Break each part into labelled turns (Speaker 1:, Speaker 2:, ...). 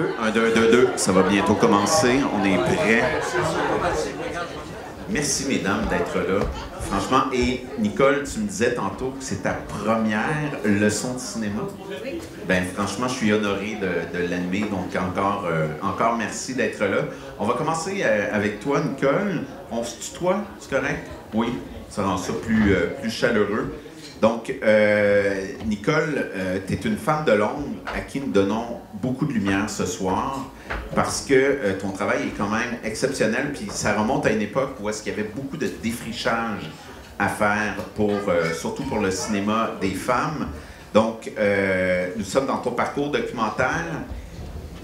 Speaker 1: 2. 1, 2, 2, 2. Ça va bientôt commencer. On est prêts. Merci, mesdames, d'être là. Franchement, et Nicole, tu me disais tantôt que c'est ta première leçon de cinéma.
Speaker 2: Oui.
Speaker 1: Ben, franchement, je suis honoré de, de l'animer, donc encore, euh, encore merci d'être là. On va commencer euh, avec toi, Nicole. On se tutoie, c'est correct? Oui, ça rend ça plus, euh, plus chaleureux. Donc, Nicole, tu es une femme de l'ombre à qui nous donnons beaucoup de lumière ce soir parce que euh, ton travail est quand même exceptionnel, puis ça remonte à une époque où est-ce qu'il y avait beaucoup de défrichage à faire, pour, euh, surtout pour le cinéma des femmes. Donc, euh, nous sommes dans ton parcours documentaire.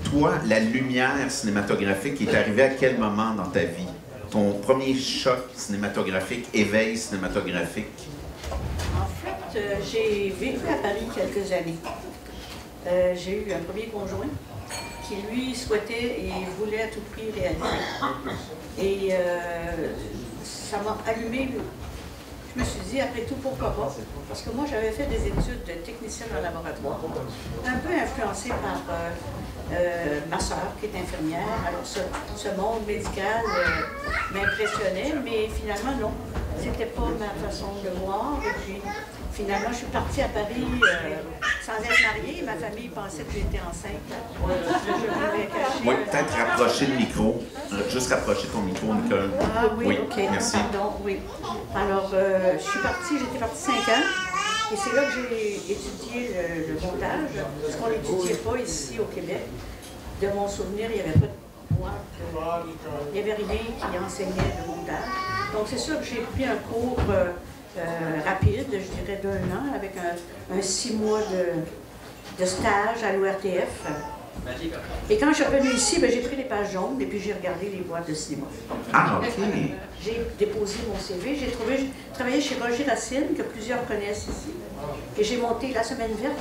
Speaker 1: Toi, la lumière cinématographique est arrivée à quel moment dans ta vie? Ton premier choc cinématographique, éveil cinématographique?
Speaker 2: En fait, j'ai vécu à Paris quelques années. Euh, j'ai eu un premier conjoint qui, lui, souhaitait et voulait à tout prix réaliser. Et euh, ça m'a allumé. Je me suis dit, après tout, pourquoi pas? Parce que moi, j'avais fait des études de technicienne en laboratoire, un peu influencée par euh, ma soeur qui est infirmière. Alors, ce, monde médical m'impressionnait, mais finalement, non. C'était pas ma façon de voir. Finalement, je suis partie à Paris euh, sans être mariée. Ma famille pensait que j'étais enceinte. Je.
Speaker 1: Oui, peut-être rapprocher le micro. Euh, Juste rapprocher ton micro, Nicole.
Speaker 2: Ah oui,
Speaker 1: Oui,
Speaker 2: ok.
Speaker 1: merci.
Speaker 2: Pardon, oui. Alors, euh, je suis partie, j'étais partie 5 ans. Et c'est là que j'ai étudié le, le montage, ce qu'on n'étudiait pas ici au Québec. De mon souvenir, il n'y avait pas de boîte, il n'y avait rien qui enseignait le montage. Donc, c'est sûr que j'ai pris un cours euh, rapide, je dirais d'un an, avec un, un six mois de, de stage à l'ORTF. Et quand je suis revenue ici, ben, j'ai pris les pages jaunes et puis j'ai regardé les boîtes de cinéma.
Speaker 1: Ah, OK.
Speaker 2: J'ai déposé mon CV. J'ai trouvé- travaillé chez Roger Racine, que plusieurs connaissent ici. Et j'ai monté la semaine verte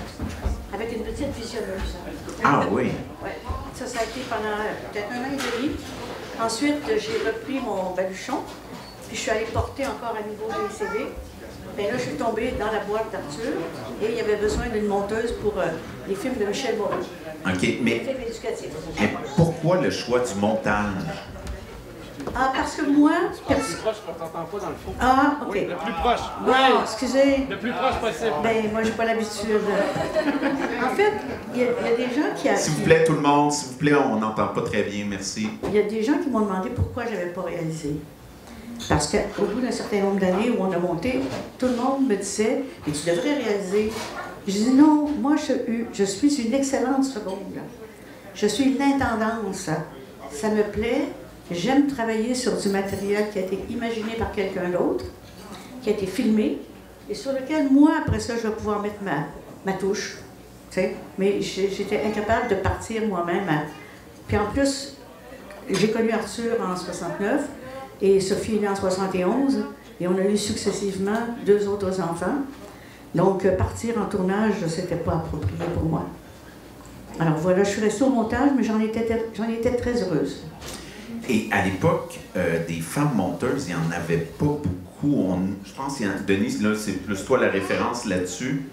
Speaker 2: avec une petite visionneuse.
Speaker 1: Ah oui.
Speaker 2: Ouais. Ça, ça a été pendant euh, peut-être un an et demi. Ensuite, euh, j'ai repris mon baluchon. Puis je suis allée porter encore à nouveau mes CV. Et là, je suis tombée dans la boîte d'Arthur. Et il y avait besoin d'une monteuse pour euh, les films de Michel Moreau.
Speaker 1: OK,
Speaker 2: Les
Speaker 1: mais,
Speaker 2: films éducatifs.
Speaker 1: mais pourquoi le choix du montage?
Speaker 2: Ah, parce que moi...
Speaker 3: Le plus proche, on t'entend pas dans le fond.
Speaker 2: Ah, OK.
Speaker 3: Le plus proche.
Speaker 2: Ah, excusez.
Speaker 3: Le plus proche possible.
Speaker 2: Ben, moi, j'ai pas l'habitude. En fait, il y, a il y a des gens qui... a-
Speaker 1: S'il vous plaît, tout le monde, s'il vous plaît, on n'entend pas très bien, merci.
Speaker 2: Il y a des gens qui m'ont demandé pourquoi je n'avais pas réalisé. Parce qu'au bout d'un certain nombre d'années où on a monté, tout le monde me disait « Mais tu devrais réaliser. » Je dis « Non, moi, je, suis une excellente seconde. Je suis une intendance. Ça me plaît. J'aime travailler sur du matériel qui a été imaginé par quelqu'un d'autre, qui a été filmé, et sur lequel, moi, après ça, je vais pouvoir mettre ma, ma touche. Tu sais, Mais j'étais incapable de partir moi-même. Puis en plus, j'ai connu Arthur en 69 et Sophie est née en 71 et on a eu successivement deux autres enfants. Donc, euh, partir en tournage, c'était pas approprié pour moi. Alors voilà, je suis restée au montage, mais j'en étais, j'en étais très heureuse.
Speaker 1: Et à l'époque, euh, des femmes monteuses, il n'y en avait pas beaucoup. Je pense Denise, là, c'est plus toi la référence là-dessus.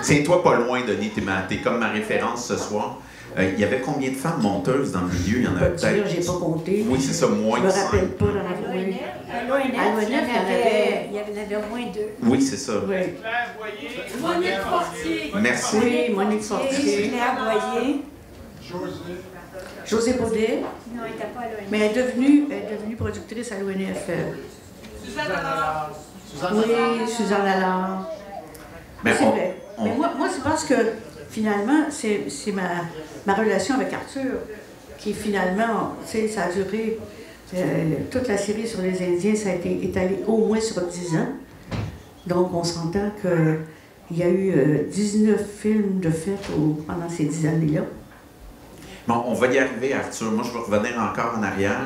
Speaker 1: C'est toi pas loin, Denis, t'es, ma- t'es comme ma référence ce soir. Euh, il y avait combien de femmes monteuses dans le milieu? Il y en avait peut-être.
Speaker 2: j'ai pas compté.
Speaker 1: Oui, c'est ça, moins
Speaker 2: Je me rappelle pas dans la.
Speaker 4: À l'ONF, il y en
Speaker 2: avait-
Speaker 4: avait, il y en avait au moins deux.
Speaker 1: Oui, c'est ça.
Speaker 2: Oui,
Speaker 4: Monique Fortier.
Speaker 1: Merci.
Speaker 2: oui Monique Fortier,
Speaker 4: Claire Boyer.
Speaker 2: José Baudet,
Speaker 4: Non, elle n'était pas à l'ONF.
Speaker 2: mais elle est devenue, elle est devenue productrice à l'ONF. euh, Oui, Suzanne Allard.
Speaker 1: Mais on- on-
Speaker 2: Mais moi, moi c'est parce que finalement, c'est ma, ma relation avec Arthur qui finalement, ça a duré euh, toute la série sur les Indiens, ça a été étalé au moins sur 10 ans. Donc on s'entend qu'il y a eu euh, 19 films de fait au- pendant ces 10 années-là.
Speaker 1: Bon, on va y arriver, Arthur. Moi, je vais revenir encore en arrière.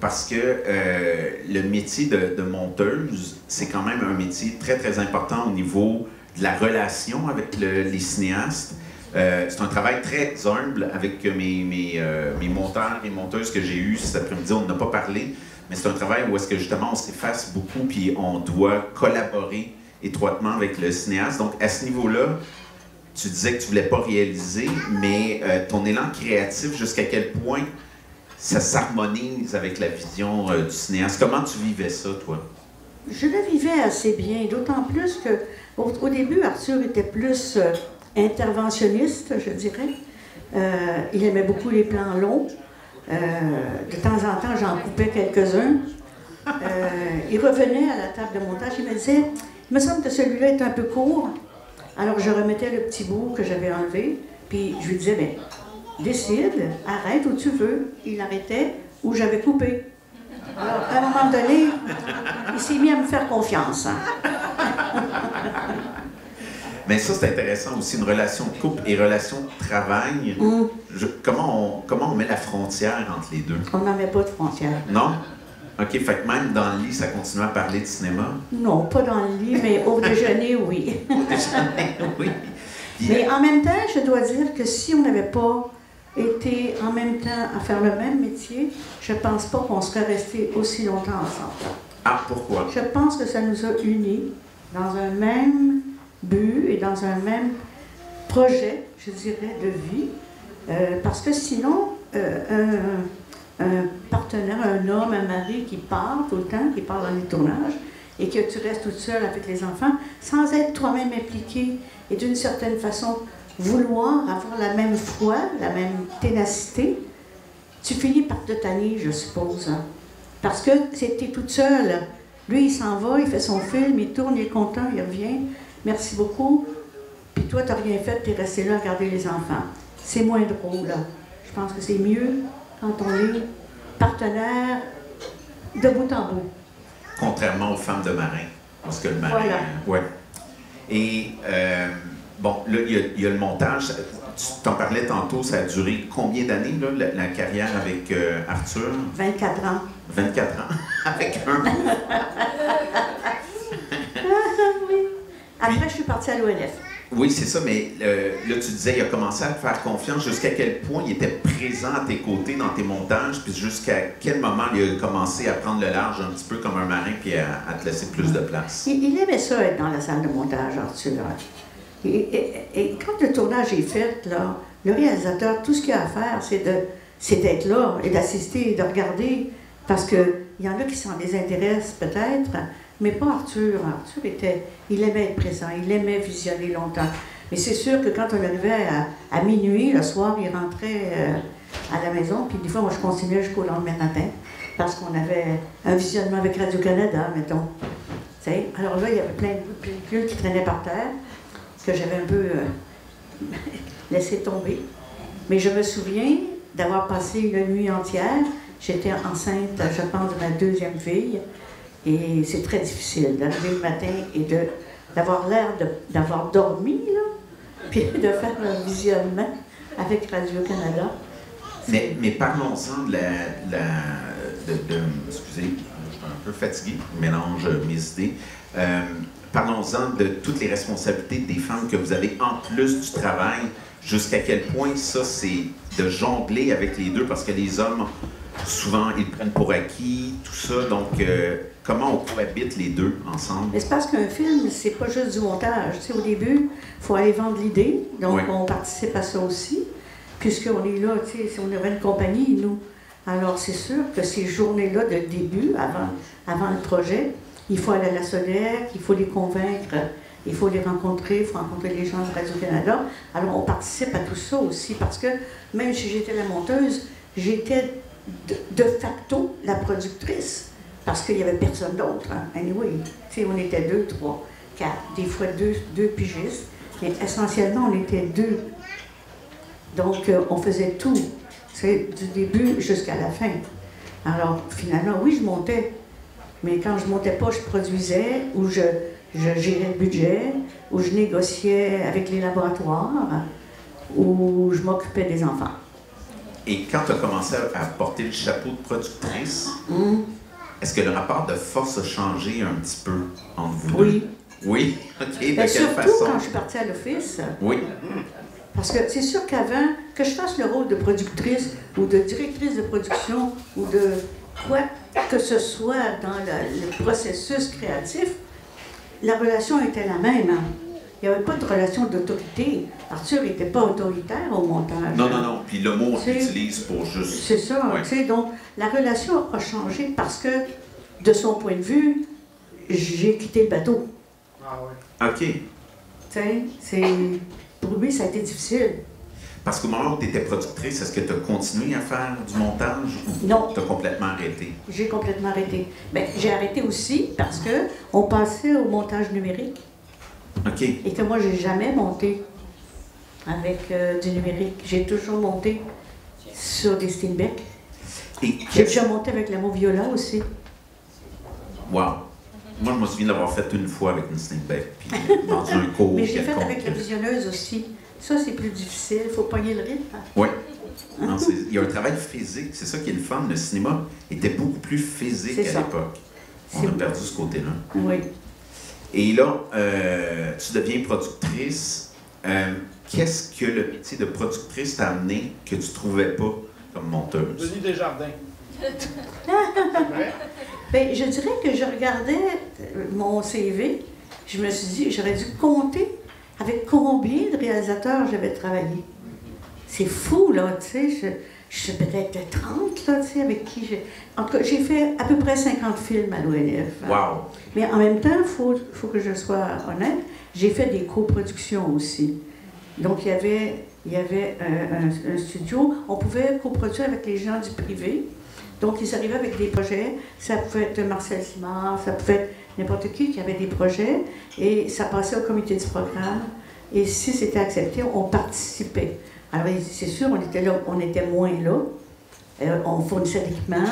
Speaker 1: Parce que euh, le métier de, de monteuse, c'est quand même un métier très, très important au niveau de la relation avec le- les cinéastes. Euh, c'est un travail très humble avec mes, mes, euh, mes monteurs et monteuses que j'ai eus cet après-midi. On n'a pas parlé, mais c'est un travail où est-ce que justement on s'efface beaucoup puis on doit collaborer étroitement avec le cinéaste. Donc à ce niveau-là, tu disais que tu voulais pas réaliser, mais euh, ton élan créatif, jusqu'à quel point ça s'harmonise avec la vision du cinéaste? Comment tu vivais ça, toi?
Speaker 2: Je le vivais assez bien, d'autant plus que au, début, Arthur était plus interventionniste, je dirais. Euh, il aimait beaucoup les plans longs. Euh, de temps en temps, j'en coupais quelques-uns. Euh, il revenait à la table de montage, il me disait Il me semble que celui-là est un peu court. Alors je remettais le petit bout que j'avais enlevé, puis je lui disais ben, Décide, arrête où tu veux. Il arrêtait où j'avais coupé. Alors, à un moment donné, il s'est mis à me faire confiance.
Speaker 1: Mais ça, c'est intéressant aussi, une relation de couple et relation de travail. Je- comment, on, comment on met la frontière entre les deux?
Speaker 2: on n'en met pas de frontières.
Speaker 1: Non? OK, fait que même dans le lit, ça continue à parler de cinéma?
Speaker 2: Non, pas dans le lit, mais au déjeuner, oui.
Speaker 1: oui. Puis,
Speaker 2: Mais en même temps, je dois dire que si on n'avait pas été en même temps à faire le même métier, je pense pas qu'on serait restés aussi longtemps ensemble.
Speaker 1: ah, pourquoi?
Speaker 2: Je pense que ça nous a unis dans un même et dans un même projet, je dirais, de vie. Euh, parce que sinon, euh, un, un partenaire, un homme, un mari qui part tout le temps, qui part dans les tournages, et que tu restes toute seule avec les enfants, sans être toi-même impliqué, et d'une certaine façon vouloir avoir la même foi, la même ténacité, tu finis par te tanner, je suppose. hein. Parce que c'était toute seule. Lui, il s'en va, il fait son film, il tourne, il est content, il revient. Merci beaucoup. Puis toi, tu n'as rien fait, tu es resté là à garder les enfants. C'est moins drôle. là. Je pense que c'est mieux quand on est partenaire de bout en bout.
Speaker 1: Contrairement aux femmes de marin. Parce que le marin.
Speaker 2: Voilà.
Speaker 1: Ouais. Et, euh, bon, là, il y, a- il y a le montage. Tu t'en parlais tantôt, ça a duré combien d'années, là, la, la carrière avec euh, Arthur?
Speaker 2: 24 ans.
Speaker 1: 24 ans. avec un.
Speaker 2: Après, je suis partie à l'ONF.
Speaker 1: Oui, c'est ça, mais euh, là, tu disais, il a commencé à te faire confiance. Jusqu'à quel point il était présent à tes côtés dans tes montages, puis jusqu'à quel moment il a commencé à prendre le large un petit peu comme un marin, puis à, à te laisser plus de place?
Speaker 2: Il, il aimait ça être dans la salle de montage, Arthur. Et, et- et quand le tournage est fait, là, le réalisateur, tout ce qu'il a à faire, c'est de c'est d'être là et d'assister et de regarder. Parce qu'il y en a qui s'en désintéressent peut-être, mais pas Arthur. Arthur était. Il aimait être présent, il aimait visionner longtemps. Mais c'est sûr que quand on arrivait à, minuit, le soir, il rentrait euh, à la maison, puis des fois, moi, je continuais jusqu'au lendemain matin, parce qu'on avait un visionnement avec Radio-Canada, mettons. Tu sais, Alors là, il y avait plein de pellicules qui traînaient par terre, que j'avais un peu euh, laissé tomber. Mais je me souviens d'avoir passé une nuit entière. J'étais enceinte, je pense, de ma deuxième fille. Et c'est très difficile d'arriver le matin et de, d'avoir l'air d'avoir dormi, là, puis de faire un visionnement avec Radio-Canada.
Speaker 1: Mais, mais parlons-en de la. de- excusez, je suis un peu fatigué, je mélange mes idées. Euh, parlons-en de toutes les responsabilités des femmes que vous avez en plus du travail. Jusqu'à quel point ça, c'est de jongler avec les deux, parce que les hommes, souvent, ils prennent pour acquis, tout ça. Donc, euh, comment on cohabite les deux ensemble?
Speaker 2: Mais c'est parce qu'un film, c'est pas juste du montage. Tu sais, au début, il faut aller vendre l'idée. Donc,
Speaker 1: Ouais.
Speaker 2: on participe à ça aussi. Puisqu'on est là, tu sais, si on avait une compagnie, nous. Alors, c'est sûr que ces journées-là de début, avant, avant le projet, il faut aller à la Sodec, il faut les convaincre, il faut les rencontrer, il faut rencontrer les gens de Radio-Canada. Alors, on participe à tout ça aussi parce que même si j'étais la monteuse, j'étais de, de facto la productrice parce qu'il n'y avait personne d'autre. Hein. Anyway, on était deux, trois, quatre, des fois deux, deux pigistes, mais essentiellement, on était deux. Donc, euh, on faisait tout, du début jusqu'à la fin. Alors, finalement, oui, je montais, mais quand je montais pas, je produisais, ou je, je gérais le budget, ou je négociais avec les laboratoires, ou je m'occupais des enfants.
Speaker 1: Et quand tu as commencé à, à porter le chapeau de productrice,
Speaker 2: Hum,
Speaker 1: est-ce que le rapport de force a changé un petit peu entre vous
Speaker 2: Oui.
Speaker 1: deux? Oui. OK. De
Speaker 2: Mais
Speaker 1: quelle
Speaker 2: surtout
Speaker 1: façon?
Speaker 2: quand je suis partie à l'office,
Speaker 1: Oui.
Speaker 2: Parce que c'est sûr qu'avant, que je fasse le rôle de productrice ou de directrice de production ou de quoi que ce soit dans le, le processus créatif, la relation était la même. hein. Il n'y avait pas de relation d'autorité. Arthur n'était pas autoritaire au montage.
Speaker 1: Non, non, non. Puis le mot, on
Speaker 2: C'est-
Speaker 1: l'utilise pour juste.
Speaker 2: C'est ça,
Speaker 1: Ouais.
Speaker 2: tu sais, donc la relation a changé parce que, de son point de vue, j'ai quitté le bateau.
Speaker 3: Ah ouais.
Speaker 1: OK.
Speaker 2: Tu sais, c'est... Pour lui, ça a été difficile.
Speaker 1: Parce qu'au moment où tu étais productrice, est-ce que tu as continué à faire du montage ou
Speaker 2: Non.
Speaker 1: tu as complètement arrêté?
Speaker 2: J'ai complètement arrêté. Ben, j'ai arrêté aussi parce que on passait au montage numérique Et que moi, j'ai jamais monté avec euh, du numérique. J'ai toujours monté sur des Steinbeck. J'ai déjà monté avec la Moviola aussi.
Speaker 1: Wow. Moi, je me souviens d'avoir fait une fois avec une Steinbeck, puis dans un cours.
Speaker 2: Mais j'ai fait avec la visionneuse aussi. Ça, c'est plus difficile. Il faut pogner le rythme.
Speaker 1: Oui. Non, c'est- Il y a un travail physique. C'est ça qui est le fun. Le cinéma était beaucoup plus physique à l'époque. On a perdu ce côté-là.
Speaker 2: Oui.
Speaker 1: Et là, euh, tu deviens productrice. Euh, Qu'est-ce que le métier de productrice t'a amené que tu trouvais pas comme monteuse?
Speaker 3: Denis Desjardins.
Speaker 2: Ben, je dirais que je regardais euh, mon CV, je me suis dit, j'aurais dû compter avec combien de réalisateurs j'avais travaillé. C'est fou, là, tu sais. Je, sais peut-être 30, là, tu sais, avec qui j'ai. En tout cas, j'ai fait à peu près 50 films à l'ONF. hein.
Speaker 1: Wow!
Speaker 2: Mais en même temps, il faut, faut que je sois honnête, j'ai fait des coproductions aussi. Donc, il y avait, il y avait un, un- un studio, on pouvait coproduire avec les gens du privé. Donc, ils arrivaient avec des projets. Ça pouvait être Marcel Simard, ça pouvait être n'importe qui qui avait des projets. Et ça passait au comité du programme. Et si c'était accepté, on participait. Alors, c'est sûr, on était moins là. Euh, on fournissait l'équipement.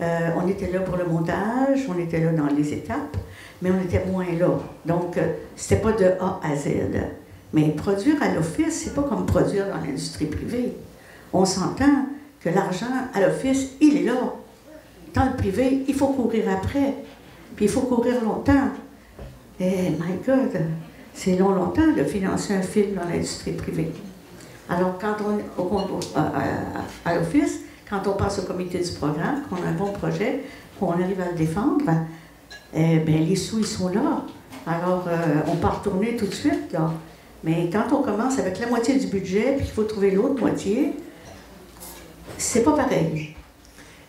Speaker 2: Euh, on était là pour le montage, on était là dans les étapes, mais on était moins là. Donc, euh, c'était pas de A à Z. Mais produire à l'office, c'est pas comme produire dans l'industrie privée. On s'entend que l'argent à l'office, il est là. Dans le privé, il faut courir après. Puis il faut courir longtemps. Et my God, c'est long, longtemps de financer un film dans l'industrie privée. Alors, quand on, au- au- à, à- à l'office, quand on passe au comité du programme, qu'on a un bon projet, qu'on arrive à le défendre, eh ben, les sous, ils sont là. Alors, euh, on peut retourner tout de suite, là. Mais quand on commence avec la moitié du budget, puis qu'il faut trouver l'autre moitié, c'est pas pareil.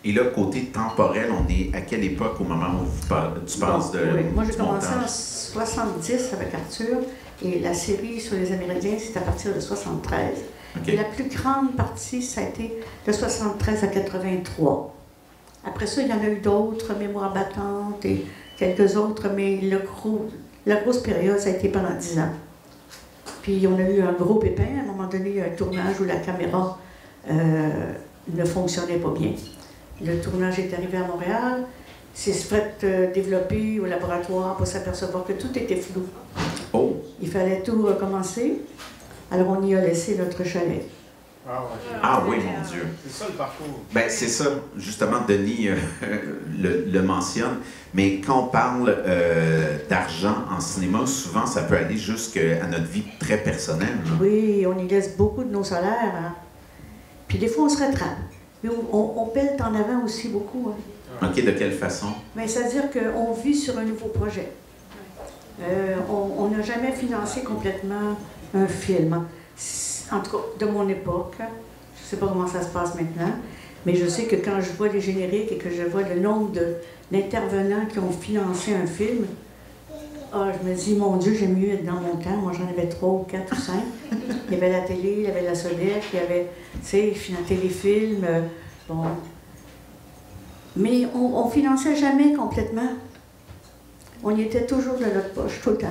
Speaker 1: Et là, côté temporel, on est à quelle époque au moment où vous tu passes
Speaker 2: Bon,
Speaker 1: de.
Speaker 2: oui. Moi, j'ai commencé en
Speaker 1: montage?
Speaker 2: 70 avec Arthur, et la série sur les Amérindiens, c'est à partir de 73.
Speaker 1: OK.
Speaker 2: Et la plus grande partie, ça a été de 73 à 83. Après ça, il y en a eu d'autres, Mémoire battante et quelques autres, mais le gros, la grosse période, ça a été pendant 10 ans. Puis on a eu un gros pépin, à un moment donné, il y a un tournage où la caméra euh, ne fonctionnait pas bien. Le tournage est arrivé à Montréal, c'est fait euh, développer au laboratoire pour s'apercevoir que tout était flou.
Speaker 1: Oh!
Speaker 2: Il fallait tout recommencer. Alors on y a laissé notre chalet.
Speaker 3: Ah ouais.
Speaker 1: Ah oui, mon Dieu!
Speaker 3: C'est ça le parcours.
Speaker 1: Ben, c'est ça, justement, Denis euh, le, le mentionne. Mais quand on parle euh, d'argent en cinéma, souvent, ça peut aller jusqu'à notre vie très personnelle. là.
Speaker 2: Oui, on y laisse beaucoup de nos salaires. hein. Puis des fois, on se rattrape. Mais on, on, on pèle en avant aussi beaucoup. hein.
Speaker 1: OK, de quelle façon?
Speaker 2: Mais c'est-à-dire qu'on vit sur un nouveau projet. Euh, on n'a jamais financé complètement un film. En tout cas, de mon époque. Je ne sais pas comment ça se passe maintenant. Mais je sais que quand je vois les génériques et que je vois le nombre d'intervenants qui ont financé un film, ah, je me dis, mon Dieu, j'aime mieux être dans mon temps. Moi, j'en avais trois ou quatre ou cinq. Il y avait la télé, il y avait la Sodec, il y avait, tu sais, un téléfilm. euh, bon. Mais on ne finançait jamais complètement. On y était toujours de notre poche, tout le temps.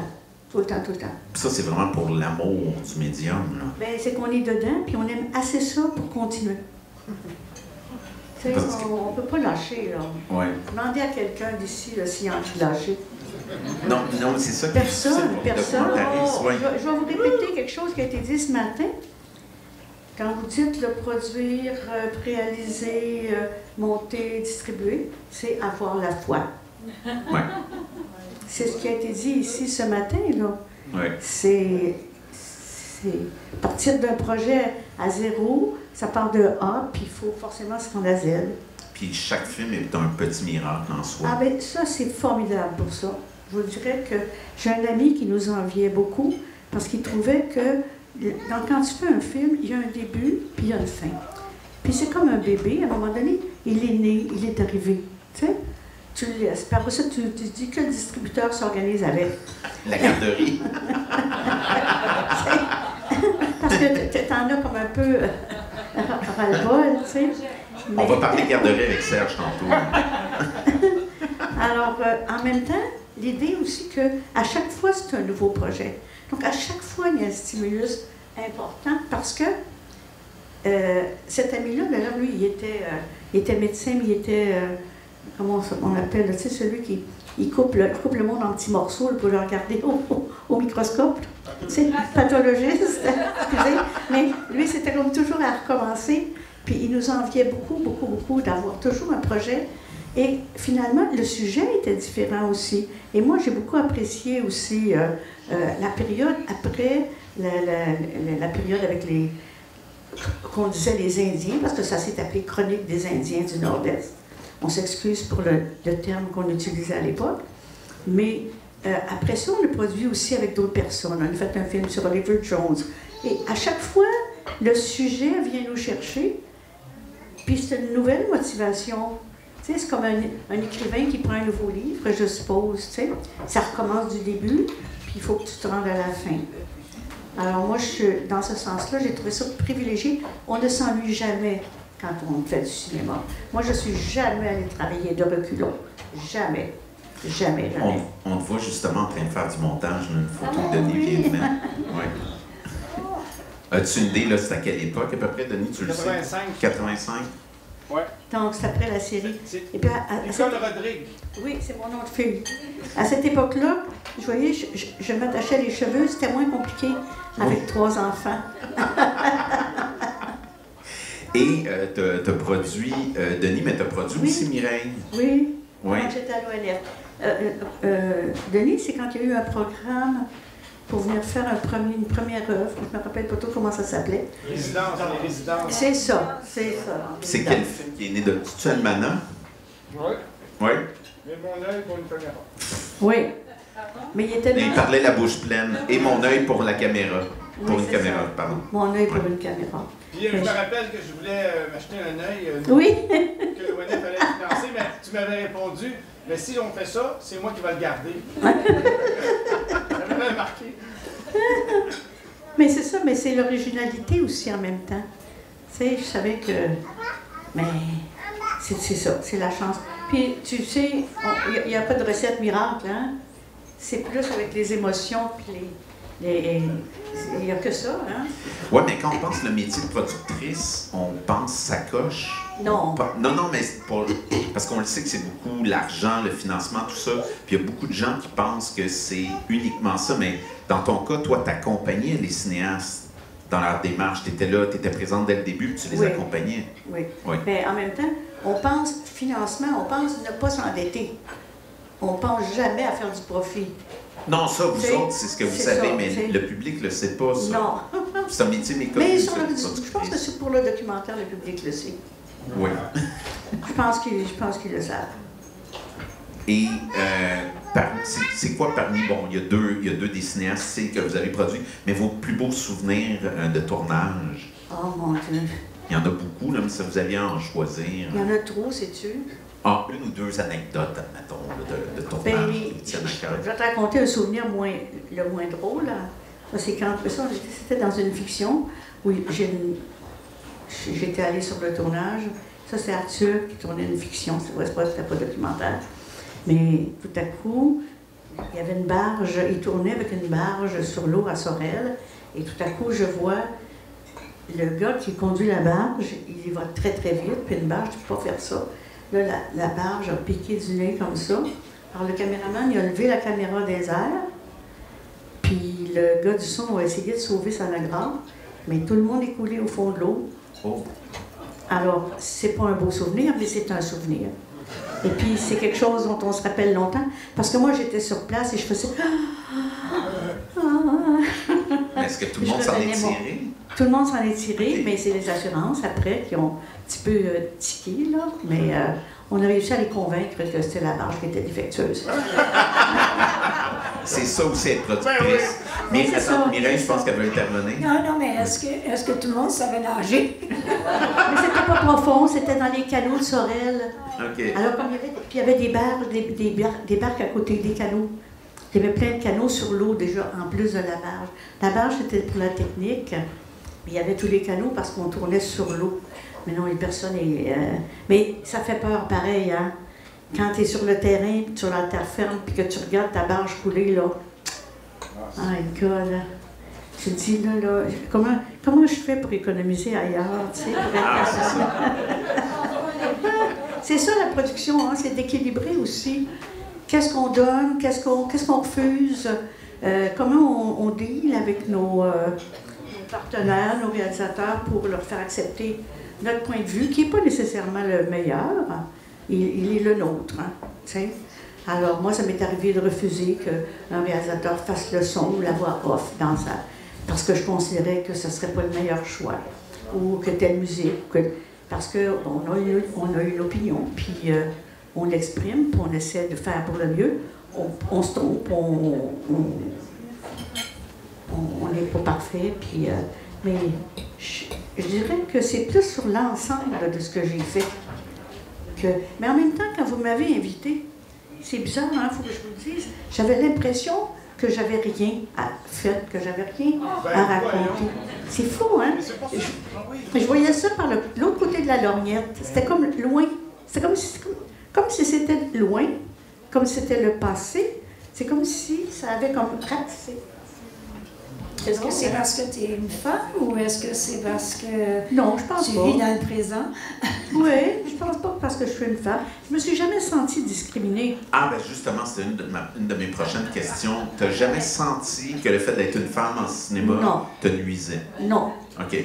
Speaker 2: Tout le temps, tout le temps.
Speaker 1: Ça, c'est vraiment pour l'amour du médium. Là.
Speaker 2: Ben, c'est qu'on est dedans, puis on aime assez ça pour continuer. On ne peut pas lâcher, là.
Speaker 1: Ouais.
Speaker 2: Demandez à quelqu'un d'ici s'il a envie de lâcher.
Speaker 1: Non, non, c'est ça qui est difficile
Speaker 2: Personne, personne.
Speaker 1: documentaristes, ouais.
Speaker 2: Je, vais- je vais vous répéter quelque chose qui a été dit ce matin. Quand vous dites le produire, euh, réaliser, euh, monter, distribuer, c'est avoir la foi.
Speaker 1: Ouais.
Speaker 2: C'est ce qui a été dit ici ce matin, là.
Speaker 1: Ouais.
Speaker 2: C'est c'est partir d'un projet à zéro, ça part de A, puis il faut forcément se rendre à Z.
Speaker 1: Puis chaque film est un petit miracle en soi.
Speaker 2: Ah ben ça, c'est formidable pour ça. Je vous dirais que j'ai un ami qui nous enviait beaucoup Parce qu'il trouvait que donc, quand tu fais un film, il y a un début, puis il y a une fin. Puis c'est comme un bébé, à un moment donné, il est né, il est arrivé. Tu sais? Tu le laisses. Puis après ça, tu, tu dis que le distributeur s'organise avec.
Speaker 1: La garderie.
Speaker 2: Parce que tu en as comme un peu euh, ras-le-bol, tu sais.
Speaker 1: On va parler garderie avec Serge tantôt.
Speaker 2: Alors, euh, en même temps, l'idée aussi que à chaque fois, c'est un nouveau projet. Donc, à chaque fois, il y a un stimulus important parce que euh, cet ami-là, d'ailleurs, lui, il était, euh, il était médecin, mais il était, euh, comment on appelle, tu sais, celui qui il coupe, le, coupe le monde en petits morceaux pour le regarder au, au, au microscope. C'est pathologiste, excusez. Mais lui, c'était comme toujours à recommencer. Puis il nous enviait beaucoup, beaucoup, beaucoup d'avoir toujours un projet. Et finalement, le sujet était différent aussi. Et moi, j'ai beaucoup apprécié aussi euh, euh, la période après, la, la, la, période avec les. qu'on disait les Indiens, parce que ça s'est appelé Chronique des Indiens du Nord-Est. On s'excuse pour le, terme qu'on utilisait à l'époque. Mais euh, après ça, on le produit aussi avec d'autres personnes. On a fait un film sur Oliver Jones. Et à chaque fois, le sujet vient nous chercher. Puis c'est une nouvelle motivation. Tu sais, c'est comme un, un, écrivain qui prend un nouveau livre, je suppose. Tu sais. Ça recommence du début, puis il faut que tu te rendes à la fin. Alors moi, je, dans ce sens-là, j'ai trouvé ça privilégié. On ne s'ennuie jamais quand on fait du cinéma. Moi, je suis jamais allée travailler de reculons. Jamais. Jamais, jamais.
Speaker 1: On, on, te voit justement en train de faire du montage, une photo ah, de Denis oui. Ouais. As-tu une idée, là, c'est à quelle époque à peu près, Denis, tu
Speaker 3: 85.
Speaker 1: le sais? 85.
Speaker 3: Ouais.
Speaker 2: Donc, c'est après la série.
Speaker 3: Et puis, à, à, à cette... Rodrigue.
Speaker 2: Oui, c'est mon nom de fille. À cette époque-là, je voyais, je, je, je m'attachais les cheveux, c'était moins compliqué avec oui. trois enfants.
Speaker 1: Et euh, tu as produit, euh, Denis, mais tu as produit
Speaker 2: oui.
Speaker 1: aussi Mireille.
Speaker 2: Oui.
Speaker 1: Oui.
Speaker 2: Quand j'étais à. Euh, euh, Denis, c'est quand il y a eu un programme pour venir faire un premier, une première œuvre. Je ne me rappelle pas trop comment ça s'appelait.
Speaker 3: Résidence, dans les résidences.
Speaker 2: C'est ça, c'est ça.
Speaker 1: C'est quel film qui est né de Tu Almana?
Speaker 3: Oui.
Speaker 1: Oui.
Speaker 3: Mais mon œil pour une caméra.
Speaker 2: Oui. Mais il était.
Speaker 1: Mais il parlait la bouche pleine. Et mon œil pour la caméra. Pour
Speaker 2: oui,
Speaker 1: une caméra,
Speaker 2: ça.
Speaker 1: pardon.
Speaker 2: Mon œil pour une caméra.
Speaker 3: Puis je me rappelle que je voulais euh, m'acheter un œil. Euh,
Speaker 2: oui.
Speaker 3: que l'ONF allait financer, mais tu m'avais répondu, mais si on fait ça, c'est moi qui vais le garder. ça m'avait marqué.
Speaker 2: mais c'est ça, mais c'est l'originalité aussi en même temps. Tu sais, je savais que. Mais c'est ça, c'est la chance. Puis tu sais, il n'y a, a, pas de recette miracle, hein? C'est plus avec les émotions puis les. Il n'y a que ça, hein?
Speaker 1: Oui, mais quand on pense le métier de productrice, on pense sacoche.
Speaker 2: Non.
Speaker 1: Non, non, mais pour, parce qu'on le sait que c'est beaucoup l'argent, le financement, tout ça. Puis il y a beaucoup de gens qui pensent que c'est uniquement ça. Mais dans ton cas, toi, tu accompagnais les cinéastes dans leur démarche. Tu étais là, tu étais présente dès le début, puis tu les
Speaker 2: oui.
Speaker 1: accompagnais.
Speaker 2: Oui. oui. Mais en même temps, on pense financement, on pense ne pas s'endetter. On pense jamais à faire du profit.
Speaker 1: Non, ça, vous autres, c'est ce que vous savez,
Speaker 2: ça,
Speaker 1: mais le public ne le sait pas, ça.
Speaker 2: Non.
Speaker 1: C'est un métier méconnu.
Speaker 2: Mais sur le, je pense que c'est pour le documentaire, le public le sait.
Speaker 1: Oui.
Speaker 2: je pense qu'ils qu le savent.
Speaker 1: Et euh, c'est quoi parmi, bon, il y a deux, il y a deux des cinéastes que vous avez produits, mais vos plus beaux souvenirs euh, de tournage?
Speaker 2: Oh mon Dieu.
Speaker 1: Il y en a beaucoup, là, mais si vous aviez à en choisir.
Speaker 2: Il y en a trop, sais-tu?
Speaker 1: Ah, une ou deux anecdotes, admettons, de, de tournage.
Speaker 2: Ben, je, je vais te raconter un souvenir moins, le moins drôle. C'est quand c'était dans une fiction où j'étais allée sur le tournage. Ça, c'est Arthur qui tournait une fiction, c'était pas, pas documentaire. Mais tout à coup, il y avait une barge, il tournait avec une barge sur l'eau à Sorel. Et tout à coup, je vois le gars qui conduit la barge, il va très très vite, puis une barge, tu ne peux pas faire ça. Là, la, la, barge a piqué du nez comme ça. Alors, le caméraman, il a levé la caméra des airs. Puis, le gars du son a essayé de sauver sa nagra. Mais tout le monde est coulé au fond de l'eau.
Speaker 1: Oh.
Speaker 2: Alors, c'est pas un beau souvenir, mais c'est un souvenir. Et puis, c'est quelque chose dont on se rappelle longtemps. Parce que moi, j'étais sur place et je faisais.
Speaker 1: Est-ce que tout le monde s'en est tiré?
Speaker 2: Tout le monde s'en est tiré, mais c'est les assurances après qui ont un petit peu euh, tiqué, là. Mais euh, on a réussi à les convaincre que c'était la marge qui était défectueuse.
Speaker 1: c'est ça aussi être productrice.
Speaker 3: Ben.
Speaker 1: Mais
Speaker 2: C'est
Speaker 1: attends,
Speaker 2: ça,
Speaker 1: Mireille, je pense qu'elle veut intervenir.
Speaker 4: Non, non, mais est-ce que, est que tout le monde savait nager?
Speaker 2: Mais c'était pas profond, c'était dans les canaux de Sorel.
Speaker 1: OK.
Speaker 2: Alors, comme il y avait, puis il y avait des barques, des, des des barques à côté des canaux. Il y avait plein de canaux sur l'eau déjà, en plus de la barge. La barge, c'était pour la technique, il y avait tous les canaux parce qu'on tournait sur l'eau. Mais non, une personne est... euh, Mais ça fait peur, pareil, hein? Quand tu es sur le terrain, sur la terre ferme, puis que tu regardes ta barge couler, là. Ah, God, là. Tu te dis, là, là, comment, comment je fais pour économiser ailleurs, tu sais, C'est ça la production, hein, c'est d'équilibrer aussi. Qu'est-ce qu'on donne, qu'est-ce qu'on qu'est-ce qu'on refuse, euh, comment on, on deal avec nos, euh, nos partenaires, nos réalisateurs pour leur faire accepter notre point de vue, qui n'est pas nécessairement le meilleur, il, est le nôtre. hein. Alors moi, ça m'est arrivé de refuser qu'un réalisateur fasse le son ou la voix off dans sa... parce que je considérais que ce ne serait pas le meilleur choix, ou que telle musique, que- parce qu'on a, une- opinion, puis euh, on l'exprime, puis on essaie de faire pour le mieux. On, se trompe, on- on n'est pas parfait, puis... euh, mais je, je dirais que c'est plus sur l'ensemble de ce que j'ai fait. Que, mais en même temps, quand vous m'avez invité, c'est bizarre, il faut que je vous le dise, j'avais l'impression que j'avais rien à fait, que j'avais rien
Speaker 3: Ben,
Speaker 2: à raconter. C'est fou, hein?
Speaker 3: Ah.
Speaker 2: Je voyais ça par l'autre côté de la lorgnette. C'était comme loin. C'était comme si, comme, comme si c'était loin, comme si c'était le passé. C'est comme si ça avait comme ratissé.
Speaker 4: Est-ce que c'est parce que tu es une femme ou est-ce que c'est parce que
Speaker 2: Non, je pense
Speaker 4: tu
Speaker 2: pas.
Speaker 4: vis dans le présent?
Speaker 2: Oui, je pense pas parce que je suis une femme. Je me suis jamais sentie discriminée.
Speaker 1: Ah, ben justement, c'est une, de ma- une de mes prochaines questions. T'as jamais senti que le fait d'être une femme en cinéma
Speaker 2: Non.
Speaker 1: te nuisait?
Speaker 2: Non,
Speaker 1: OK.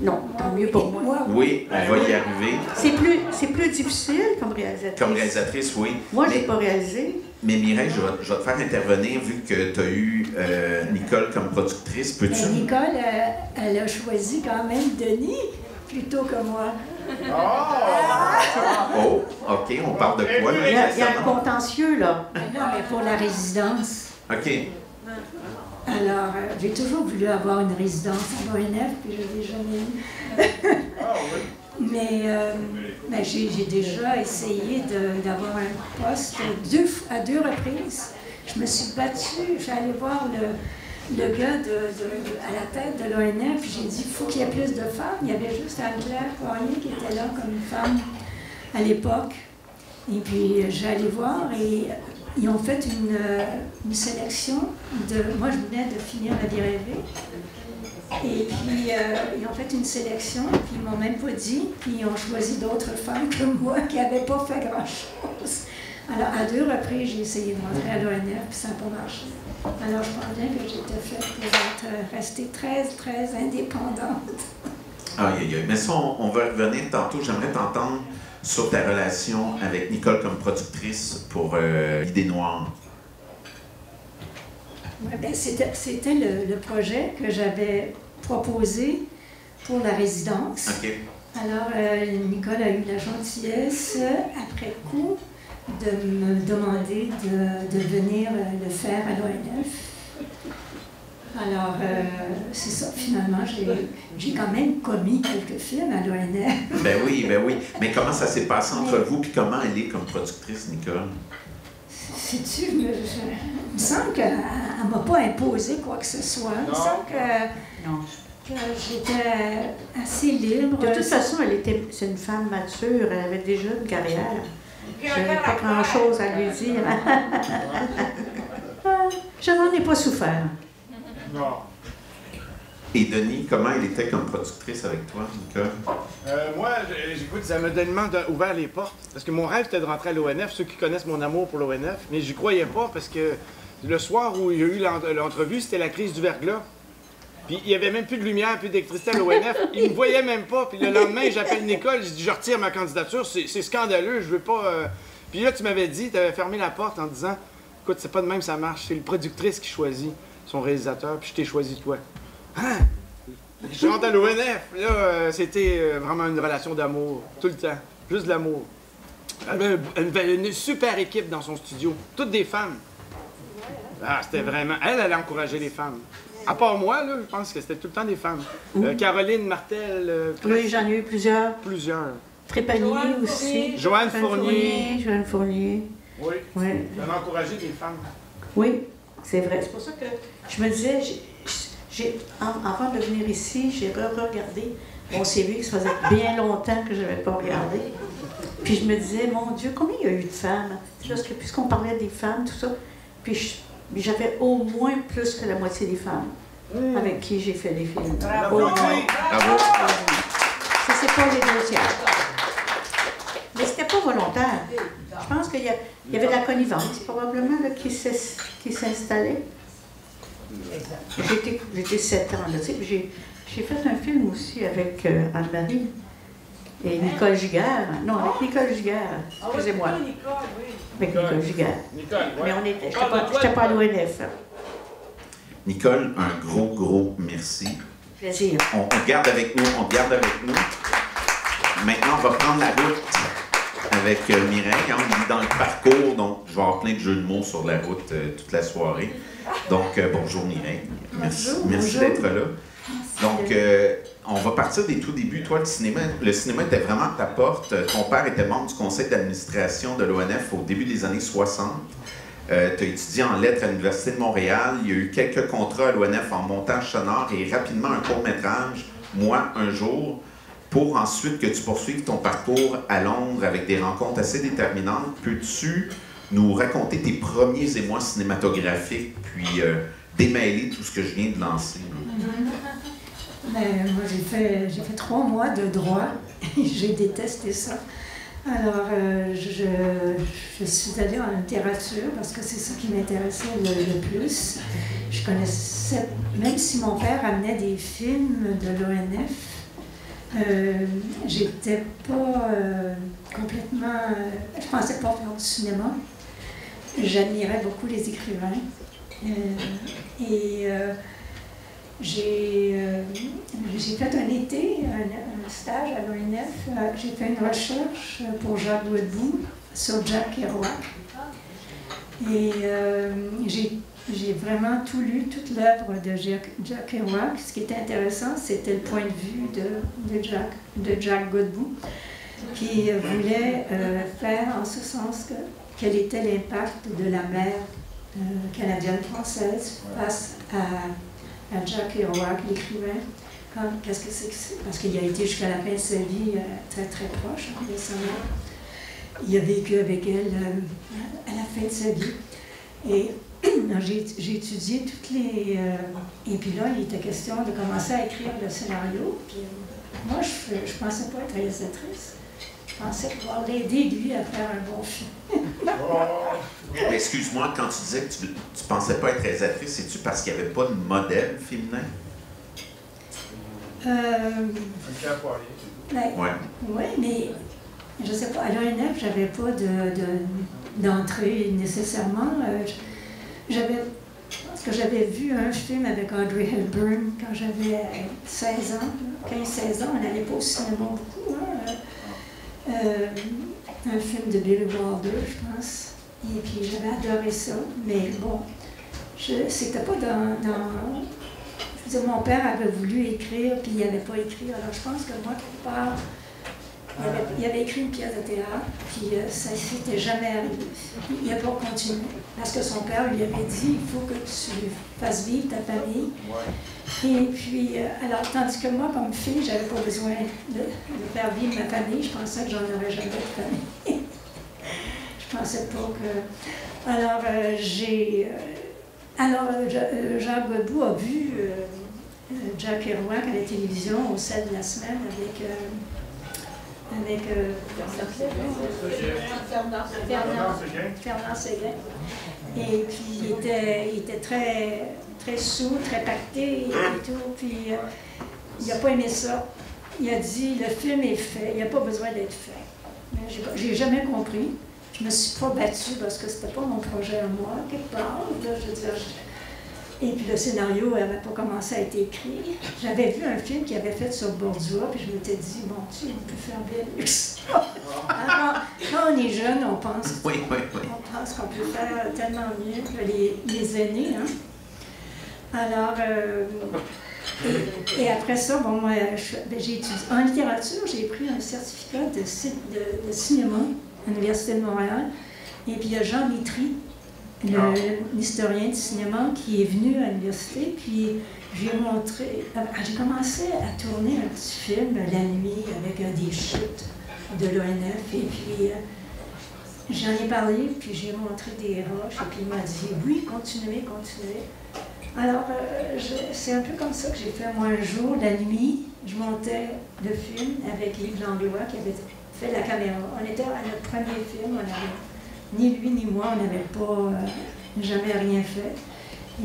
Speaker 2: Non, tant mieux pour moi.
Speaker 1: Oui, on va y arriver.
Speaker 2: C'est plus, c'est plus difficile comme réalisatrice.
Speaker 1: Comme réalisatrice, oui.
Speaker 2: Moi,
Speaker 1: mais,
Speaker 2: j'ai pas réalisé.
Speaker 1: mais Mireille, je vais, je vais te faire intervenir vu que tu as eu euh, Nicole comme productrice. Peux-tu?
Speaker 4: mais Nicole, euh, elle a choisi quand même Denis plutôt que moi.
Speaker 1: Oh, OK, on parle de quoi, là,
Speaker 2: Il y a, il y a un contentieux, là.
Speaker 4: Mais non, mais pour la résidence.
Speaker 1: OK.
Speaker 4: Alors, euh, j'ai toujours voulu avoir une résidence à l'ONF, puis je ne l'ai jamais eu. Mais euh, ben, j'ai déjà essayé d'avoir un poste deux, à deux reprises. Je me suis battue, j'allais voir le, le gars de, de- à la tête de l'ONF, j'ai dit il faut qu'il y ait plus de femmes. Il y avait juste Anne-Claire Poirier qui était là comme une femme à l'époque. Et puis euh, j'allais voir et ils ont fait une, euh, une sélection de. Moi, je venais de finir la vie rêvée. Et puis, euh, ils ont fait une sélection, puis ils m'ont même pas dit, puis ils ont choisi d'autres femmes que moi qui n'avaient pas fait grand-chose. Alors, à deux reprises, j'ai essayé de rentrer à l'ONF, puis ça n'a pas marché. Alors, je pense bien que j'étais faite pour être, euh, rester très, très indépendante.
Speaker 1: Aïe, aïe, aïe. Mais ça, on, on va revenir tantôt. J'aimerais t'entendre sur ta relation avec Nicole comme productrice pour euh, L'idée noire?
Speaker 4: Ouais, ben, C'était le, le projet que j'avais proposé pour la résidence. Alors, euh, Nicole a eu la gentillesse, après coup, de me demander de, de venir euh, le faire à l'ONF. Alors, euh, c'est ça, finalement, j'ai quand même commis quelques films à l'ONF.
Speaker 1: Ben oui, ben oui. Mais comment ça s'est passé entre vous, puis comment elle est comme productrice, Nicole?
Speaker 4: Sais-tu, il me semble qu'elle ne m'a pas imposé quoi que ce soit. Il me semble que,
Speaker 2: Non.
Speaker 4: j'étais assez libre.
Speaker 2: De toute façon, elle était, c'est une femme mature, elle avait déjà une carrière. Je n'avais pas grand-chose à lui dire. Je n'en ai pas souffert.
Speaker 3: Non.
Speaker 1: Et Denis, comment elle était comme productrice avec toi, Nicole?
Speaker 3: Euh, moi, j'écoute, ça m'a tellement ouvert les portes. Parce que mon rêve, c'était de rentrer à l'ONF. Ceux qui connaissent mon amour pour l'ONF. Mais j'y croyais pas parce que le soir où il y a eu l'ent- l'entrevue, c'était la crise du verglas. Puis il y avait même plus de lumière, plus d'électricité à l'ONF. Ils me voyaient même pas. Puis le lendemain, j'appelle Nicole, je dis je retire ma candidature. C'est c'est scandaleux, je veux pas. euh. Puis là, tu m'avais dit, tu avais fermé la porte en disant écoute, c'est pas de même ça marche. C'est le productrice qui choisit son réalisateur, puis je t'ai choisi toi. Hein? Je rentre à l'ONF. Là, euh, c'était euh, vraiment une relation d'amour, tout le temps. Juste de l'amour. Elle avait une, une super équipe dans son studio. Toutes des femmes. Ah, c'était vraiment. Elle, elle a encouragé les femmes. À part moi, là, je pense que c'était tout le temps des femmes. Euh, Caroline Martel, euh,
Speaker 2: Oui, j'en ai eu plusieurs.
Speaker 3: plusieurs.
Speaker 2: Trépanier
Speaker 5: Joanne
Speaker 2: aussi.
Speaker 5: Fournier.
Speaker 3: Joanne Fournier.
Speaker 2: Joanne Fournier.
Speaker 3: Oui.
Speaker 2: Oui.
Speaker 3: Elle a encouragé des femmes.
Speaker 2: Oui, c'est vrai. C'est pour ça que je me disais, avant de venir ici, j'ai re-regardé mon CV que ça faisait bien longtemps que je n'avais pas regardé. Puis je me disais, mon Dieu, combien il y a eu de femmes? Parce que puisqu'on parlait des femmes, tout ça, puis j'avais au moins plus que la moitié des femmes avec qui j'ai fait des films.
Speaker 5: Bravo.
Speaker 2: Au moins.
Speaker 1: Bravo.
Speaker 2: Ça, c'est pas négociable. Mais c'était pas volontaire. Je pense qu'il y, avait de la connivence, probablement, là, qui s'installait. J'étais j'étais sept ans, j'ai j'ai fait un film aussi avec euh, Anne-Marie et Nicole Giguère. Non, avec Nicole Giguère, excusez-moi,
Speaker 5: Ah oui, Nicole, oui.
Speaker 2: avec Nicole Giguère.
Speaker 3: Nicole,
Speaker 2: Mais on était, j'étais
Speaker 3: Ah,
Speaker 2: pas, à
Speaker 3: Nicole.
Speaker 2: l'ONF.
Speaker 1: Nicole, un gros, gros merci.
Speaker 2: Plaisir.
Speaker 1: On, on garde avec nous, on garde avec nous. Maintenant, on va prendre la route avec euh, Mireille. hein. On est dans le parcours, donc je vais avoir plein de jeux de mots sur la route euh, toute la soirée. Donc, euh, bonjour Mireille. Merci,
Speaker 2: Bonjour,
Speaker 1: merci
Speaker 2: bonjour.
Speaker 1: d'être là. Donc, euh, on va partir des tout débuts. Toi, le cinéma, le cinéma était vraiment ta porte. Ton père était membre du conseil d'administration de l'ONF au début des années 60. tu as étudié en lettres à l'Université de Montréal. Il y a eu quelques contrats à l'ONF en montage sonore et rapidement un court-métrage, Moi, un jour, pour ensuite que tu poursuives ton parcours à Londres avec des rencontres assez déterminantes. Peux-tu nous raconter tes premiers émois cinématographiques, puis euh, démêler tout ce que je viens de lancer?
Speaker 4: Ben, moi, j'ai fait, fait trois mois de droit. j'ai détesté ça. Alors, euh, je, suis allée en littérature parce que c'est ça qui m'intéressait le plus. Je connaissais, même si mon père amenait des films de l'ONF, euh, j'étais pas euh, complètement. euh, je pensais pas faire du cinéma. J'admirais beaucoup les écrivains. Euh, et j'ai fait un été, un, stage à l'ONF. J'ai fait une recherche pour Jacques Woodbourg sur Jack Kerouac. Et j'ai j'ai vraiment tout lu, toute l'œuvre de Jack, Jack Kerouac. Ce qui était intéressant, c'était le point de vue de, Jack, de Jack Godbout, qui euh, voulait euh, faire en ce sens que quel était l'impact de la mer euh, canadienne-française face à, Jack Kerouac, l'écrivain. Qu'est-ce que c'est? Parce qu'il a été jusqu'à la fin de sa vie euh, très très proche de sa mère. Il a vécu avec elle à la fin de sa vie. Et j'ai j'ai étudié toutes les. euh, et puis là, il était question de commencer à écrire le scénario. Puis euh, moi, je ne pensais pas être réalisatrice. Je pensais pouvoir l'aider, lui, à faire un bon film.
Speaker 1: Excuse-moi, quand tu disais que tu, tu pensais pas être réalisatrice, c'est-tu parce qu'il n'y avait pas de modèle féminin?
Speaker 4: Euh, ben,
Speaker 1: Ouais.
Speaker 4: Oui, mais je sais pas, à l'ONF, j'avais pas de, de- d'entrée nécessairement. Euh, J'avais, que j'avais vu un film avec Audrey Hepburn quand j'avais euh, 16 ans, 15-16 ans, on n'allait pas au cinéma beaucoup. hein, euh, euh, un film de Billy Wilder, je pense. Et puis j'avais adoré ça, mais bon, c'était pas dans, dans je veux dire, mon père avait voulu écrire, puis il n'avait pas écrit. Alors, je pense que moi, quelque part, il avait, il avait écrit une pièce de théâtre, puis euh, ça s'était jamais arrivé. Il n'a pas continué. Parce que son père lui avait dit il faut que tu fasses vivre ta famille. Et puis, euh, alors, tandis que moi, comme fille, j'avais pas besoin de, de faire vivre ma famille. Je pensais que j'en aurais jamais de famille. je pensais pas que. Alors, euh, j'ai. alors, Ja- Jacques Godbout a vu Jack Kerouac à la télévision au 7 de la semaine avec. Euh, avec euh, Fernand, Fernand Séguin. Et puis, il était, très, très sous, très pacté et tout. Puis, euh, il n'a pas aimé ça. Il a dit le film est fait, il n'y a pas besoin d'être fait. Mais j'ai jamais compris. Je me suis pas battue parce que c'était pas mon projet à moi, quelque part. Je veux dire, je- Et puis le scénario n'avait pas commencé à être écrit. J'avais vu un film qui avait fait sur Bordua, puis je m'étais dit, bon Dieu, on peut faire bien ça. Alors, quand on est jeune, on pense,
Speaker 1: Oui, oui, oui.
Speaker 4: on pense qu'on peut faire tellement mieux que les, les aînés. Hein? Alors, euh, et, et après ça, bon, moi, ben, j'ai étudié en littérature, j'ai pris un certificat de, de- de cinéma à l'Université de Montréal. Et puis il y a Jean Mitry. L'historien du cinéma, qui est venu à l'université. Puis j'ai montré, ah, j'ai commencé à tourner un petit film la nuit avec euh, des chutes de l'ONF. Et puis euh, j'en ai parlé, puis j'ai montré des roches. Et puis il m'a dit oui, continuez, continuez. Alors, euh, c'est un peu comme ça que j'ai fait. Moi, un jour, la nuit, je montais le film avec Yves Langlois qui avait fait la caméra. On était à notre premier film, on avait, ni lui ni moi, on n'avait pas euh, jamais rien fait.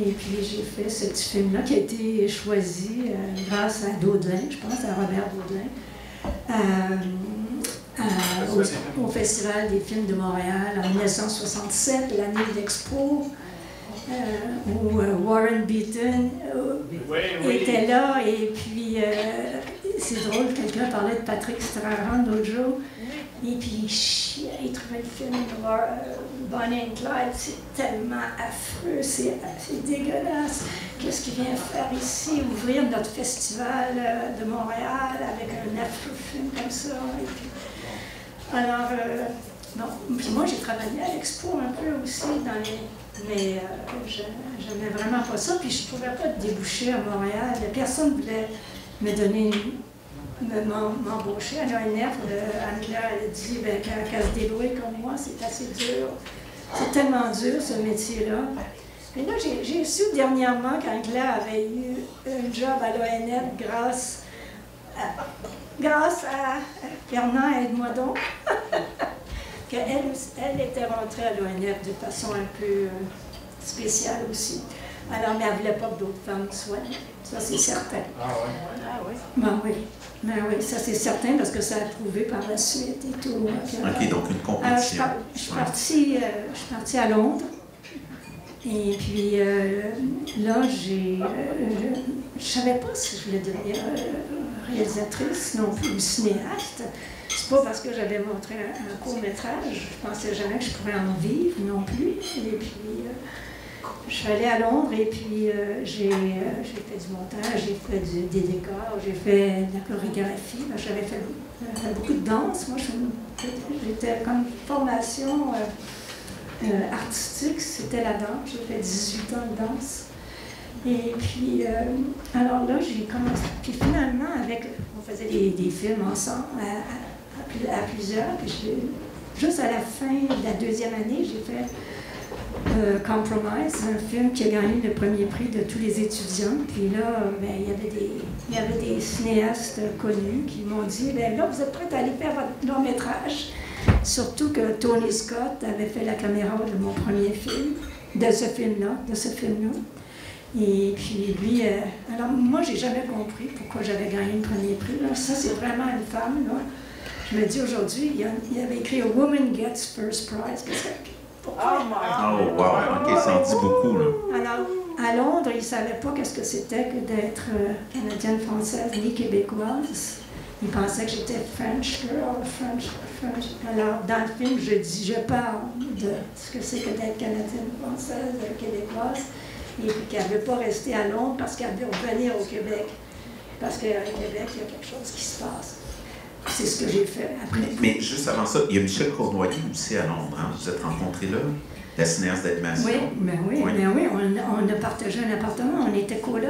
Speaker 4: Et puis j'ai fait ce petit film-là qui a été choisi euh, grâce à Daudelin, je pense, à Robert Daudelin, euh, au, au Festival des films de Montréal en 1967, l'année de l'Expo, où euh, Warren Beaton euh,
Speaker 3: Oui, oui.
Speaker 4: était là. Et puis, euh, c'est drôle, quelqu'un parlait de Patrick Strahan l'autre jour. Et puis, il trouvait le film de euh, Bonnie and Clyde, c'est tellement affreux, c'est dégueulasse. Qu'est-ce qu'il vient faire ici? Ouvrir notre festival euh, de Montréal avec un affreux film comme ça. Et puis, alors, euh, bon, puis moi, j'ai travaillé à l'Expo un peu aussi dans les. Mais euh, je n'aimais vraiment pas ça, puis je trouvais pas de déboucher à Montréal. Personne ne voulait me donner, me- m'em- m'embaucher à l'ONF. Anne-Claire, elle a dit ben, qu'à se débrouiller comme moi, c'est assez dur. C'est tellement dur, ce métier-là. Mais là, j'ai- su dernièrement qu'Anne-Claire avait eu un job à l'ONF grâce à, grâce à Fernand, aide-moi donc. qu'elle elle était rentrée à l'ONF de façon un peu euh, spéciale aussi. Alors, mais elle ne voulait pas que d'autres femmes soient. Ça, c'est certain.
Speaker 3: Ah ouais.
Speaker 2: Ah oui.
Speaker 4: Ben oui. Ben oui, ça c'est certain parce que ça a prouvé par la suite et tout.
Speaker 1: OK, donc une
Speaker 4: Alors, je, suis
Speaker 1: compétition.
Speaker 4: par- je suis partie, euh, je suis partie à Londres. Et puis euh, là, j'ai, euh, je ne savais pas si je voulais devenir euh, réalisatrice non plus ou cinéaste. C'est pas parce que j'avais montré un, court métrage, je pensais jamais que je pourrais en vivre non plus. Et puis, euh, je suis allée à Londres et puis euh, j'ai, euh, j'ai fait du montage, j'ai fait des décors, j'ai fait de la chorégraphie. J'avais fait, beaucoup de danse. Moi, j'étais comme formation artistique, c'était la danse. J'ai fait 18 ans de danse. Et puis, alors là, j'ai commencé. Puis finalement, avec, on faisait des, films ensemble à plus- à plusieurs. Juste à la fin de la deuxième année, j'ai fait euh, Compromise, un film qui a gagné le premier prix de tous les étudiants. Puis là, ben, il, y avait des, il y avait des cinéastes connus qui m'ont dit ben là, vous êtes prête à aller faire votre long métrage. Surtout que Tony Scott avait fait la caméra de mon premier film, de ce film-là, de ce film-là. Et puis lui, euh, alors moi, j'ai jamais compris pourquoi j'avais gagné le premier prix. là. Ça, c'est vraiment une femme. Là. Je me dis aujourd'hui, il, y il avait écrit A Woman Gets First Prize. Qu'est-ce que- pourquoi?
Speaker 1: Oh, wow. OK, ça en dit beaucoup, là.
Speaker 4: Alors, à Londres, ils ne savaient pas qu'est-ce que c'était que d'être euh, canadienne française ni québécoise. Ils pensaient que j'étais French girl, French, French. Alors, dans le film, je dis, je parle de ce que c'est que d'être canadienne française, euh, québécoise, et puis qu'elle ne veut pas rester à Londres parce qu'elle veut revenir au Québec. Parce qu'au Québec, il y a quelque chose qui se passe. C'est ce que j'ai fait après.
Speaker 1: Mais juste avant ça, il y a Michel Cournoyer aussi à Londres. hein. Vous êtes rencontrés là, la cinéaste d'animation.
Speaker 4: Oui, ben oui,
Speaker 1: Oui.
Speaker 4: ben oui, on, on a partagé un appartement, on était coloc.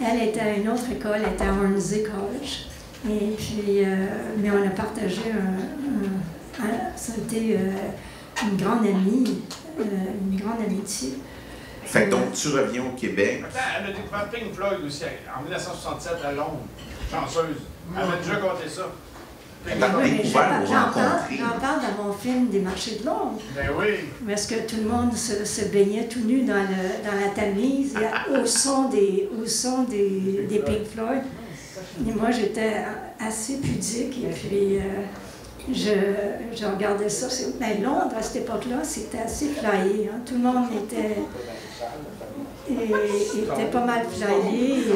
Speaker 4: Elle était à une autre école, elle était à Hornsey College. Et puis, euh, mais on a partagé un. un- un- ça a été euh, une grande amie, euh, une grande amitié.
Speaker 1: Fait que donc, tu reviens au Québec.
Speaker 3: Attends, elle a découvert Pink Floyd aussi en 1967 à Londres. Chanceuse. Elle m'a déjà compté ça. Pink
Speaker 1: Attends,
Speaker 3: Floyd.
Speaker 4: Oui, mais
Speaker 1: découvert
Speaker 4: j'en
Speaker 1: ou
Speaker 4: j'en parle,
Speaker 1: rencontré?
Speaker 4: j'en parle dans mon film des marchés de Londres.
Speaker 3: Ben oui.
Speaker 4: Où est-ce que tout le monde se, se baignait tout nu dans, le, dans la tamise? Au son des, au son des, des Pink Floyd. Et moi, j'étais assez pudique et puis euh, je, je regardais ça. C'est- Ben, Londres, à cette époque-là, c'était assez flyé. hein. Tout le monde était Et était pas mal flyé.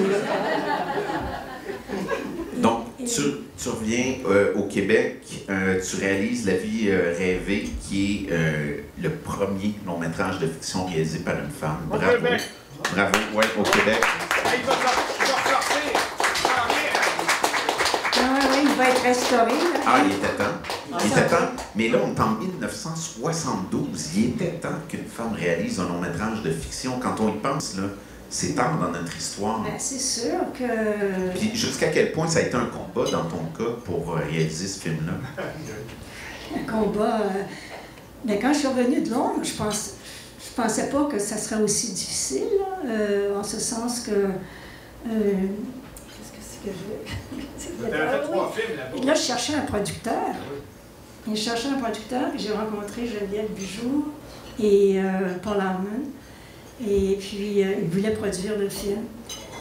Speaker 1: tu, tu reviens euh, au Québec, euh, tu réalises La vie euh, rêvée, qui est euh, le premier long métrage de fiction réalisé par une femme. Bravo. Bravo, ouais, au Québec.
Speaker 3: Ah,
Speaker 4: Ah il va être restauré. là.
Speaker 1: Ah, il était temps. Il était temps. Mais là, on est en 1972. Il était temps qu'une femme réalise un long métrage de fiction. Quand on y pense, là, c'est tard dans notre histoire.
Speaker 4: Ben, c'est sûr que.
Speaker 1: Puis jusqu'à quel point ça a été un combat dans ton cas pour euh, réaliser ce film-là?
Speaker 4: un combat. euh, Mais quand je suis revenue de Londres, je pense, je pensais pas que ça serait aussi difficile, là, euh, en ce sens que. euh, Qu'est-ce que c'est que je.
Speaker 3: T'avais fait trois films
Speaker 4: Et
Speaker 3: là-bas.
Speaker 4: là, je cherchais un producteur. Et je cherchais un producteur, et j'ai rencontré Geneviève Bujour et euh, Paul Harmon. Et puis, euh, ils voulaient produire le film.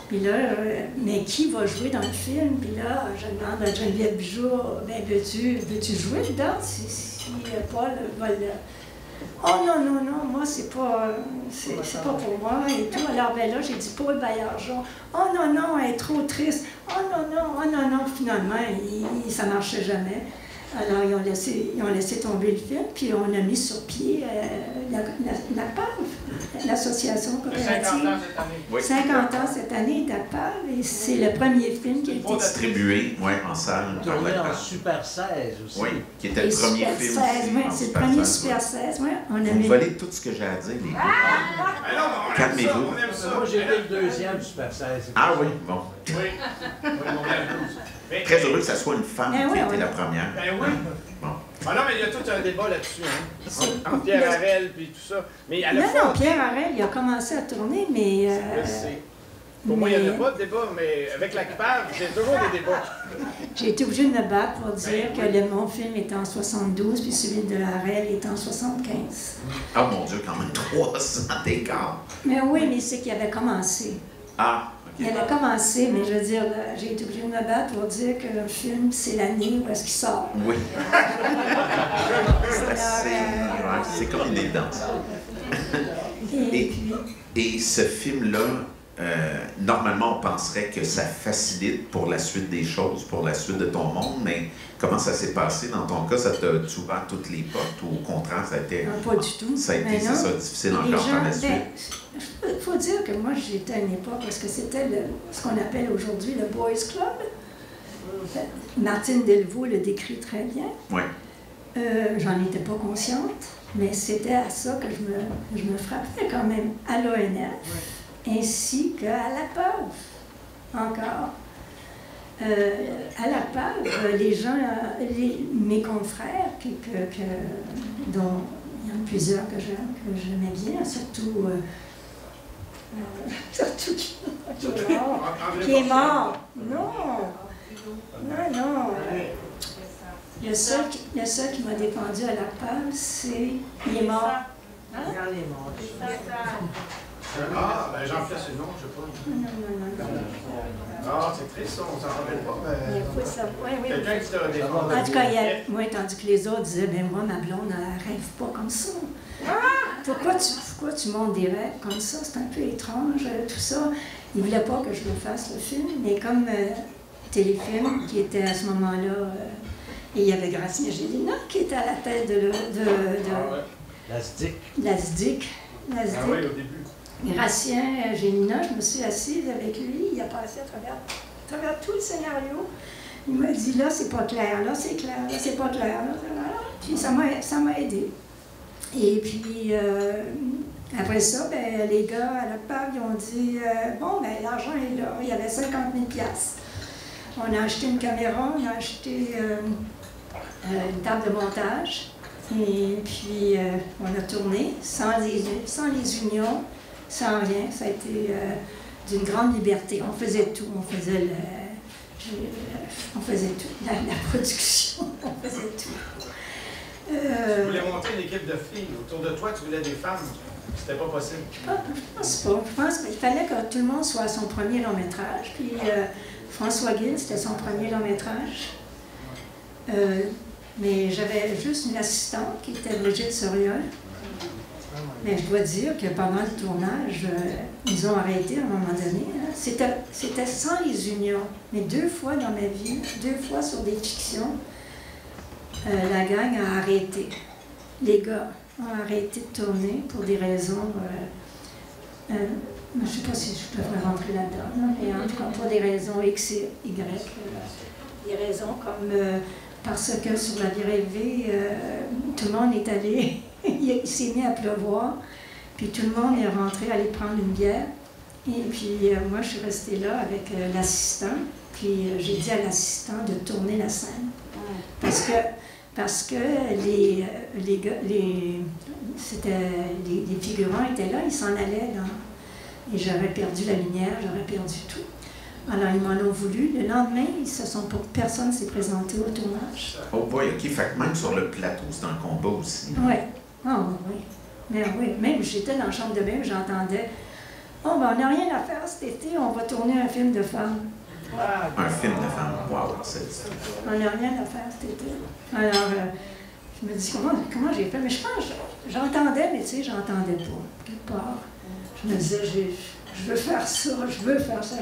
Speaker 4: Puis là, euh, mais qui va jouer dans le film? Puis là, je demande à Geneviève Bujour, ben, veux-tu veux jouer dedans? Si, si euh, Paul va le... Oh non, non, non, moi, c'est pas, c'est pas pour moi et tout. Alors, ben là, j'ai dit Paul Baillargeon. Oh non, non, elle est trop triste. Oh non, non, oh non, non. Finalement, il, il- ça marchait jamais. Alors, ils ont, laissé, ils ont laissé tomber le film, puis on a mis sur pied euh, la, la, la PAV, l'Association
Speaker 3: 50
Speaker 4: coopérative.
Speaker 3: ans cette année.
Speaker 1: Oui.
Speaker 4: 50 ans cette année d'APAV, et c'est le premier film qui a été
Speaker 1: Distribué, ouais, en salle
Speaker 5: Tourné en. Super 16 aussi.
Speaker 1: Oui, qui était le
Speaker 4: Et
Speaker 1: premier
Speaker 4: Super
Speaker 1: film
Speaker 4: 16,
Speaker 1: aussi en
Speaker 4: c'est le premier
Speaker 1: 16,
Speaker 4: Super 16, ouais. On a
Speaker 1: Vous
Speaker 4: mis...
Speaker 1: volez tout ce que j'ai à dire, les gars.
Speaker 3: Ah
Speaker 1: Calmez-vous.
Speaker 5: Moi, j'ai été le deuxième Super 16.
Speaker 1: Ah oui, bon.
Speaker 3: Oui. Oui, on
Speaker 1: Très heureux que ça soit une femme
Speaker 4: Ben
Speaker 1: qui
Speaker 4: oui,
Speaker 1: a été la première.
Speaker 3: Ben oui.
Speaker 1: Bon.
Speaker 3: Ah non, mais il y a tout un débat là-dessus, hein. Entre Pierre Harel puis tout ça. Mais à la
Speaker 4: Non,
Speaker 3: fois,
Speaker 4: non, Pierre Harel, il a commencé à tourner, mais... euh,
Speaker 3: je sais. Pour moi, il n'y en a pas de débat, mais avec la capable, c'est toujours des débats.
Speaker 4: J'ai été obligée de me battre pour dire que le, mon film est en 72, puis celui de Harel est en 75.
Speaker 1: Ah mon Dieu, quand même 300 d'écart.
Speaker 4: Mais oui, mais c'est qu'il avait commencé.
Speaker 1: Ah,
Speaker 4: Il
Speaker 1: ok.
Speaker 4: avait commencé, mais je veux dire, là, j'ai été obligée de me battre pour dire que le film, c'est l'année où est-ce qu'il sort.
Speaker 1: Oui, c'est comme une évidence.
Speaker 4: euh, et
Speaker 1: Et-
Speaker 4: puis,
Speaker 1: Et ce film-là, euh, normalement, on penserait que ça facilite pour la suite des choses, pour la suite de ton monde, mais comment ça s'est passé? Dans ton cas? Ça t'a ouvert toutes les portes ou au contraire, ça a été,
Speaker 4: non, pas du tout.
Speaker 1: ça a été
Speaker 4: non.
Speaker 1: ça, difficile encore par
Speaker 4: gens,
Speaker 1: la suite?
Speaker 4: ben, il faut dire que moi, j'étais à une époque parce que c'était ce qu'on appelle aujourd'hui le Boys Club. Martine Delvaux le décrit très bien.
Speaker 1: Oui.
Speaker 4: Euh, J'en étais pas consciente, mais c'était à ça que je me, je me frappais quand même, à l'ONF, ainsi qu'à la PAV, encore. Euh, à la PAV, euh, les gens, euh, les- mes confrères, que, que- que- dont il y en a plusieurs que j'aime- que j'aimais bien, surtout, euh, euh, surtout qui, qui est mort. Qui est mort. Non, non, non. Le seul, qui- le seul qui m'a défendu à la PAV, c'est. Il est mort. Hein?
Speaker 3: Ah, ben Jean-Pierre, c'est non, je sais pas.
Speaker 4: Non, non, non, non.
Speaker 3: Ah, c'est triste, ça, on s'en rappelle pas.
Speaker 4: Il faut savoir. Oui, oui.
Speaker 3: Quelqu'un qui t'a défendu.
Speaker 4: En tout cas, il y a- moi, tandis que les autres disaient, ben moi, ma blonde, elle rêve pas comme ça. Pourquoi tu, pourquoi tu montes des rêves comme ça? C'est un peu étrange, euh, tout ça. Il voulait pas que je le fasse, le film, mais comme euh, Téléfilm, qui était à ce moment-là, euh, et il y avait Gracien Gélina, qui était à la tête de, le- de, de
Speaker 3: Ah ouais.
Speaker 5: La SDIC.
Speaker 4: la SDIC. La
Speaker 3: Ah oui, au début.
Speaker 4: Gracien Gélina, je me suis assise avec lui, il a passé à travers, tout le scénario. Il m'a dit là, c'est pas clair, là, c'est clair, là, c'est pas clair, là. Puis ça m'a, aidé. Et puis, euh, après ça, ben, les gars à la ils ont dit euh, bon, ben, l'argent est là. Il y avait 50 000 piastres. On a acheté une caméra, on a acheté euh, euh, une table de montage. Et puis, euh, on a tourné sans les, sans les unions, sans rien. Ça a été euh, d'une grande liberté. On faisait tout. On faisait le, je- on faisait tout. La, la production, on faisait tout.
Speaker 3: Tu
Speaker 4: Euh,
Speaker 3: voulais monter une équipe de filles. Autour de toi, tu voulais des femmes. C'était pas possible.
Speaker 4: je pense pas. Je pense qu'il fallait que tout le monde soit à son premier long métrage. Puis euh, François Guil, c'était son premier long métrage. Euh, mais j'avais juste une assistante qui était Brigitte Soriol. Mais je dois dire que pendant le tournage, euh, ils ont arrêté à un moment donné. hein. C'était, sans les unions. Mais deux fois dans ma vie, deux fois sur des fictions, euh, la gang a arrêté. Les gars ont arrêté de tourner pour des raisons. euh, je ne sais pas si je devrais rentrer là-dedans, là, mais en tout cas pour des raisons X et Y. des raisons comme parce que sur la vie rêvée, tout le monde est allé, il s'est mis à pleuvoir, puis tout le monde est rentré aller prendre une bière. Et puis euh, moi, je suis restée là avec euh, l'assistant, puis euh, j'ai dit à l'assistant de tourner la scène. Parce que, parce que les, les, gars- les, c'était, les, les figurants étaient là, ils s'en allaient dans, et j'aurais perdu la lumière, j'aurais perdu tout. Alors ils m'en ont voulu. Le lendemain, ils se sont pas, personne ne s'est présenté au tournage.
Speaker 1: Oh boy, ok, fait que même sur le plateau, c'est un combat aussi.
Speaker 4: Oui. Ah oui. Mais oui, même j'étais dans la chambre de bain, j'entendais Oh, ben, on n'a rien à faire cet été, on va tourner un film de femmes.
Speaker 1: Un film de femme. Wow, c'est.
Speaker 4: On n'a rien à faire cet été. Alors, euh, je me dis comment, comment j'ai fait. Mais je pense, j'entendais, mais tu sais, j'entendais pas. Quelque part. Je me disais, je veux faire ça, je veux faire ça.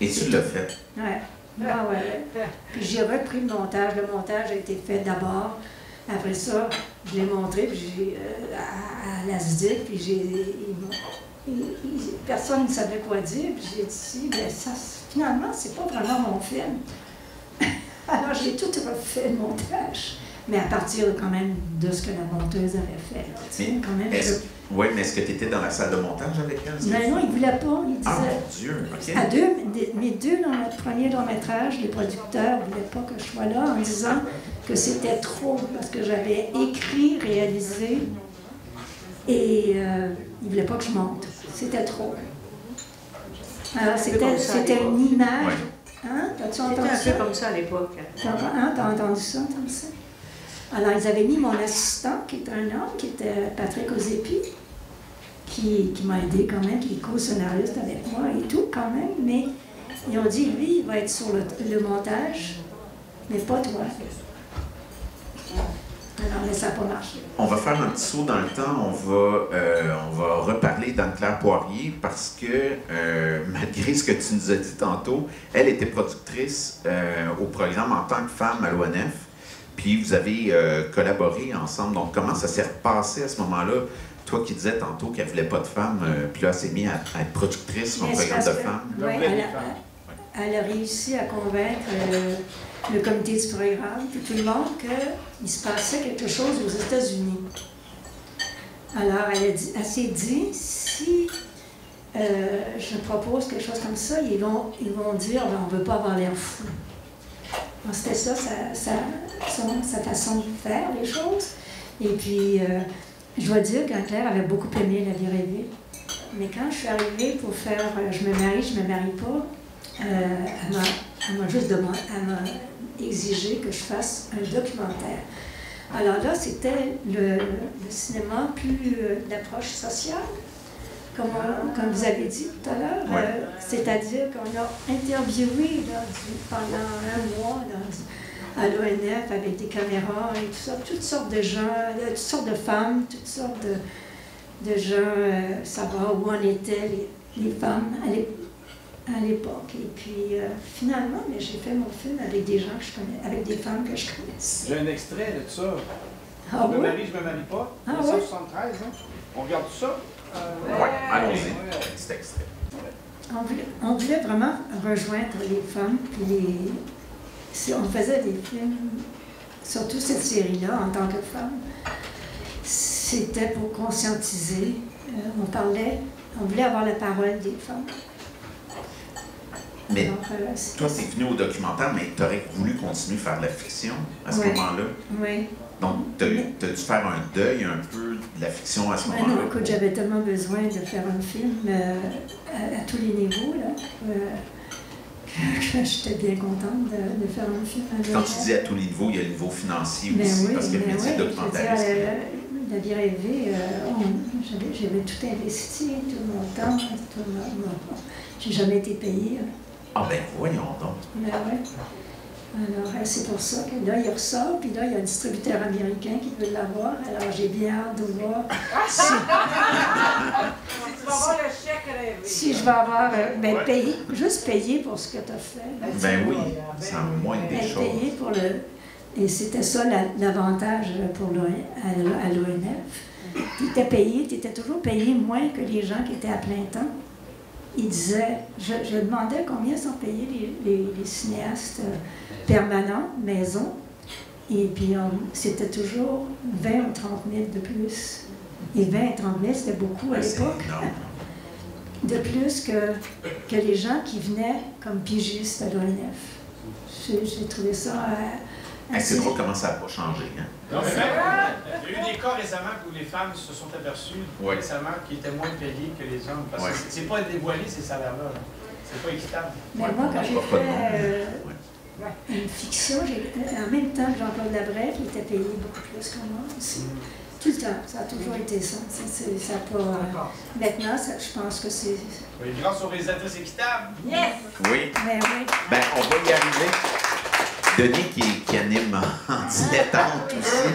Speaker 1: Et tu l'as fait?
Speaker 4: Ouais. Ah ouais. Puis j'ai repris le montage. Le montage a été fait d'abord. Après ça, je l'ai montré puis j'ai, euh, à, à la SDIC, puis j'ai. personne ne savait quoi dire. Puis j'ai dit, ben ça, finalement, c'est pas vraiment mon film. Alors j'ai tout refait le montage. Mais à partir quand même de ce que la monteuse avait fait. là,
Speaker 1: Mais
Speaker 4: quand même,
Speaker 1: Est-ce
Speaker 4: je-
Speaker 1: ouais, mais est-ce que tu étais dans la salle de montage avec elle?
Speaker 4: Mais non, il voulait pas. Il
Speaker 1: Ah
Speaker 4: disait.
Speaker 1: mon Dieu.
Speaker 4: À deux, des- mes deux dans le premier long métrage, les producteurs ne voulaient pas que je sois là en disant que c'était trop parce que j'avais écrit, réalisé et euh, ils ne voulaient pas que je monte. C'était trop. Alors c'était,
Speaker 2: ça
Speaker 4: une image. Hein? T'as-tu
Speaker 2: C'était
Speaker 4: entendu
Speaker 2: un
Speaker 4: ça?
Speaker 2: peu comme ça à l'époque.
Speaker 4: T'as hein, t'as entendu ça, entendu ça? Alors, ils avaient mis mon assistant, qui est un homme, qui était Patrick Ozepi, qui, qui m'a aidé quand même, qui est co-scénariste avec moi et tout quand même, mais ils ont dit, lui, il va être sur le, le montage, mais pas toi. Alors, mais ça n'a pas marché.
Speaker 1: On va faire un petit saut dans le temps. On va, euh, on va reparler d'Anne-Claire Poirier parce que, euh, malgré ce que tu nous as dit tantôt, elle était productrice euh, au programme en tant que femme à l'ONF. Puis vous avez euh, collaboré ensemble. Donc, comment ça s'est repassé à ce moment-là? Toi qui disais tantôt qu'elle voulait pas de femmes, euh, puis là, elle s'est mise à, à être productrice
Speaker 4: c'est
Speaker 1: programme de femmes.
Speaker 3: voulait
Speaker 4: elle,
Speaker 3: des
Speaker 4: a,
Speaker 3: femmes.
Speaker 4: elle a réussi à convaincre euh, le comité du programme et tout le monde qu'il se passait quelque chose aux États-Unis. Alors, elle, elle s'est dit, si euh, je propose quelque chose comme ça, ils vont, ils vont dire, Ben, on ne veut pas avoir l'air fou. C'était ça, sa, sa- son- façon de faire les choses. Et puis, euh, je dois dire qu'Anne-Claire avait beaucoup aimé La vie rêvée. Mais quand je suis arrivée pour faire euh, Je me marie, je me marie pas, elle m'a juste demandé, elle m'a exigé que je fasse un documentaire. Alors là, c'était le, le cinéma plus euh, d'approche sociale, comme, on- comme vous avez dit tout à l'heure.
Speaker 1: Ouais.
Speaker 4: Euh, C'est-à-dire qu'on a interviewé là, du- pendant un mois à l'ONF avec des caméras et tout ça, toutes sortes de gens, euh, toutes sortes de femmes, toutes sortes de, de gens, euh, savoir où en étaient les, les femmes à à l'époque. Et puis euh, finalement, mais j'ai fait mon film avec des gens que je connais, avec des femmes que je connaissais.
Speaker 3: J'ai un extrait de ça.
Speaker 4: Ah
Speaker 3: je me marie, je me marie pas.
Speaker 4: Ah
Speaker 3: 1973, hein? On regarde tout ça?
Speaker 1: Ouais, allons-y.
Speaker 3: Ouais.
Speaker 1: Petit extrait.
Speaker 4: On voulait, on voulait vraiment rejoindre les femmes. Puis les, si on faisait des films, surtout cette série-là, en tant que femme, c'était pour conscientiser. Euh, on parlait, on voulait avoir la parole des femmes.
Speaker 1: Mais toi, c'est venu au documentaire, mais tu aurais voulu continuer à faire de la fiction à ce moment-là?
Speaker 4: oui.
Speaker 1: Donc, tu as, dû faire un deuil un peu de la fiction à ce moment-là?
Speaker 4: non, écoute, j'avais tellement besoin de faire un film euh, à, à tous les niveaux, là, euh, que j'étais bien contente de, de faire un film. avec
Speaker 1: Quand tu dis à tous les niveaux, il y a le niveau financier
Speaker 4: Ben
Speaker 1: aussi,
Speaker 4: oui,
Speaker 1: parce que le
Speaker 4: ben
Speaker 1: métier
Speaker 4: oui, veux dire,
Speaker 1: documentariste.
Speaker 4: euh, la vie rêvée, euh, j'avais, tout investi, tout mon temps, tout mon, mon- j'ai jamais été payée. hein.
Speaker 1: Ah ben voyons donc.
Speaker 4: Ben ouais. Alors, euh, c'est pour ça que là, il ressort, puis là, il y a un distributeur américain qui veut l'avoir. Alors, j'ai bien hâte de voir si,
Speaker 6: Si tu vas voir le chèque rêvé.
Speaker 4: si je vais avoir, euh, ben, payé, juste payé pour ce que tu as fait.
Speaker 1: Ben oui, c'est moins des
Speaker 4: Ben,
Speaker 1: choses.
Speaker 4: payé pour le. Et c'était ça la- l'avantage pour à l'ONF. Tu étais payé, tu étais toujours payé moins que les gens qui étaient à plein temps. Ils disaient, je, je demandais combien sont payés les, les- les cinéastes euh, permanents, maison, et puis c'était toujours 20 ou 30 000 de plus. Et 20 et 30 000, c'était beaucoup à l'époque de plus que, que les gens qui venaient comme pigistes à l'ONF. J'ai trouvé ça euh,
Speaker 1: Hey, C'est
Speaker 4: assez...
Speaker 1: drôle comment ça n'a pas changé. Hein?
Speaker 3: Non, mais même, il y a eu des cas récemment où les femmes se sont aperçues
Speaker 1: Ouais.
Speaker 3: récemment qu'ils étaient moins payés que les hommes. Parce
Speaker 1: Ouais.
Speaker 3: que c'est- c'est pas dévoilé ces salaires-là. là. C'est pas équitable.
Speaker 4: Mais
Speaker 1: Ouais,
Speaker 4: moi, quand j'ai fait euh,
Speaker 1: Ouais.
Speaker 4: une fiction, j'ai- en même temps que Jean-Claude Labrèche, il était payé beaucoup plus que moi aussi. Tout le temps, ça a toujours été ça. Pas, euh, maintenant, ça- je pense que c'est...
Speaker 3: Oui, grâce aux réalisatrices équitables.
Speaker 6: Yes!
Speaker 1: Oui.
Speaker 4: Mais oui,
Speaker 1: Ben, on va y arriver. Denis qui, anime en, dilettante aussi.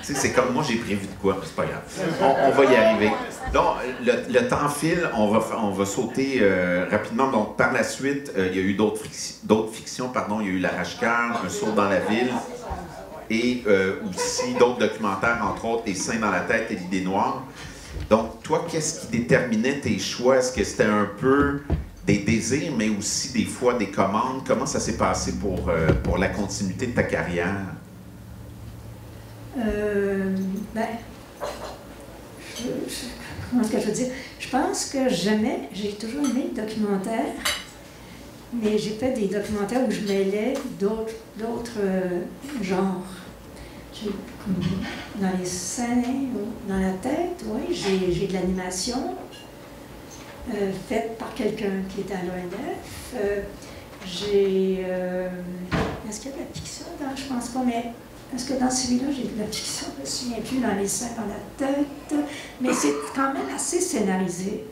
Speaker 1: Tu sais, c'est comme moi, j'ai prévu de quoi, c'est pas grave. On, va y arriver. Donc, le, temps file, on va, on va sauter euh, rapidement. Donc, par la suite, euh, il y a eu d'autres fictions, pardon. Il y a eu L'arrache-cœur, Un saut dans la ville, et euh, aussi d'autres documentaires, entre autres, Les seins dans la tête et l'idée noire. Donc, toi, qu'est-ce qui déterminait tes choix? Est-ce que c'était un peu des désirs, mais aussi des fois des commandes? Comment ça s'est passé pour, euh, pour la continuité de ta carrière?
Speaker 4: Euh, ben, je, comment est-ce dire? Je pense que j'aimais, j'ai toujours aimé le documentaire, mais j'ai fait des documentaires où je mêlais d'autres, d'autres euh, genres. Dans les scènes, dans la tête, oui, j'ai, j'ai de l'animation euh, faite par quelqu'un qui est à l'ONF. Euh, j'ai. euh, est-ce qu'il y a de la fiction dedans? Je pense pas, mais est-ce que dans celui-là, j'ai de la fiction? Je me souviens plus dans les scènes dans la tête, mais c'est quand même assez scénarisé.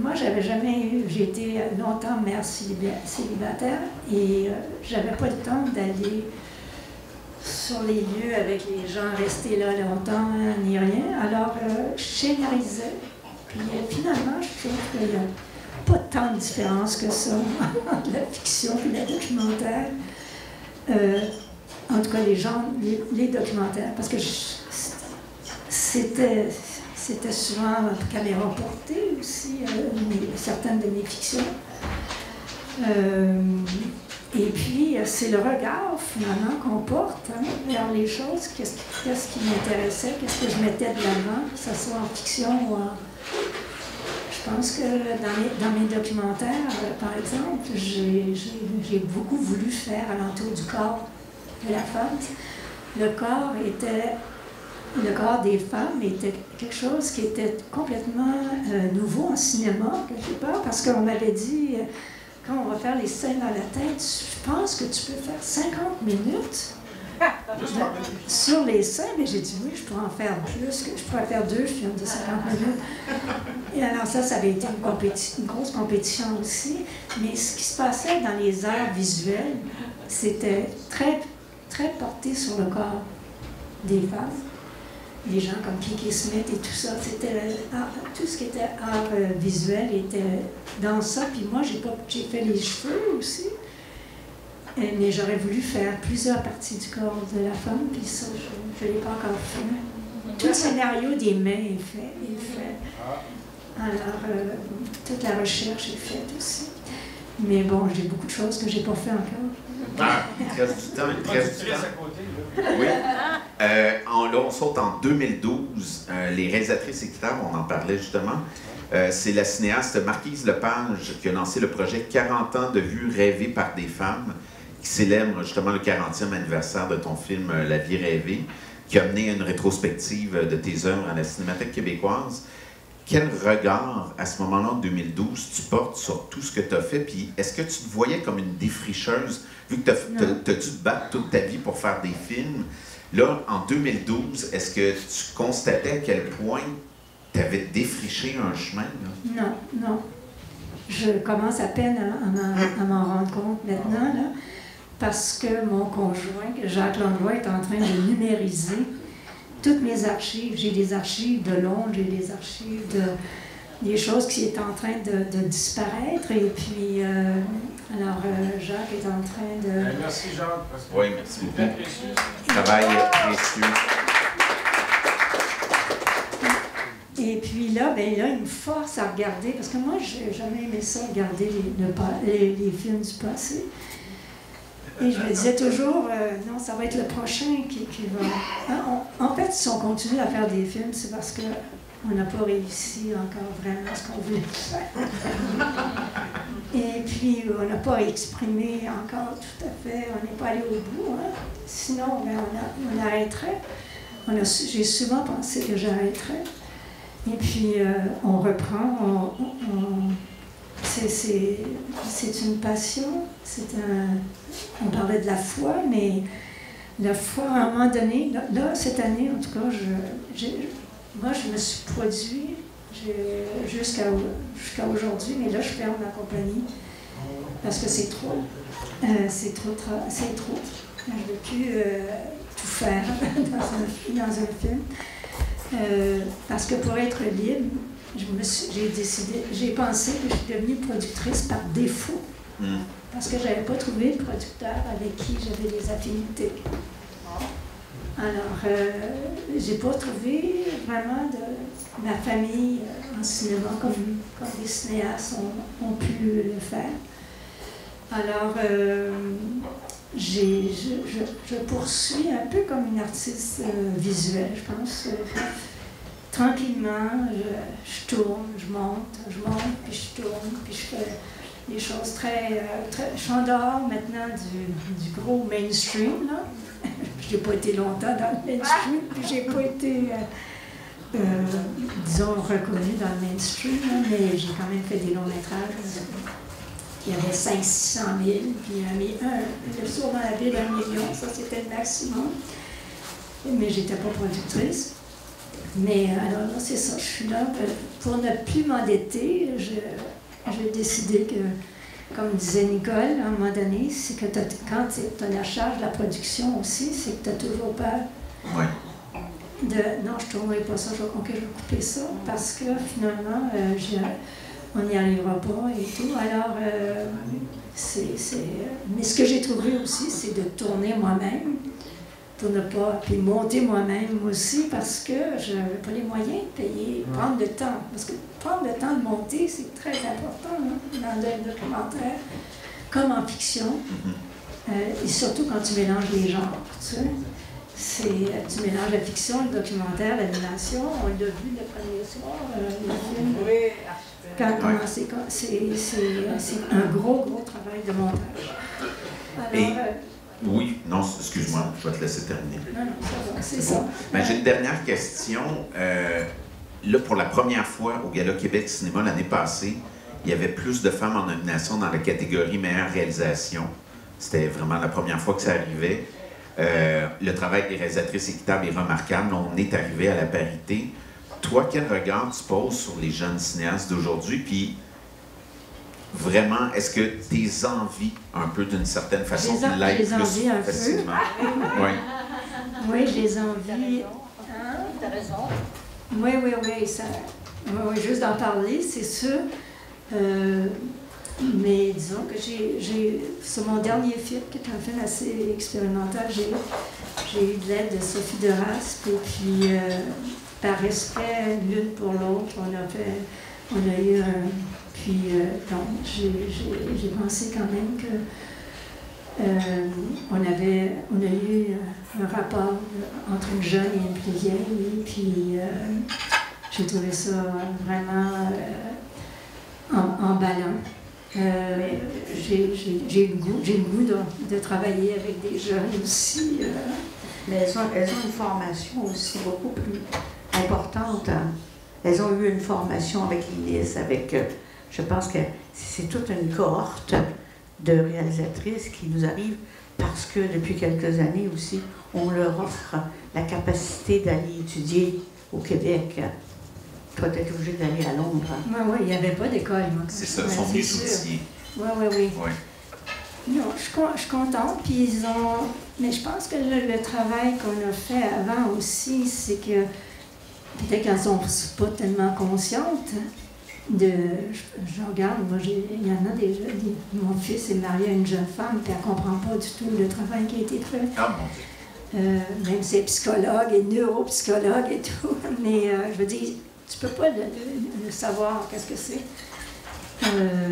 Speaker 4: Moi, j'avais jamais eu, j'ai été longtemps mère céliba- célibataire et euh, j'avais pas le temps d'aller sur les lieux avec les gens restés là longtemps, hein, ni rien. Alors, euh, je scénarisais. Finalement, je trouve qu'il n'y a pas tant de différence que ça entre la fiction et le documentaire. Euh, en tout cas, les gens, les, documentaires, parce que c'était, c'était souvent caméra portée aussi, euh, certaines de mes fictions. Euh, et puis, c'est le regard finalement qu'on porte hein, vers les choses, qu'est-ce qui m'intéressait, qu'est-ce que je mettais de l'avant, que ce soit en fiction ou en, je pense que dans mes, documentaires, euh, par exemple, j'ai beaucoup voulu faire alentour du corps de la femme. Le corps était, le corps des femmes était quelque chose qui était complètement euh, nouveau en cinéma, quelque part, parce qu'on m'avait dit, euh, quand on va faire les scènes dans la tête, je pense que tu peux faire 50 minutes? sur les seins, mais j'ai dit oui, je pourrais en faire plus, je pourrais faire deux films de 50 minutes. Et alors ça, ça avait été une, une grosse compétition aussi. Mais ce qui se passait dans les arts visuels, c'était très, très porté sur le corps des femmes. Les gens comme Kiki Smith et tout ça, c'était tout ce qui était art euh, visuel était dans ça. Puis moi, j'ai fait les cheveux aussi. Euh, Mais j'aurais voulu faire plusieurs parties du corps de la femme, puis ça, je ne l'ai pas encore fait. Tout le scénario des mains est fait. Est fait. Alors, euh, toute la recherche est faite aussi. Mais bon, j'ai beaucoup de choses que j'ai pas fait encore.
Speaker 1: Ah, il reste du temps, il reste du temps. Oui. Euh, en- là, on saute en 2012. Euh, les réalisatrices équitables, on en parlait justement. Euh, c'est la cinéaste Marquise Lepage qui a lancé le projet 40 ans de vues rêvées par des femmes, qui célèbre justement le 40e anniversaire de ton film euh, La vie rêvée, qui a mené à une rétrospective de tes œuvres à la Cinémathèque québécoise. Quel regard, à ce moment-là, en 2012, tu portes sur tout ce que tu as fait? Puis est-ce que tu te voyais comme une défricheuse, vu que tu as, dû te battre toute ta vie pour faire des films? Là, en 2012, est-ce que tu constatais à quel point tu avais défriché un chemin? là?
Speaker 4: Non, non. Je commence à peine à, à m'en rendre compte maintenant. Là. Parce que mon conjoint, Jacques Langlois, est en train de numériser toutes mes archives. J'ai des archives de Londres, j'ai des archives de des choses qui sont en train de, de disparaître. Et puis, euh, alors, euh, Jacques est en train de...
Speaker 3: Ben, Merci, Jacques. parce que
Speaker 1: Oui, merci
Speaker 3: précieux.
Speaker 1: Travail précieux.
Speaker 4: Et puis là, ben là, il me force à regarder, parce que moi, j'ai jamais aimé ça, regarder les, le pa- les, les films du passé. Et je me disais toujours, euh, non, ça va être le prochain qui, qui va. Hein, on- en fait, si on continue à faire des films, c'est parce que on n'a pas réussi encore vraiment ce qu'on voulait faire. Et puis, on n'a pas exprimé encore tout à fait, on n'est pas allé au bout. hein. Sinon, ben, on, a- on arrêterait. On a su- J'ai souvent pensé que j'arrêterais. Et puis, euh, on reprend, on- c'est- une passion, c'est un... On parlait de la foi, mais la foi, à un moment donné, là, cette année, en tout cas, je, moi, je me suis produit jusqu'à aujourd'hui, mais là, je ferme ma compagnie parce que c'est trop. Euh, c'est trop, c'est trop. Je ne veux plus euh, tout faire dans un, dans un film. Euh, parce que pour être libre, j'ai décidé, j'ai pensé que je suis devenue productrice par défaut,
Speaker 1: Hmm.
Speaker 4: parce que je n'avais pas trouvé le producteur avec qui j'avais des affinités. Alors, euh, j'ai pas trouvé vraiment de ma famille euh, en cinéma comme, comme les cinéastes ont, ont pu le faire. Alors, euh, j'ai- je, je- je poursuis un peu comme une artiste euh, visuelle, je pense. Tranquillement, je, je tourne, je monte, je monte, puis je tourne, puis je fais des choses très... euh, très je suis en dehors maintenant du, du gros mainstream, là. j'ai pas été longtemps dans le mainstream, puis j'ai pas été, euh, euh, disons, reconnue dans le mainstream, mais j'ai quand même fait des longs métrages. Il y avait 500 000, puis un, un, le soir dans la ville, un million, ça c'était le maximum. Mais j'étais pas productrice. Mais euh, alors là, c'est ça, je suis là. Pour ne plus m'endetter, j'ai décidé que, comme disait Nicole, à un moment donné, c'est que quand tu as la charge de la production aussi, c'est que tu as toujours peur. De non, je ne tournerai pas ça, je vais, ok, je vais couper ça, parce que finalement, euh, on n'y arrivera pas et tout. Alors, euh, c'est- Mais ce que j'ai trouvé aussi, c'est de tourner moi-même pour ne pas. Puis monter moi-même aussi, parce que je n'avais pas les moyens de payer, prendre le temps. Parce que prendre le temps de monter, c'est très important hein, dans un documentaire, comme en fiction. Euh, et surtout quand tu mélanges les genres, tu sais. C'est, tu mélanges la fiction, le documentaire, l'animation. On l'a vu le premier soir, euh, le film.
Speaker 6: Oui,
Speaker 4: Quand
Speaker 1: Ouais.
Speaker 4: c'est, c'est, c'est, c'est un gros, gros travail de montage. Alors,
Speaker 1: Et-
Speaker 4: euh,
Speaker 1: Oui, non, excuse-moi, je vais te laisser terminer.
Speaker 4: non, non, c'est ça.
Speaker 1: Ben, J'ai une dernière question. Euh, là, pour la première fois au Gala Québec Cinéma l'année passée, il y avait plus de femmes en nomination dans la catégorie meilleure réalisation. C'était vraiment la première fois que ça arrivait. Euh, le travail des réalisatrices équitable est remarquable. On est arrivé à la parité. Toi, quel regard tu poses sur les jeunes cinéastes d'aujourd'hui? Puis, vraiment, est-ce que tes envies, un peu d'une certaine façon,
Speaker 4: les
Speaker 1: plus
Speaker 4: envie un peu.
Speaker 1: facilement? Oui.
Speaker 4: Les envies. Hein?
Speaker 6: T'as raison.
Speaker 4: Oui, oui, oui, ça, oui, juste d'en parler, c'est sûr. Euh, mais disons que j'ai, j'ai, sur mon dernier film, qui est un film assez expérimental, j'ai, j'ai eu de l'aide de Sophie de Raspe, et puis euh, par respect l'une pour l'autre, on a fait, on a eu un, puis euh, donc j'ai, j'ai, pensé quand même que euh, on avait, on a eu euh, un rapport euh, entre une jeune et une plus vieille, puis euh, j'ai trouvé ça vraiment euh, en- emballant. Euh, j'ai, le goût, le goût de, de travailler avec des jeunes aussi. euh.
Speaker 2: Mais elles ont, elles ont une formation aussi beaucoup plus importante. Elles ont eu une formation avec l'ILIS, avec, euh, je pense que c'est toute une cohorte de réalisatrices qui nous arrivent parce que depuis quelques années aussi, on leur offre la capacité d'aller étudier au Québec. Toi, tu es obligé d'aller à Londres. hein.
Speaker 4: Ouais, ouais, il n'y avait pas d'école,
Speaker 1: C'est ça, sont des outils.
Speaker 4: Ouais, oui.
Speaker 1: Oui.
Speaker 4: Non, je suis, con- je suis contente. Puis ils ont. Mais je pense que le, le travail qu'on a fait avant aussi, c'est que peut-être qu'elles sont pas tellement conscientes de. Je, je regarde, moi, j'ai- il y en a déjà. des- mon fils est marié à une jeune femme, puis elle comprend pas du tout le travail qui a été fait.
Speaker 1: Ah, mon Dieu.
Speaker 4: Euh, même si c'est psychologue et neuropsychologue et tout. Mais euh, je veux dire, tu peux pas le, le- le savoir, qu'est-ce que c'est. Euh,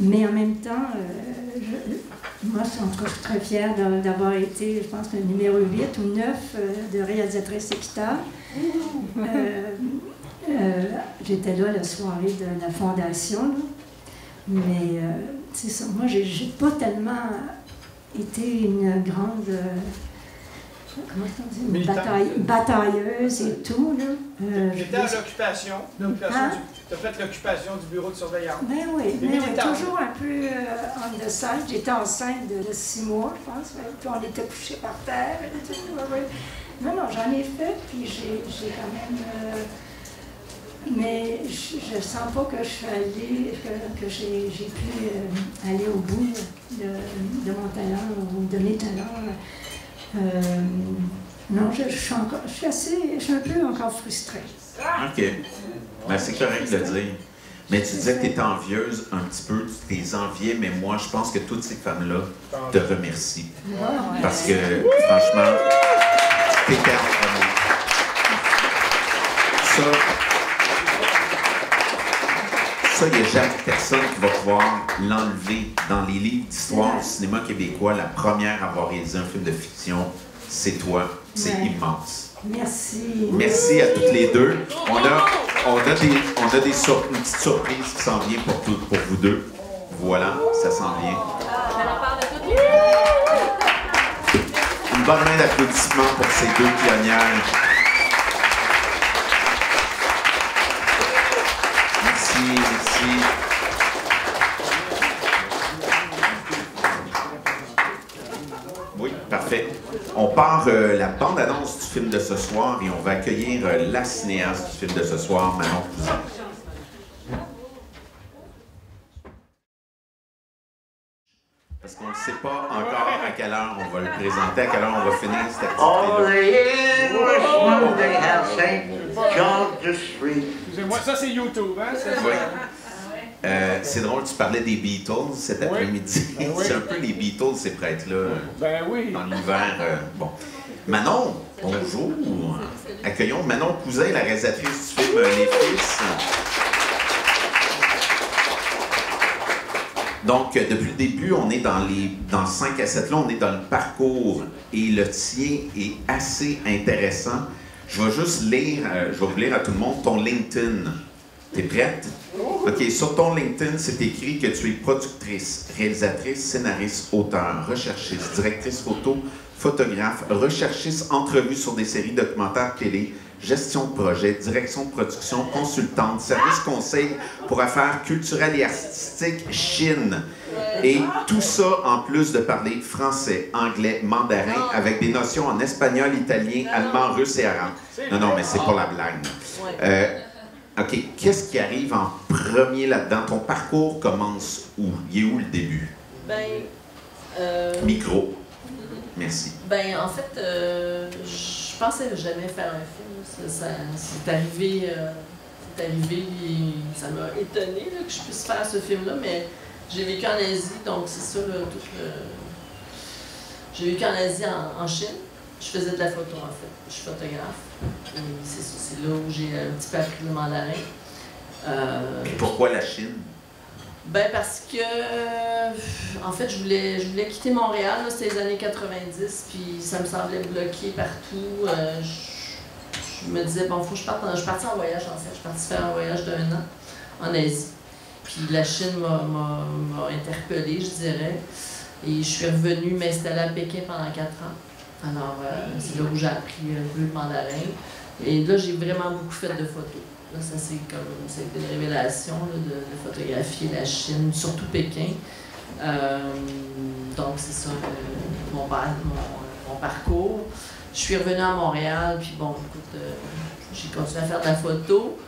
Speaker 4: mais en même temps, euh, je- moi, en tout cas, je suis très fière d'a- d'avoir été, je pense, le numéro 8 ou 9 euh, de réalisatrice équitable. Euh, J'étais là la soirée de la fondation, là. mais euh, c'est ça. Moi, j'ai pas tellement été une grande. euh, comment on dit? Une
Speaker 3: Militante.
Speaker 4: bataille- batailleuse et tout. Là. Euh,
Speaker 3: J'étais à l'occupation.
Speaker 4: Hein?
Speaker 3: du- T'as fait l'occupation du bureau de surveillance.
Speaker 4: Ben oui, mais oui,
Speaker 3: militants.
Speaker 4: toujours un peu euh, the side. J'étais enceinte de, de six mois, je pense. ouais, Puis on était couchés par terre et tout. ouais, ouais. Non, non, j'en ai fait, puis j'ai j'ai quand même. euh, mais je, je sens pas que je suis allée, que, que j'ai pu euh, aller au bout de, de mon talent ou de mes talents. Euh, non, je, je suis encore, je suis assez, je suis un peu encore frustrée.
Speaker 1: OK. Ben, c'est correct de le dire. Mais tu disais que tu étais envieuse un petit peu, tu t'es enviée, mais moi, je pense que toutes ces femmes-là te remercient. Parce que, franchement, t'es perle, vraiment. Ça, ça, il n'y a jamais personne qui va pouvoir l'enlever. Dans les livres d'histoire du cinéma québécois, la première à avoir réalisé un film de fiction, c'est toi. C'est
Speaker 4: Ouais.
Speaker 1: immense.
Speaker 4: Merci.
Speaker 1: Merci à toutes les deux. On a, on a, des, on a des sur- une petite surprise qui s'en vient pour, tout- pour vous deux. Voilà, ça s'en vient. Une bonne main d'applaudissements pour ces deux pionnières. Merci, merci. Oui, parfait. On part euh, la bande-annonce du film de ce soir et on va accueillir euh, la cinéaste du film de ce soir, Manon Cousin. Parce qu'on ne sait pas encore à quelle heure on va le présenter, à quelle heure on va finir cette
Speaker 7: All
Speaker 1: activité-là.
Speaker 7: the Englishmen, they have St. George's Street.
Speaker 3: Excusez-moi, ça c'est YouTube, hein? c'est?
Speaker 1: Oui. Euh, drôle, tu parlais des Beatles cet
Speaker 3: Oui.
Speaker 1: après-midi.
Speaker 3: Ben oui.
Speaker 1: C'est un peu les Beatles, ces prêtres-là,
Speaker 3: Ben oui.
Speaker 1: dans l'hiver. euh, bon. Manon, bonjour. Accueillons Manon Cousin, la réalisatrice du film euh, Les Fils. Donc, euh, depuis le début, on est dans les dans 5 à 7 là, on est dans le parcours et le tien est assez intéressant. Je vais juste lire, euh, je vais vous lire à tout le monde ton LinkedIn. T'es prête? OK, sur ton LinkedIn, c'est écrit que tu es productrice, réalisatrice, scénariste, auteur, recherchiste, directrice photo, photographe, recherchiste, entrevue sur des séries documentaires télé, gestion de projet, direction de production, consultante, service conseil pour affaires culturelles et artistiques, Chine. Et tout ça en plus de parler français, anglais, mandarin, avec des notions en espagnol, italien, allemand, russe et arabe. Non, non, mais c'est pas la blague. Euh, OK, qu'est-ce qui arrive en premier là-dedans? Ton parcours commence où? Il est où le début?
Speaker 8: Ben, euh,
Speaker 1: Micro. Merci.
Speaker 8: ben, en fait, euh, je pensais jamais faire un film. Ça, c'est arrivé, euh, c'est arrivé, et ça m'a étonné que je puisse faire ce film-là, mais j'ai vécu en Asie, donc c'est ça, le... J'ai vécu en Asie, en, Chine. Je faisais de la photo, en fait. Je suis photographe. Et c'est là où j'ai un petit peu appris le mandarin. Euh,
Speaker 1: Pourquoi la Chine?
Speaker 8: Ben parce que, en fait, je voulais, je voulais quitter Montréal, c'était les années 90, puis ça me semblait bloqué partout. Euh, je, me disais, bon, faut que je parte. Je suis partie en voyage, en. Je suis partie faire un voyage d'un an en Asie. Puis la Chine m'a interpellée, je dirais. Et je suis revenue m'installer à Pékin pendant quatre ans. Alors, euh, c'est là où j'ai appris un peu le mandarin. Et là, j'ai vraiment beaucoup fait de photos. Là, ça, c'est comme ça a été une révélation là, de, de photographier la Chine, surtout Pékin. Euh, donc, c'est ça euh, mon, par- mon, mon parcours. Je suis revenue à Montréal, puis bon, écoute, euh, j'ai continué à faire de la photo.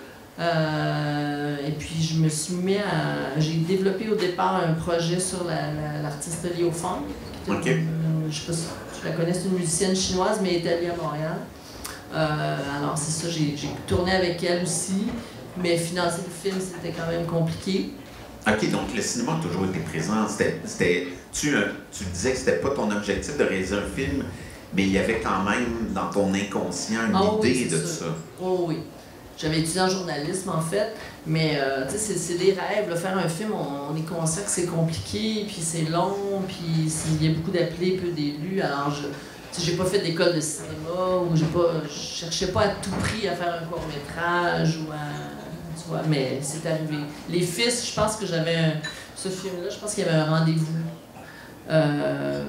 Speaker 8: Et puis, je me suis mis à. J'ai développé au départ un projet sur la- la- l'artiste Liu qui est une- je sais pas si tu la connais, c'est une musicienne chinoise, mais établie à Montréal. Euh, alors, c'est ça, j'ai tourné avec elle aussi. Mais financer le film, c'était quand même compliqué.
Speaker 1: OK, donc le cinéma a toujours été présent. C'était, tu, euh, tu disais que c'était pas ton objectif de réaliser un film, mais il y avait quand même dans ton inconscient une
Speaker 8: Ah
Speaker 1: idée de
Speaker 8: sûr.
Speaker 1: ça.
Speaker 8: Oh oui. J'avais étudié en journalisme, en fait, mais euh, tu sais, c'est- des rêves. là. Faire un film, on, on est conscient que c'est compliqué, puis c'est long, puis il y a beaucoup d'appelés, peu d'élus. Alors, je j'ai pas fait d'école de cinéma, ou j'ai pas, je cherchais pas à tout prix à faire un court-métrage, ou à... Tu vois, mais c'est arrivé. Les Fils, je pense que j'avais... un- Ce film-là, je pense qu'il y avait un rendez-vous euh,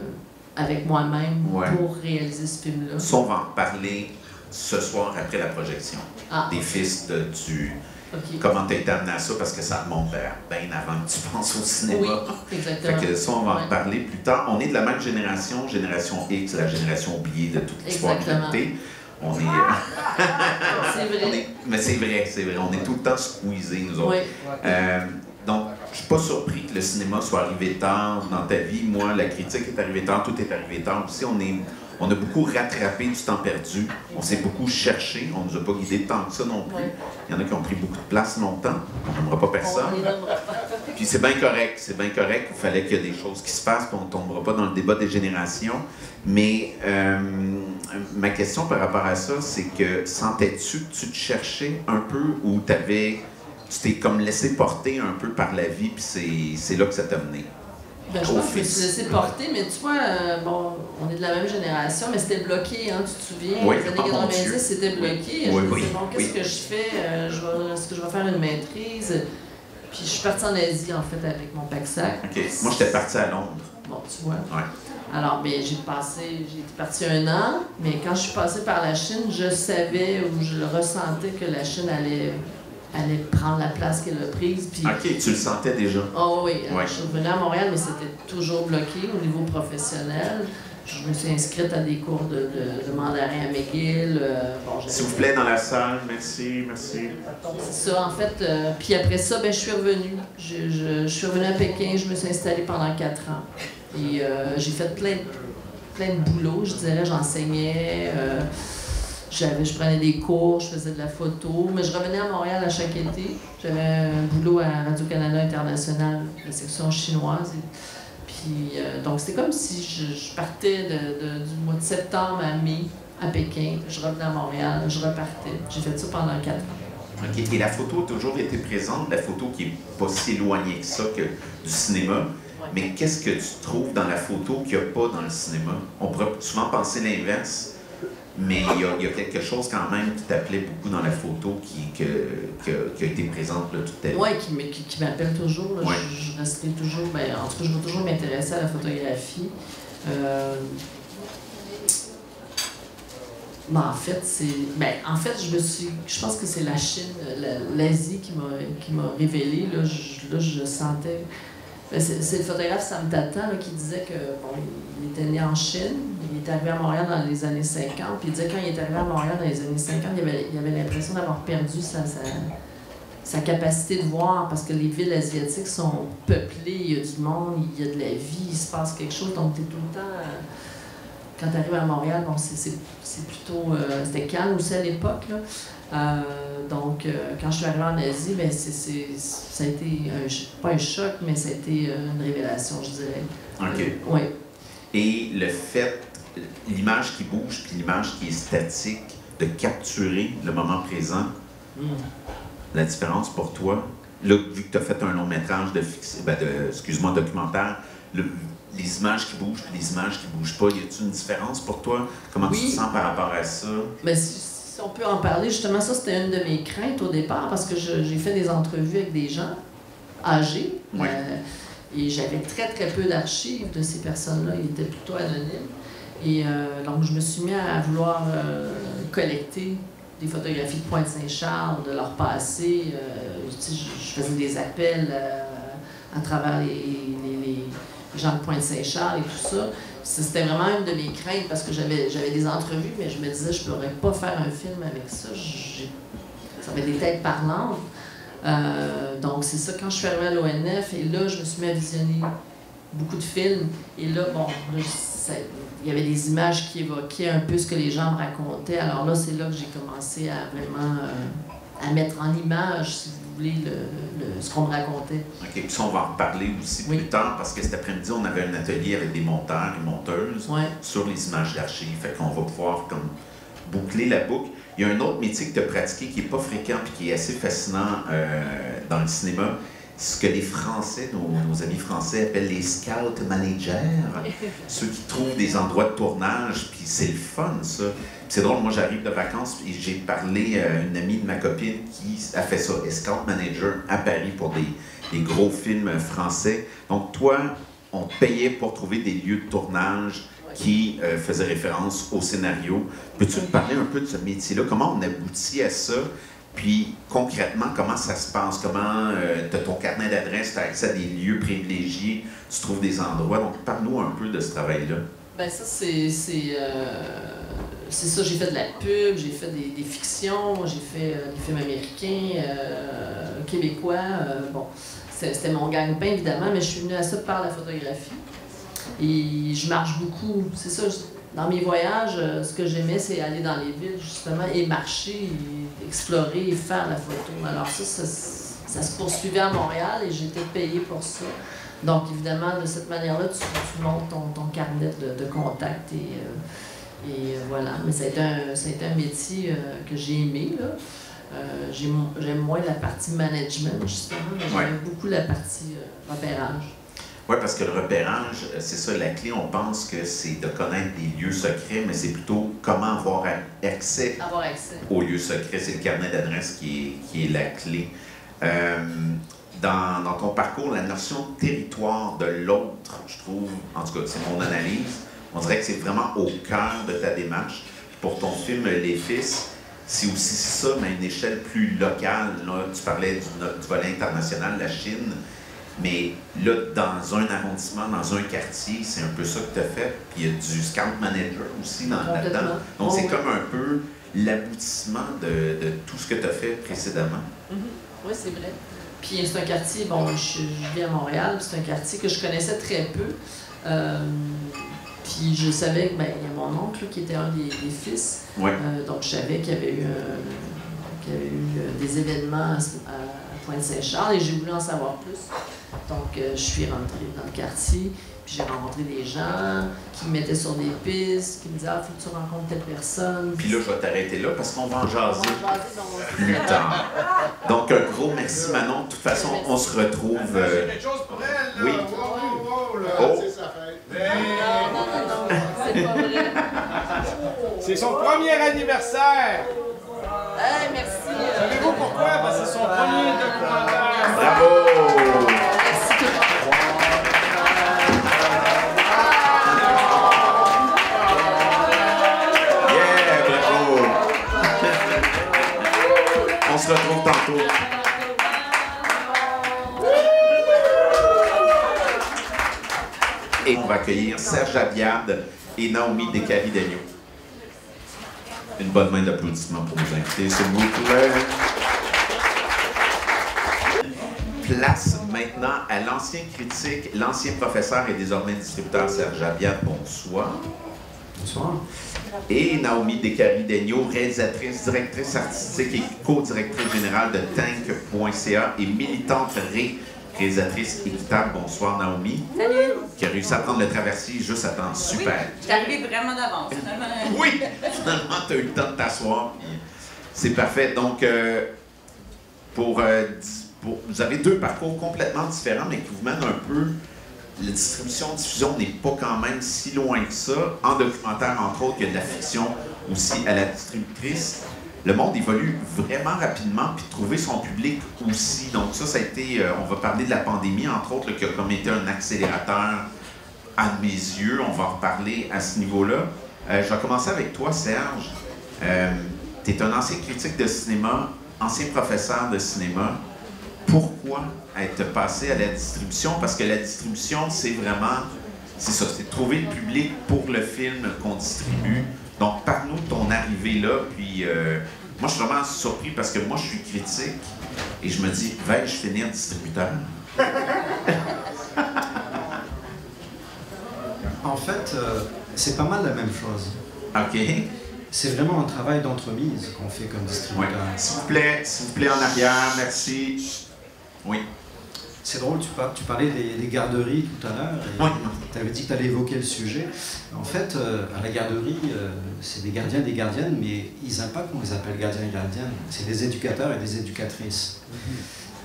Speaker 8: avec moi-même
Speaker 1: Ouais.
Speaker 8: pour réaliser ce film-là.
Speaker 1: Ça, on va en parler ce soir après la projection.
Speaker 8: Ah,
Speaker 1: Des fils de, du...
Speaker 8: ok.
Speaker 1: Comment amené à ça, parce que ça remonte à bien avant que tu penses au cinéma.
Speaker 8: Oui, exactement.
Speaker 1: Fait que ça, on va en parler plus tard. On est de la même génération, génération X, la génération oubliée de toute l'histoire de. On est, euh,
Speaker 8: C'est
Speaker 1: on
Speaker 8: vrai.
Speaker 1: est- Mais c'est vrai, c'est vrai. On est tout le temps squeezés, nous autres.
Speaker 8: Oui,
Speaker 1: Euh, donc, je suis pas surpris que le cinéma soit arrivé tard dans ta vie. Moi, la critique est arrivée tard, tout est arrivé tard aussi. On, est, on a beaucoup rattrapé du temps perdu. On s'est beaucoup cherché. On nous a pas guidés tant que ça non plus. Il y en a qui ont pris beaucoup de place longtemps. On n'aimera pas personne. Puis c'est bien correct, c'est bien correct. Il fallait qu'il y ait des choses qui se passent, puis on ne tombera pas dans le débat des générations. Mais euh, ma question par rapport à ça, c'est que sentais-tu que tu te cherchais un peu ou t'avais, tu t'es comme laissé porter un peu par la vie, puis c'est, c'est là que ça t'a mené?
Speaker 8: Ben, je pense que suis laissé porter, mais tu vois, euh, bon, on est de la même génération, mais c'était bloqué, hein, tu te souviens?
Speaker 1: Oui,
Speaker 8: les années
Speaker 1: oh mon
Speaker 8: 90,
Speaker 1: Dieu.
Speaker 8: c'était bloqué.
Speaker 1: Oui,
Speaker 8: je me
Speaker 1: oui,
Speaker 8: bon, qu'est-ce que je fais? Euh, Est-ce que je vais faire une maîtrise? Puis je suis partie en Asie, en fait, avec mon pack-sac.
Speaker 1: OK. Moi, j'étais parti à Londres.
Speaker 8: Bon, tu vois.
Speaker 1: Ouais.
Speaker 8: Alors, ben, j'ai passé, j'ai été partie un an, mais quand je suis passée par la Chine, je savais ou je ressentais que la Chine allait, allait prendre la place qu'elle a prise. Puis,
Speaker 1: OK, tu le sentais déjà.
Speaker 8: Oh oui,
Speaker 1: Ouais.
Speaker 8: je suis revenue à Montréal, mais c'était toujours bloqué au niveau professionnel. Je me suis inscrite à des cours de, de, de mandarin à McGill. euh, bon,
Speaker 1: S'il vous plaît, dans la salle. Merci, merci.
Speaker 8: C'est ça, en fait. euh, puis après ça, ben, je suis revenue. Je, je- je suis revenue à Pékin, je me suis installée pendant quatre ans. Et euh, j'ai fait plein, de- plein de boulot, je dirais. J'enseignais, j'avais, je prenais des cours, je faisais de la photo. Mais je revenais à Montréal à chaque été. J'avais un boulot à Radio-Canada International, la section chinoise. Et- puis, euh, donc, c'était comme si je, je partais de- de- du mois de septembre à mai à Pékin. Je revenais à Montréal, je repartais. J'ai fait ça pendant quatre ans.
Speaker 1: OK. Et la photo a toujours été présente, la photo qui est pas si éloignée que ça que du cinéma. Mais qu'est-ce que tu trouves dans la photo qu'il n'y a pas dans le cinéma? On pourrait souvent penser l'inverse, mais il y, a, il y a quelque chose quand même qui t'appelait beaucoup dans la photo qui, que- que- qui a été présente là, toute ta vie.
Speaker 8: Oui, qui, qui, qui m'appelle toujours. là.
Speaker 1: Ouais.
Speaker 8: Je, je resterai toujours. Ben, en tout cas, je vais toujours m'intéresser à la photographie. Euh, ben, en fait, c'est. Ben, en fait, je me suis. Je pense que c'est la Chine, la- l'Asie qui m'a qui m'a révélé. Là, je, là, je sentais. Ben, c'est le photographe Sam Tatan là, qui disait que bon, il était né en Chine, il est arrivé à Montréal dans les années 50, puis il disait que quand il est arrivé à Montréal dans les années 50, il avait, il avait l'impression d'avoir perdu sa, sa, capacité de voir, parce que les villes asiatiques sont peuplées, il y a du monde, il y a de la vie, il se passe quelque chose, donc tu es tout le temps... euh, quand tu arrives à Montréal, bon, c'est- plutôt... euh, C'était calme aussi à l'époque. Euh, donc, euh, quand je suis arrivée en Asie, ben, c'est c'est- ça a été, un pas un choc, mais ça a été euh, une révélation, je dirais.
Speaker 1: OK.
Speaker 8: Oui.
Speaker 1: Et le fait, l'image qui bouge puis l'image qui est statique, de capturer le moment présent,
Speaker 8: Mm.
Speaker 1: la différence pour toi, là, vu que tu as fait un long métrage de, ben de excuse-moi, documentaire, le- les images qui bougent puis les images qui bougent pas, y a-t-il une différence pour toi? Comment tu te sens par rapport à ça?
Speaker 8: Mais si, on peut en parler, justement, ça c'était une de mes craintes au départ parce que j'ai fait des entrevues avec des gens âgés. Euh, et j'avais très très peu d'archives de ces personnes-là. Ils étaient plutôt anonymes. Et euh, donc je me suis mis à vouloir euh, collecter des photographies de Pointe-Saint-Charles, de leur passé. euh, tu sais, je, faisais des appels à travers les, les- les gens de Pointe-Saint-Charles et tout ça. C'était vraiment une de mes craintes parce que j'avais j'avais des entrevues, mais je me disais, je pourrais pas faire un film avec ça. J'ai- ça va être des têtes parlantes. Euh, donc, c'est ça, quand je suis arrivée à l'ONF, et là, je me suis mis à visionner beaucoup de films. Et là, bon, il y avait des images qui évoquaient un peu ce que les gens me racontaient. Alors là, c'est là que j'ai commencé à vraiment euh, à mettre en image, si voulez, le- le- ce qu'on me racontait.
Speaker 1: OK, puis ça, on va en reparler aussi
Speaker 8: Oui.
Speaker 1: plus tard parce que cet après-midi, on avait un atelier avec des monteurs et monteuses
Speaker 8: Ouais.
Speaker 1: sur les images d'archives. Fait qu'on va pouvoir comme boucler la boucle. Il y a un autre métier que tu as pratiqué qui n'est pas fréquent et qui est assez fascinant euh, dans le cinéma. Ce que les Français, nos, nos amis français appellent les scout managers, ceux qui trouvent des endroits de tournage, puis c'est le fun, ça. C'est drôle, moi j'arrive de vacances et j'ai parlé à une amie de ma copine qui a fait ça, est scout manager à Paris pour des, des gros films français. Donc toi, on payait pour trouver des lieux de tournage qui euh, faisaient référence au scénario. Peux-tu me parler un peu de ce métier-là? Comment on aboutit à ça? Puis concrètement, comment ça se passe? Comment tu as ton carnet d'adresse, tu as accès à des lieux privilégiés, tu trouves des endroits? Donc parle-nous un peu de ce travail-là.
Speaker 8: Ben ça, c'est... C'est euh, c'est ça, j'ai fait de la pub, j'ai fait des, fictions, j'ai fait euh, des films américains, euh, québécois. euh, bon, c'était mon gagne-pain, évidemment, mais je suis venue à ça par la photographie. Et je marche beaucoup. C'est ça, dans mes voyages, ce que j'aimais, c'est aller dans les villes, justement, et marcher, explorer, et faire la photo. Alors ça, ça, se poursuivait à Montréal et j'étais payée pour ça. Donc, évidemment, de cette manière-là, tu, tu montes ton, carnet de, de contacts et, et euh, voilà. Mais ça a été un, ça a été un métier euh, que j'ai aimé, là. Euh, J'aime moins la partie management, justement, mais j'aime
Speaker 1: Ouais.
Speaker 8: beaucoup la partie euh, repérage.
Speaker 1: Oui, parce que le repérage, c'est ça, la clé, on pense que c'est de connaître des lieux secrets, mais c'est plutôt comment avoir accès
Speaker 8: Avoir accès.
Speaker 1: aux lieux secrets. C'est le carnet d'adresse qui est, qui est la clé. Euh, dans, dans ton parcours, la notion de territoire de l'autre, je trouve, en tout cas, c'est mon analyse, on dirait que c'est vraiment au cœur de ta démarche. Pour ton film Les Fils, c'est aussi ça, mais à une échelle plus locale. Là, tu parlais du, volet international, la Chine. Mais là, dans un arrondissement, dans un quartier, c'est un peu ça que tu as fait. Puis il y a du scout manager aussi dans, là-dedans. Donc
Speaker 8: Oh,
Speaker 1: c'est
Speaker 8: oui.
Speaker 1: comme un peu l'aboutissement de, de tout ce que tu as fait précédemment.
Speaker 8: Oui, c'est vrai. Puis c'est un quartier, bon, je, je vis à Montréal, c'est un quartier que je connaissais très peu. Euh, puis je savais que, ben, il y a mon oncle qui était un des, des fils.
Speaker 1: Ouais.
Speaker 8: Euh, donc je savais qu'il y avait eu, qu'il y avait eu euh, des événements à, à Pointe-Saint-Charles et j'ai voulu en savoir plus. Donc euh, je suis rentrée dans le quartier, puis j'ai rencontré des gens qui me mettaient sur des pistes, qui me disaient Ah, faut que tu rencontres telle personne.
Speaker 1: Puis là, je vais t'arrêter là parce qu'on va en jaser plus tard. Donc, un gros merci, Manon. De toute façon, on se retrouve. euh,
Speaker 3: J'ai quelque chose pour elle, là.
Speaker 1: Oui.
Speaker 3: Wow, wow, wow, là.
Speaker 1: Oh.
Speaker 9: C'est sa fête.
Speaker 8: Non, non, non, non, c'est pas vrai.
Speaker 3: C'est son premier anniversaire.
Speaker 8: Hey, merci. euh,
Speaker 3: Savez-vous pourquoi? Parce que c'est son premier documentaire.
Speaker 1: Bravo!
Speaker 8: Merci tout le monde.
Speaker 1: Yeah, bravo! on se retrouve tantôt. Va accueillir Serge Abiad et Naomi Descaridegno. Une bonne main d'applaudissements pour nos invités, s'il vous plaît. Place maintenant à l'ancien critique, l'ancien professeur et désormais distributeur Serge Abiad. Bonsoir.
Speaker 5: Bonsoir.
Speaker 1: Et Naomi Descaridegno, réalisatrice, directrice artistique et co-directrice générale de Tank.ca et militante ré, réalisatrice équitable. Bonsoir Naomi.
Speaker 6: Salut!
Speaker 1: Qui a réussi à prendre le traversier juste à temps. Super.
Speaker 6: Je suis arrivée vraiment d'avance. finalement.
Speaker 1: Oui, finalement, tu as eu le temps de t'asseoir. C'est parfait. Donc, euh, pour, euh, pour- vous avez deux parcours complètement différents, mais qui vous mènent un peu. La distribution-diffusion n'est pas quand même si loin que ça. En documentaire, entre autres, il y a de la fiction aussi à la distributrice. Le monde évolue vraiment rapidement, puis trouver son public aussi. Donc ça, ça a été, euh, on va parler de la pandémie, entre autres, qui a comme été un accélérateur à mes yeux. On va en reparler à ce niveau-là. Euh, je vais commencer avec toi, Serge. tu es un ancien critique de cinéma, ancien professeur de cinéma. Pourquoi être passé à la distribution? Parce que la distribution, c'est vraiment, c'est ça, c'est trouver le public pour le film qu'on distribue. Donc, parle-nous de ton arrivée là, puis euh, moi, je suis vraiment surpris parce que moi, je suis critique et je me dis, vais-je finir distributeur?
Speaker 9: En fait, euh, c'est pas mal la même chose.
Speaker 1: OK.
Speaker 9: C'est vraiment un travail d'entremise qu'on fait comme
Speaker 1: Oui.
Speaker 9: distributeur.
Speaker 1: S'il vous plaît, s'il vous plaît, en arrière, merci. Oui.
Speaker 9: C'est drôle, tu, par- tu parlais des, garderies tout à l'heure. et
Speaker 1: Oui.
Speaker 9: Tu avais dit que tu allais évoquer le sujet. En fait, euh, à la garderie, euh, c'est des gardiens et des gardiennes, mais ils n'aiment pas qu'on les appelle gardiens et gardiennes. C'est des éducateurs et des éducatrices.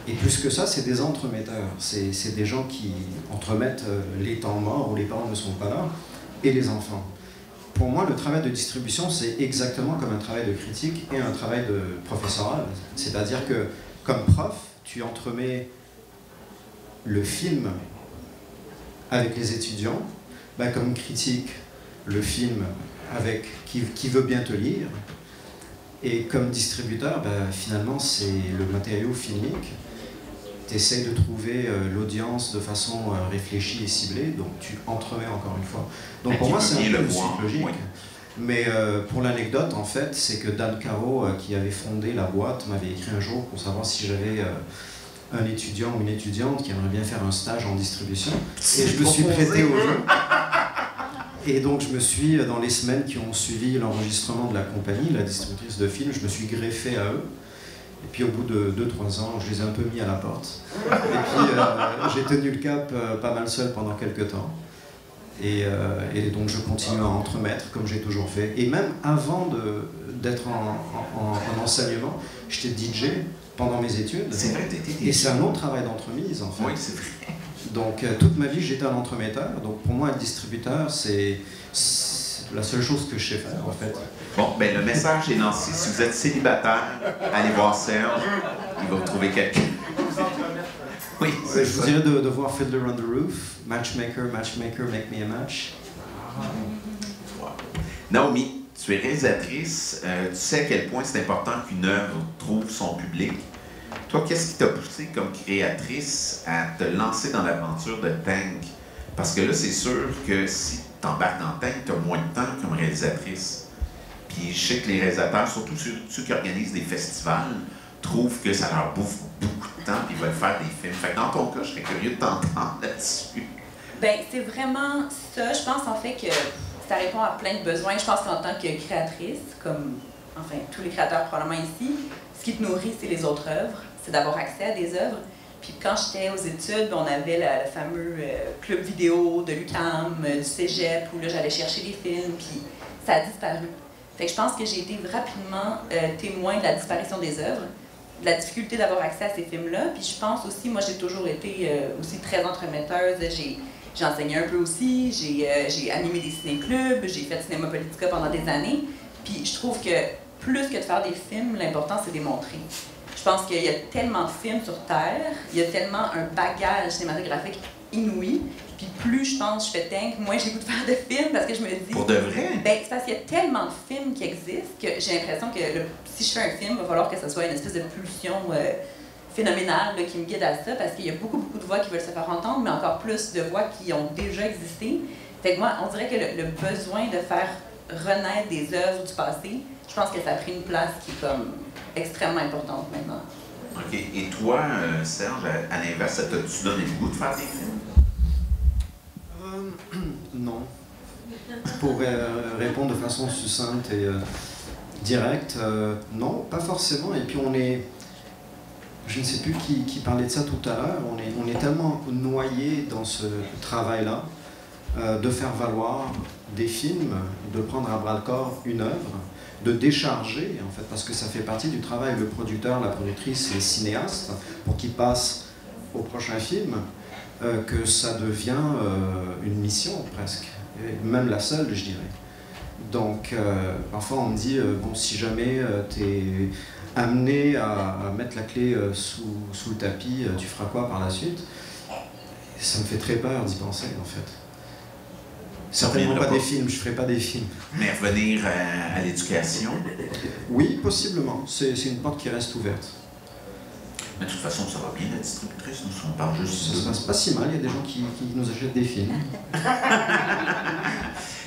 Speaker 9: Et plus que ça, c'est des entremetteurs. C'est c'est des gens qui entremettent euh, les temps morts où les parents ne sont pas là et les enfants. Pour moi, le travail de distribution, c'est exactement comme un travail de critique et un travail de professoral. C'est-à-dire que, comme prof, tu entremets le film avec les étudiants, ben, comme critique, le film avec qui, qui veut bien te lire, et comme distributeur, ben, finalement, c'est le matériau filmique. Tu essaies de trouver euh, l'audience de façon euh, réfléchie et ciblée, donc tu entremets encore une fois. Donc pour moi, c'est un peu
Speaker 1: le
Speaker 9: suite logique. Mais euh, pour l'anecdote, en fait, c'est que Dan Caro, euh, qui avait fondé la boîte, m'avait écrit un jour pour savoir si j'avais euh, un étudiant ou une étudiante qui aimerait bien faire un stage en distribution. Et je me suis prêté au jeu. Et donc je me suis, dans les semaines qui ont suivi l'enregistrement de la compagnie, la distributrice de films, je me suis greffé à eux. Et puis au bout de 2-3 ans, je les ai un peu mis à la porte. Et puis euh, j'ai tenu le cap euh, pas mal seul pendant quelques temps. Et, euh, et donc je continue à entremettre comme j'ai toujours fait. Et même avant d'être en, en- en enseignement, j'étais DJ pendant mes études.
Speaker 1: C'est vrai, t'étais
Speaker 9: Et c'est un autre travail d'entremise en fait.
Speaker 1: Oui, c'est vrai.
Speaker 9: Donc euh, toute ma vie j'étais un entremetteur. Donc pour moi être distributeur c'est la seule chose que je sais faire en fait.
Speaker 1: Bon, ben le message est lancé. Si vous êtes célibataire, allez voir Serge. Il va vous trouver quelqu'un. Oui,
Speaker 9: Je vous dirais de, de voir Fiddler on the Roof, Matchmaker, Matchmaker, Make Me a Match.
Speaker 1: Naomi, tu es réalisatrice. euh, tu sais à quel point c'est important qu'une œuvre trouve son public. Toi, qu'est-ce qui t'a poussé comme créatrice à te lancer dans l'aventure de Tank? Parce que là, c'est sûr que si tu embarques dans Tank, tu as moins de temps comme réalisatrice. Puis je sais que les réalisateurs, surtout ceux, qui organisent des festivals, trouvent que ça leur bouffe beaucoup de temps puis ils veulent faire des films. Fait dans ton cas, je serais curieux de t'entendre là-dessus.
Speaker 10: Ben, c'est vraiment ça. Je pense en fait que ça répond à plein de besoins. Je pense qu'en tant que créatrice, comme enfin tous les créateurs probablement ici, ce qui te nourrit, c'est les autres œuvres. C'est d'avoir accès à des œuvres. Puis quand j'étais aux études, on avait le fameux euh, club vidéo de l'UQAM, euh, du cégep, où là, j'allais chercher des films, puis ça a disparu. Fait que je pense que j'ai été rapidement euh, témoin de la disparition des œuvres, de la difficulté d'avoir accès à ces films-là. Puis je pense aussi, moi, j'ai toujours été aussi très entremetteuse. J'ai j'ai enseigné un peu aussi, j'ai euh, j'ai animé des ciné-clubs, j'ai fait Cinéma Politica pendant des années. Puis je trouve que plus que de faire des films, l'important c'est de les montrer. Je pense qu'il y a tellement de films sur Terre, il y a tellement un bagage cinématographique inouï. Puis plus je pense, je fais tank, moins j'ai goût de faire de films parce que je me dis.
Speaker 1: Pour de vrai?
Speaker 10: Ben, c'est parce qu'il y a tellement de films qui existent que j'ai l'impression que le- si je fais un film, il va falloir que ce soit une espèce de pulsion euh, phénoménale là, qui me guide à ça parce qu'il y a beaucoup, beaucoup de voix qui veulent se faire entendre, mais encore plus de voix qui ont déjà existé. Fait que moi, on dirait que le, le besoin de faire renaître des œuvres du passé, je pense que ça a pris une place qui est comme extrêmement importante maintenant.
Speaker 1: OK. Et toi, euh, Serge, à, à l'inverse, ça t'a-tu donné le goût de faire des films?
Speaker 9: Euh, non. Pour euh, répondre de façon succincte et euh, directe, euh, non, pas forcément. Et puis on est, je ne sais plus qui, parlait de ça tout à l'heure, on est, tellement noyé dans ce travail-là euh, de faire valoir des films, de prendre à bras le corps une œuvre, de décharger en fait, parce que ça fait partie du travail, le producteur, la productrice et le cinéaste, pour qu'ils passent au prochain film, euh, que ça devient euh, une mission presque, même la seule, je dirais. Donc, parfois on me dit, bon, si jamais tu es amené à, à mettre la clé euh, sous, sous le tapis, euh, tu feras quoi par la suite? Ça me fait très peur d'y penser, en fait. Certainement pas des films, je ferai pas des films.
Speaker 1: Mais revenir à, à l'éducation?
Speaker 9: Oui, possiblement. C'est c'est une porte qui reste ouverte.
Speaker 1: Mais de toute façon, ça va bien, la distributrice. Nous, on parle juste
Speaker 9: Ça se passe pas si mal, il y a des gens qui, qui nous achètent des films.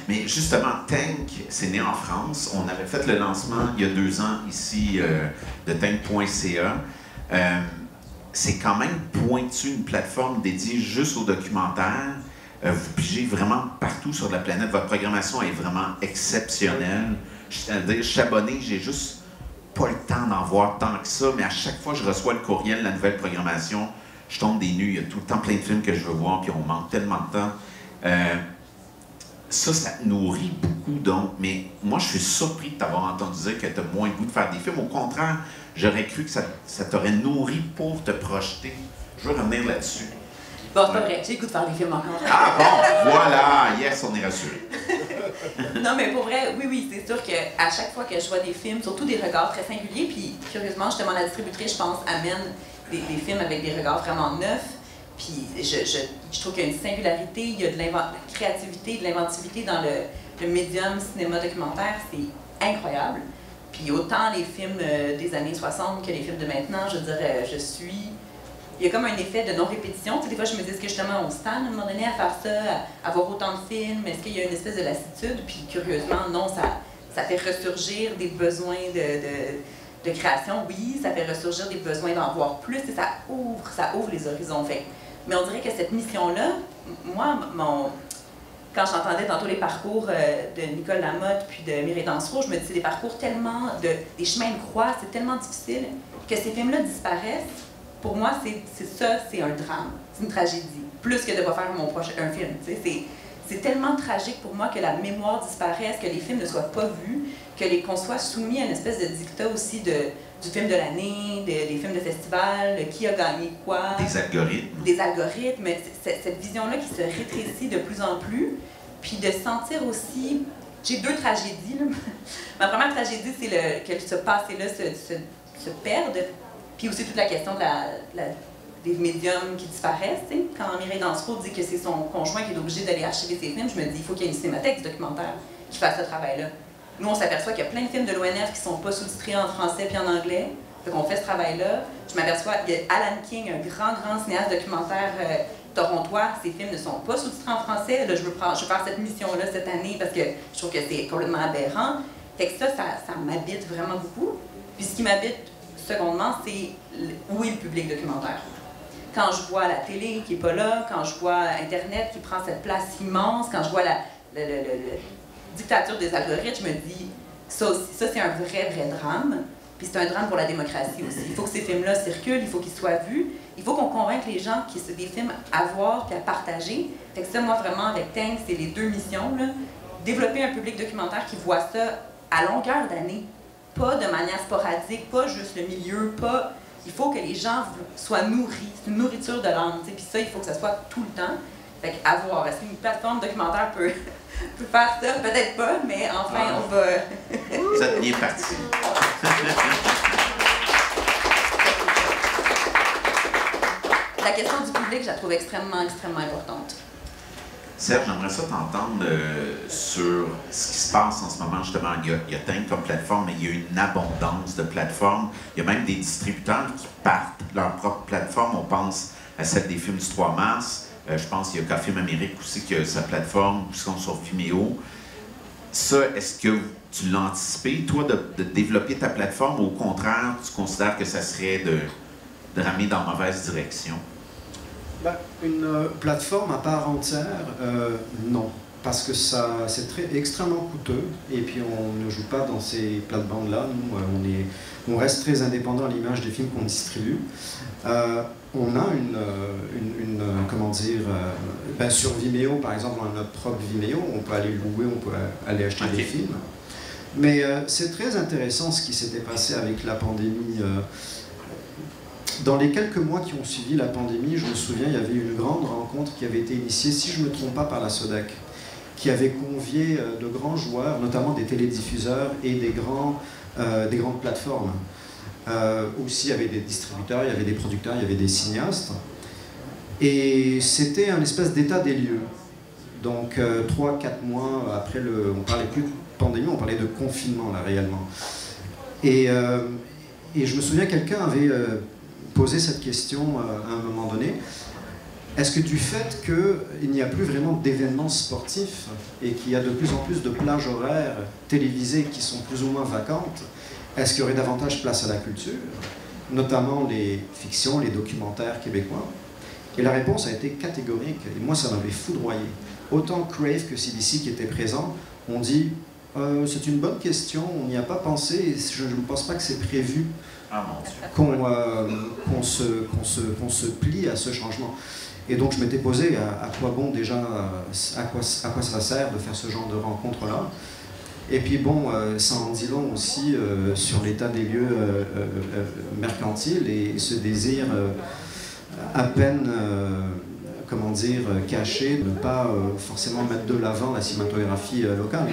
Speaker 1: Mais justement, Tank, c'est né en France. On avait fait le lancement il y a deux ans ici euh, de tank.ca. Euh, c'est quand même pointu, une plateforme dédiée juste aux documentaires. Euh, vous pigez vraiment partout sur la planète. Votre programmation est vraiment exceptionnelle. Je suis abonné, j'ai juste pas le temps d'en voir tant que ça, mais à chaque fois que je reçois le courriel, la nouvelle programmation, je tombe des nues. Il y a tout le temps plein de films que je veux voir, puis on manque tellement de temps. Ça, ça te nourrit beaucoup, donc. Mais moi, je suis surpris de t'avoir entendu dire que tu as moins le goût de faire des films. Au contraire, j'aurais cru que ça, ça t'aurait nourri pour te projeter. Je veux revenir là-dessus.
Speaker 10: Bon, c'est pas vrai, j'ai le goût de faire des films encore.
Speaker 1: Ah bon, voilà, yes, on est rassuré.
Speaker 10: non, mais pour vrai, oui, oui, c'est sûr qu'à chaque fois que je vois des films, surtout des regards très singuliers, puis curieusement, justement, la distributrice, je pense, amène des, des films avec des regards vraiment neufs. Puis je, je, je trouve qu'il y a une singularité, il y a de la créativité, de l'inventivité dans le, le médium cinéma documentaire, c'est incroyable. Puis autant les films euh, des années 60 que les films de maintenant, je dirais, je suis il y a comme un effet de non-répétition. Tu sais, des fois, je me dis, est-ce que justement, on se tente à un moment donné à faire ça, à avoir autant de films? Est-ce qu'il y a une espèce de lassitude? Puis curieusement, non, ça, ça fait ressurgir des besoins de, de, de création, oui, ça fait ressurgir des besoins d'en voir plus, et ça ouvre, ça ouvre les horizons. Fait. Mais on dirait que cette mission-là, moi, mon, quand j'entendais tantôt les parcours euh, de Nicole Lamotte puis de Mireille Dansereau, je me disais, des parcours tellement, de, des chemins de croix, c'est tellement difficile que ces films-là disparaissent pour moi, c'est ça, c'est un drame, c'est une tragédie. Plus que de pas faire mon prochain un film. Tellement tragique pour moi que la mémoire disparaisse, que les films ne soient pas vus, que qu'on soit soumis à une espèce de dictat aussi de, du film de l'année, des films de festival, qui a gagné quoi.
Speaker 1: Des algorithmes.
Speaker 10: Des algorithmes. Cette vision-là qui se rétrécit de plus en plus. Puis de sentir aussi. J'ai deux tragédies. Là. Ma première tragédie, c'est que ce passé-là se, se, se perde puis aussi toute la question de la, des médiums qui disparaissent. Quand Mireille Dansereau dit que c'est son conjoint qui est obligé d'aller archiver ses films, je me dis il faut qu'il y ait une cinémathèque documentaire qui fasse ce travail-là. Nous, on s'aperçoit qu'il y a plein de films de l'ONF qui ne sont pas sous-titrés en français puis en anglais. Fait qu'on fait ce travail-là. Je m'aperçois, il y a Alan King, un grand, grand cinéaste documentaire euh, torontois. Ses films ne sont pas sous-titrés en français. Là, je veux, faire cette mission-là cette année parce que je trouve que c'est complètement aberrant. Fait ça, ça m'habite vraiment beaucoup. Puis ce qui m'habite secondement, c'est où est le public documentaire? Quand je vois la télé qui n'est pas là, quand je vois Internet qui prend cette place immense, quand je vois la, dictature des algorithmes, je me dis, ça, ça c'est un vrai, vrai drame. Puis c'est un drame pour la démocratie aussi. Il faut que ces films-là circulent, il faut qu'ils soient vus. Il faut qu'on convainque les gens que c'est des films à voir et à partager. Fait que ça, moi, vraiment, avec Tank, c'est les deux missions. Là. Développer un public documentaire qui voit ça à longueur d'année pas de manière sporadique, pas juste le milieu, pas. Il faut que les gens soient nourris, c'est une nourriture de l'âme, puis ça, il faut que ça soit tout le temps. Fait à voir, est-ce qu'une plateforme documentaire peut, peut faire ça? Peut-être pas, mais enfin,
Speaker 1: ah.
Speaker 10: on va.
Speaker 1: Vous êtes bien parti.
Speaker 10: la question du public, je la trouve extrêmement, extrêmement importante.
Speaker 1: Serge, j'aimerais ça t'entendre euh, sur ce qui se passe en ce moment. Justement, il y, a, il y a comme plateforme, mais il y a une abondance de plateformes. Il y a même des distributeurs qui partent leur propre plateforme. On pense à celle des films du 3 mars. Euh, je pense qu'il y a Café Amérique aussi qui a sa plateforme, sont sur Vimeo. Ça, est-ce que tu l'as anticipé, toi, de, développer ta plateforme? Ou au contraire, tu considères que ça serait de, de ramer dans la mauvaise direction?
Speaker 9: Ben, une euh, plateforme à part entière, euh, non. Parce que ça, c'est très, extrêmement coûteux et puis on ne joue pas dans ces plates-bandes-là. Nous, euh, on, est, on reste très indépendant à l'image des films qu'on distribue. on a une, une, comment dire, ben sur Vimeo par exemple, on a notre propre Vimeo, on peut aller louer, on peut aller acheter des films. Mais c'est très intéressant ce qui s'était passé avec la pandémie dans les quelques mois qui ont suivi la pandémie, je me souviens, il y avait une grande rencontre qui avait été initiée, si je ne me trompe pas, par la SODAC, qui avait convié euh, de grands joueurs, notamment des télédiffuseurs et des, euh, des grandes plateformes. Euh, aussi, il y avait des distributeurs, il y avait des producteurs, il y avait des cinéastes. Et c'était un espèce d'état des lieux. Donc, trois, quatre mois après le. On parlait plus de pandémie, on parlait de confinement, là, réellement. Et je me souviens, quelqu'un avait poser cette question euh, à un moment donné. est-ce que du fait qu'il n'y a plus vraiment d'événements sportifs et qu'il y a de plus en plus de plages horaires télévisées qui sont plus ou moins vacantes, est-ce qu'il y aurait davantage place à la culture, notamment les fictions, les documentaires québécois? Et la réponse a été catégorique, et moi ça m'avait foudroyé. Autant Crave que CDC qui étaient présents ont dit euh, c'est une bonne question, on n'y a pas pensé, et je ne pense pas que c'est prévu. Qu'on euh, qu'on se, plie à ce changement. Et donc je m'étais posé à, quoi bon déjà, euh, à quoi, à quoi ça sert de faire ce genre de rencontre-là. Et puis bon, euh, ça en dit long aussi euh, sur l'état des lieux mercantiles et ce désir à peine, comment dire, caché de ne pas forcément mettre de l'avant la cinématographie locale.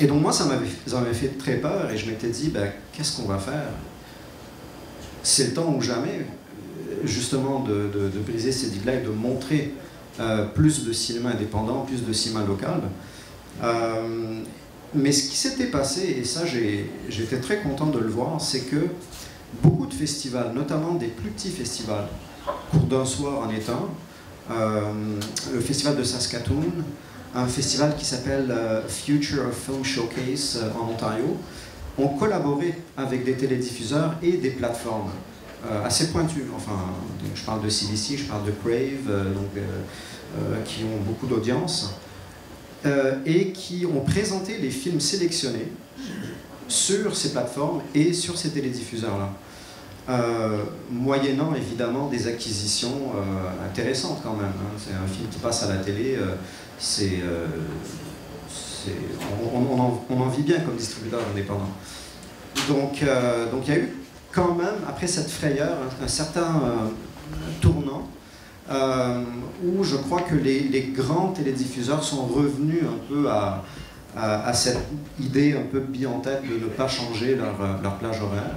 Speaker 9: Et donc moi, ça m'avait fait très peur et je m'étais dit, ben, qu'est-ce qu'on va faire? C'est le temps ou jamais, euh, justement, de, de- briser ces digues-là et de montrer euh, plus de cinéma indépendant, plus de cinéma local. Euh, mais ce qui s'était passé, et ça j'étais très content de le voir, c'est que beaucoup de festivals, notamment des plus petits festivals, cours d'un soir en étant, le festival de Saskatoon, un festival qui s'appelle euh, Future of Film Showcase euh, en Ontario, ont collaboré avec des télédiffuseurs et des plateformes euh, assez pointues. Enfin, je parle de CBC, je parle de Crave, donc, qui ont beaucoup d'audience, et qui ont présenté les films sélectionnés sur ces plateformes et sur ces télédiffuseurs-là. Moyennant évidemment des acquisitions intéressantes quand même. hein. C'est un film qui passe à la télé, c'est, euh, on, on- en, vit bien comme distributeur indépendant. Donc euh, donc il y a eu quand même, après cette frayeur, un, certain euh, tournant où je crois que les, les grands télédiffuseurs sont revenus un peu à, à, cette idée un peu bien en tête de ne pas changer leur, leur plage horaire.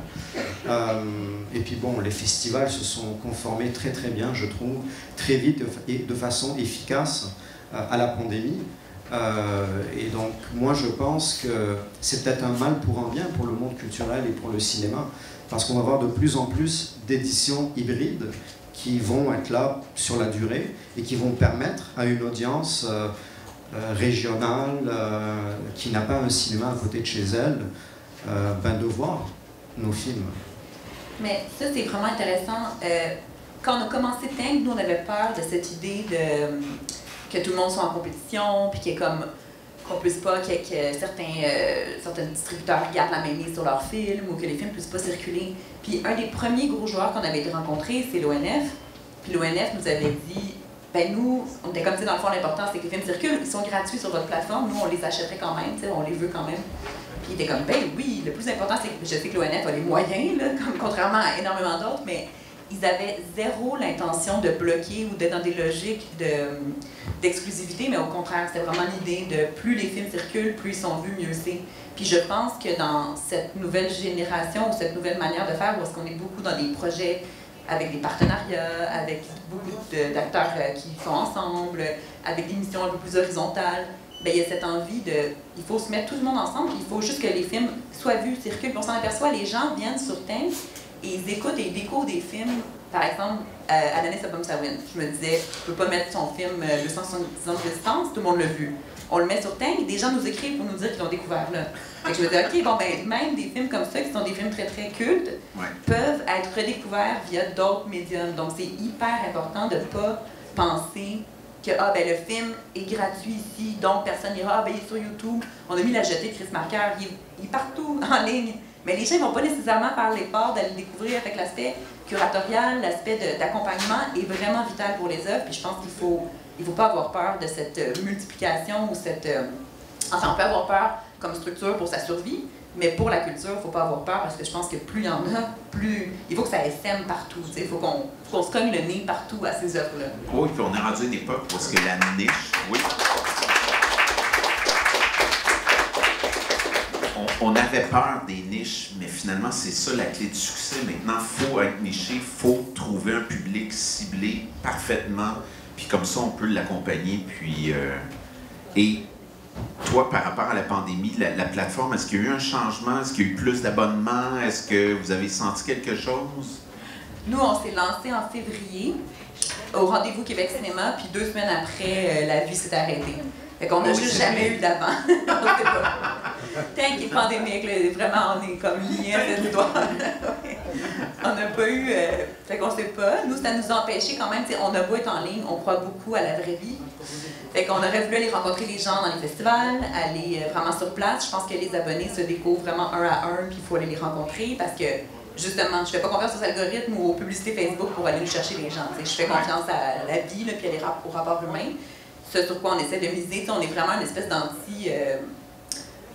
Speaker 9: Et puis bon, les festivals se sont conformés très très bien, je trouve, très vite et de façon efficace à la pandémie. Euh, et donc moi je pense que c'est peut-être un mal pour un bien pour le monde culturel et pour le cinéma, parce qu'on va avoir de plus en plus d'éditions hybrides qui vont être là sur la durée et qui vont permettre à une audience euh, euh, régionale qui n'a pas un cinéma à côté de chez elle ben, de voir nos films.
Speaker 10: Mais ça, c'est vraiment intéressant. Quand on a commencé Tank, nous, on avait peur de cette idée de que tout le monde soit en compétition, puis qu'il y ait comme qu'on puisse pas, que, certains, euh, certains distributeurs gardent la même mise sur leurs films ou que les films puissent pas circuler. Puis un des premiers gros joueurs qu'on avait rencontrés, c'est l'ONF. Puis l'ONF nous avait dit, ben nous, on était comme, sais, dans le fond, l'important c'est que les films circulent, ils sont gratuits sur votre plateforme, nous, on les achèterait quand même, on les veut quand même. Puis il était comme, ben oui, le plus important, c'est que je sais que l'ONF a les moyens, là, comme, contrairement à énormément d'autres, mais ils avaient zéro l'intention de bloquer ou d'être dans des logiques de, d'exclusivité, mais au contraire, c'était vraiment l'idée de plus les films circulent, plus ils sont vus, mieux c'est. Puis je pense que dans cette nouvelle génération ou cette nouvelle manière de faire, où est-ce qu'on est beaucoup dans des projets avec des partenariats, avec beaucoup d'acteurs euh, qui font ensemble, avec des missions un peu plus horizontales, ben, il y a cette envie de. Il faut se mettre tout le monde ensemble, il faut juste que les films soient vus, circulent. On s'en aperçoit, les gens viennent sur et ils écoutent et ils découvrent des films. Par exemple, euh, Alanis Abom-Sawin. Je me disais, je peux pas mettre son film euh, 270 ans de résistance, tout le monde l'a vu. On le met sur et des gens nous écrivent pour nous dire qu'ils l'ont découvert là. Que je me disais, OK, bon, ben, même des films comme ça, qui sont des films très, très cultes,
Speaker 1: Ouais.
Speaker 10: peuvent être redécouverts via d'autres médiums. Donc, c'est hyper important de ne pas penser que ah, ben, le film est gratuit ici, donc personne n'ira. Ah, ben, il est sur YouTube. On a mis la jetée de Chris Marker. Il est partout en ligne. Mais les gens ne vont pas nécessairement faire l'effort d'aller le découvrir avec l'aspect curatorial, l'aspect d'accompagnement est vraiment vital pour les œuvres. Puis je pense qu'il faut, il faut pas avoir peur de cette euh, multiplication ou cette. euh, enfin, on peut avoir peur comme structure pour sa survie, mais pour la culture, il ne faut pas avoir peur parce que je pense que plus il y en a, plus il faut que ça essaime partout. Il faut qu'on se cogne le nez partout à ces œuvres-là.
Speaker 1: Oui, puis on est rendu à une époque est-ce que la niche, oui. On, avait peur des niches, mais finalement, c'est ça la clé du succès. Maintenant, il faut être niché, il faut trouver un public ciblé parfaitement, puis comme ça, on peut l'accompagner. Puis, euh, et toi, par rapport à la pandémie, la, la plateforme, est-ce qu'il y a eu un changement? Est-ce qu'il y a eu plus d'abonnements? Est-ce que vous avez senti quelque chose?
Speaker 10: Nous, on s'est lancé en février au rendez-vous Québec Cinéma, puis deux semaines après, euh, la vie s'est arrêtée. Fait qu'on n'a
Speaker 1: oui,
Speaker 10: juste jamais eu d'avant. on sait pas. Tant qu'il est pandémique, là, vraiment, on est comme liés à cette histoire. On n'a pas eu. euh, fait qu'on sait pas. Nous, ça nous a empêché quand même. On a beau être en ligne, on croit beaucoup à la vraie vie. Fait qu'on aurait voulu aller rencontrer les gens dans les festivals, aller euh, vraiment sur place. Je pense que les abonnés se découvrent vraiment un à un, puis il faut aller les rencontrer parce que, justement, je fais pas confiance aux algorithmes ou aux publicités Facebook pour aller nous chercher les gens. Je fais confiance à la vie, là, puis à les rap- au rapport humain. Sur quoi on essaie de miser, on est vraiment une espèce d'anti... euh,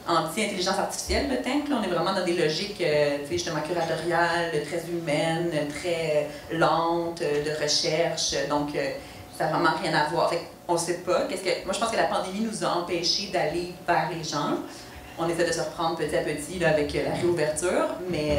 Speaker 10: anti-intelligence artificielle, le tank. Là. On est vraiment dans des logiques, euh, justement, curatoriales, très humaines, très euh, lentes, de recherche. Donc, ça n'a vraiment rien à voir. On ne sait pas. Moi, je pense que la pandémie nous a empêchés d'aller vers les gens. On essaie de se reprendre petit à petit avec la réouverture, mais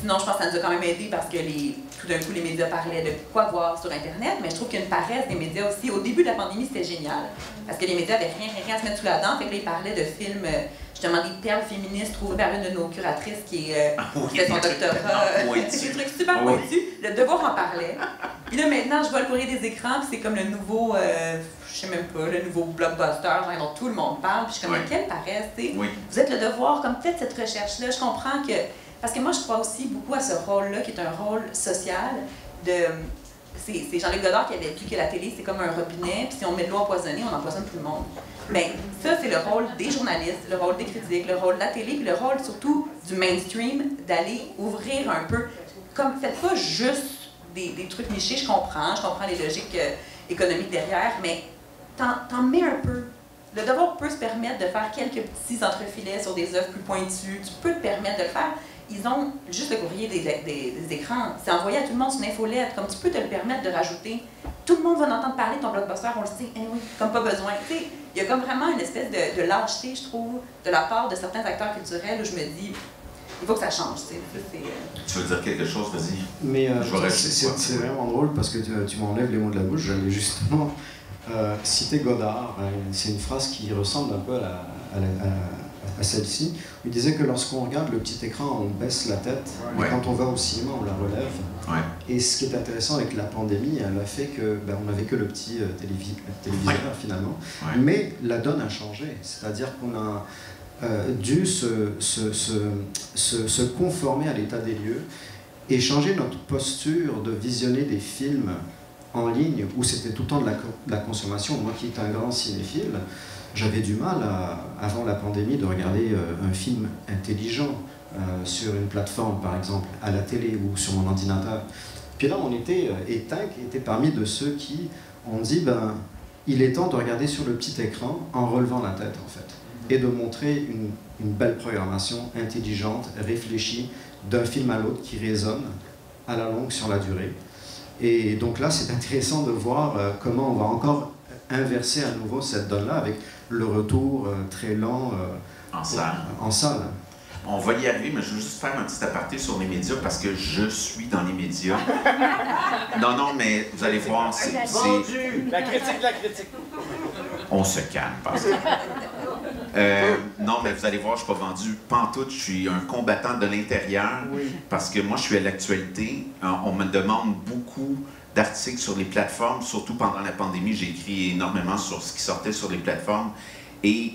Speaker 10: sinon, je pense que ça nous a quand même aidé parce que les, tout d'un coup, les médias parlaient de quoi voir sur Internet, mais je trouve qu'il y a une paresse des médias aussi. Au début de la pandémie, c'était génial parce que les médias n'avaient rien, rien, à se mettre sous la dent. Fait que là, ils parlaient de films, euh, justement, des perles féministes trouvées par une de nos curatrices qui, est, euh, qui fait son doctorat. des trucs super pointus. Le devoir en parlait. Puis là, maintenant, je vois le courrier des écrans, puis c'est comme le nouveau, euh, je sais même pas, le nouveau blockbuster, genre, dont tout le monde parle. Puis je suis comme, quelle paresse, tu sais.
Speaker 1: Oui.
Speaker 10: Vous êtes le devoir, comme faites cette recherche-là. Je comprends que. Parce que moi, je crois aussi beaucoup à ce rôle-là, qui est un rôle social. C'est Jean-Luc Godard qui avait dit que la télé, c'est comme un robinet, puis si on met de l'eau empoisonnée, on empoisonne tout le monde. Mais ça, c'est le rôle des journalistes, le rôle des critiques, le rôle de la télé, puis le rôle surtout du mainstream d'aller ouvrir un peu. Comme, faites pas juste des, trucs nichés, je comprends, je comprends les logiques euh, économiques derrière, mais t'en mets un peu. Le devoir peut se permettre de faire quelques petits entrefilets sur des œuvres plus pointues. Tu peux te permettre de le faire. Ils ont juste le courrier des, des- des écrans. C'est envoyé à tout le monde sur une infolette. Comme tu peux te le permettre de rajouter. Tout le monde va en entendre parler de ton blockbuster, on le sait. Eh oui, comme pas besoin. Tu sais, il y a comme vraiment une espèce de, de lâcheté, je trouve, de la part de certains acteurs culturels où je me dis, il faut que ça change. tu. Ça, euh,
Speaker 1: Tu veux dire quelque chose, vas-y.
Speaker 9: Mais euh,
Speaker 1: Je vais
Speaker 9: c'est- vraiment drôle parce que tu, tu m'enlèves les mots de la bouche. J'allais justement euh, citer Godard. hein. C'est une phrase qui ressemble un peu à, la- à la- à- à celle-ci. Il disait que lorsqu'on regarde le petit écran, on baisse la tête. Quand on va au cinéma, on la relève. Et ce qui est intéressant avec la pandémie, elle a fait que ben, on n'avait que le petit euh, télévi- téléviseur finalement. Mais la donne a changé. C'est-à-dire qu'on a euh, dû se, se, se, se- conformer à l'état des lieux et changer notre posture de visionner des films en ligne où c'était tout le temps de la, de la consommation. Moi qui est un grand cinéphile, j'avais du mal avant la pandémie de regarder euh, un film intelligent euh, sur une plateforme par exemple, à la télé ou sur mon ordinateur. Puis là on était, euh, et Tank était parmi de ceux qui ont dit ben, il est temps de regarder sur le petit écran en relevant la tête en fait et de montrer une, belle programmation intelligente, réfléchie, d'un film à l'autre qui résonne à la longue sur la durée. Et donc là, c'est intéressant de voir comment on va encore inverser à nouveau cette donne-là avec le retour euh, très lent euh,
Speaker 1: En salle.
Speaker 9: en salle.
Speaker 1: On va y arriver, mais je veux juste faire un petit aparté sur les médias parce que je suis dans les médias. Non, non, mais vous allez voir, c'est.
Speaker 3: La critique de la critique.
Speaker 1: On se calme, Pascal. Euh, non, mais vous allez voir, je ne suis pas vendu pantoute. Je suis un combattant de l'intérieur parce que moi, je suis à l'actualité. On me demande beaucoup d'articles sur les plateformes, surtout pendant la pandémie. J'ai écrit énormément sur ce qui sortait sur les plateformes. Et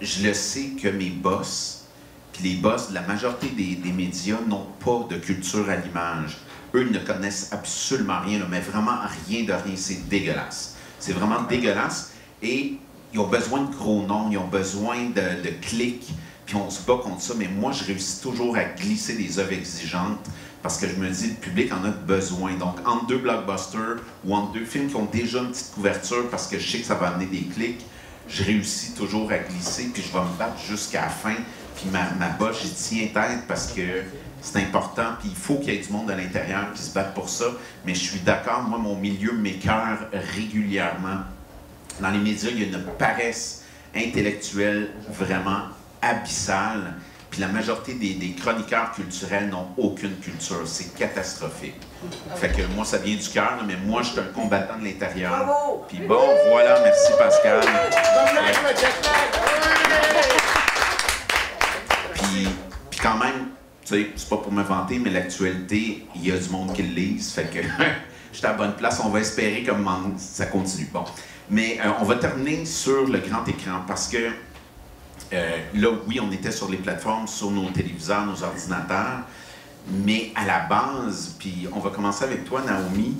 Speaker 1: je le sais que mes boss, puis les boss de la majorité des, des médias n'ont pas de culture à l'image. Eux ne connaissent absolument rien, là, mais vraiment rien de rien. C'est dégueulasse. C'est vraiment dégueulasse. Et ils ont besoin de gros noms, ils ont besoin de, de clics, puis on se bat contre ça. Mais moi, je réussis toujours à glisser des œuvres exigeantes parce que je me dis, le public en a besoin. Donc, entre deux blockbusters ou entre deux films qui ont déjà une petite couverture parce que je sais que ça va amener des clics, je réussis toujours à glisser, puis je vais me battre jusqu'à la fin. Puis ma, ma bosse, j'y tiens tête parce que c'est important, puis il faut qu'il y ait du monde à l'intérieur qui se batte pour ça. Mais je suis d'accord, moi, mon milieu m'écœure régulièrement. Dans les médias, il y a une paresse intellectuelle vraiment abyssale. Puis la majorité des, des chroniqueurs culturels n'ont aucune culture. C'est catastrophique. Fait que moi, ça vient du cœur, mais moi, je suis un combattant de l'intérieur. Puis bon, voilà, merci Pascal. Puis, puis quand même, tu sais, c'est pas pour me vanter, mais l'actualité, il y a du monde qui le lise. Fait que j'étais à la bonne place. On va espérer que ça continue. Bon. Mais euh, on va terminer sur le grand écran parce que euh, là, oui, on était sur les plateformes, sur nos téléviseurs, nos ordinateurs, mais à la base, puis on va commencer avec toi, Naomi,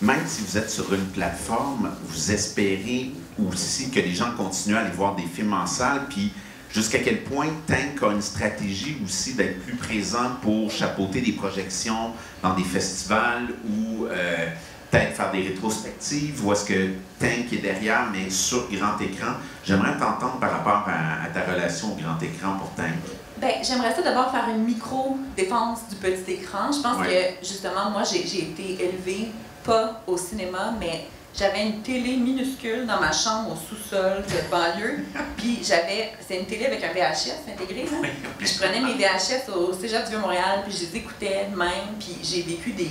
Speaker 1: même si vous êtes sur une plateforme, vous espérez aussi que les gens continuent à aller voir des films en salle, puis jusqu'à quel point Tank a une stratégie aussi d'être plus présent pour chapeauter des projections dans des festivals ou euh, peut-être faire des rétrospectives, ou est-ce que Tank est derrière, mais sur grand écran? J'aimerais t'entendre par rapport à, ta relation au grand écran pour Tank.
Speaker 10: Ben, j'aimerais ça d'abord faire une micro-défense du petit écran. Je pense que, justement, moi, j'ai été élevée pas au cinéma, mais j'avais une télé minuscule dans ma chambre au sous-sol de banlieue. Puis j'avais, c'est une télé avec un VHS intégré. Là. Puis je prenais mes VHS au Cégep du Vieux-Montréal, puis je les écoutais même. Puis j'ai vécu des,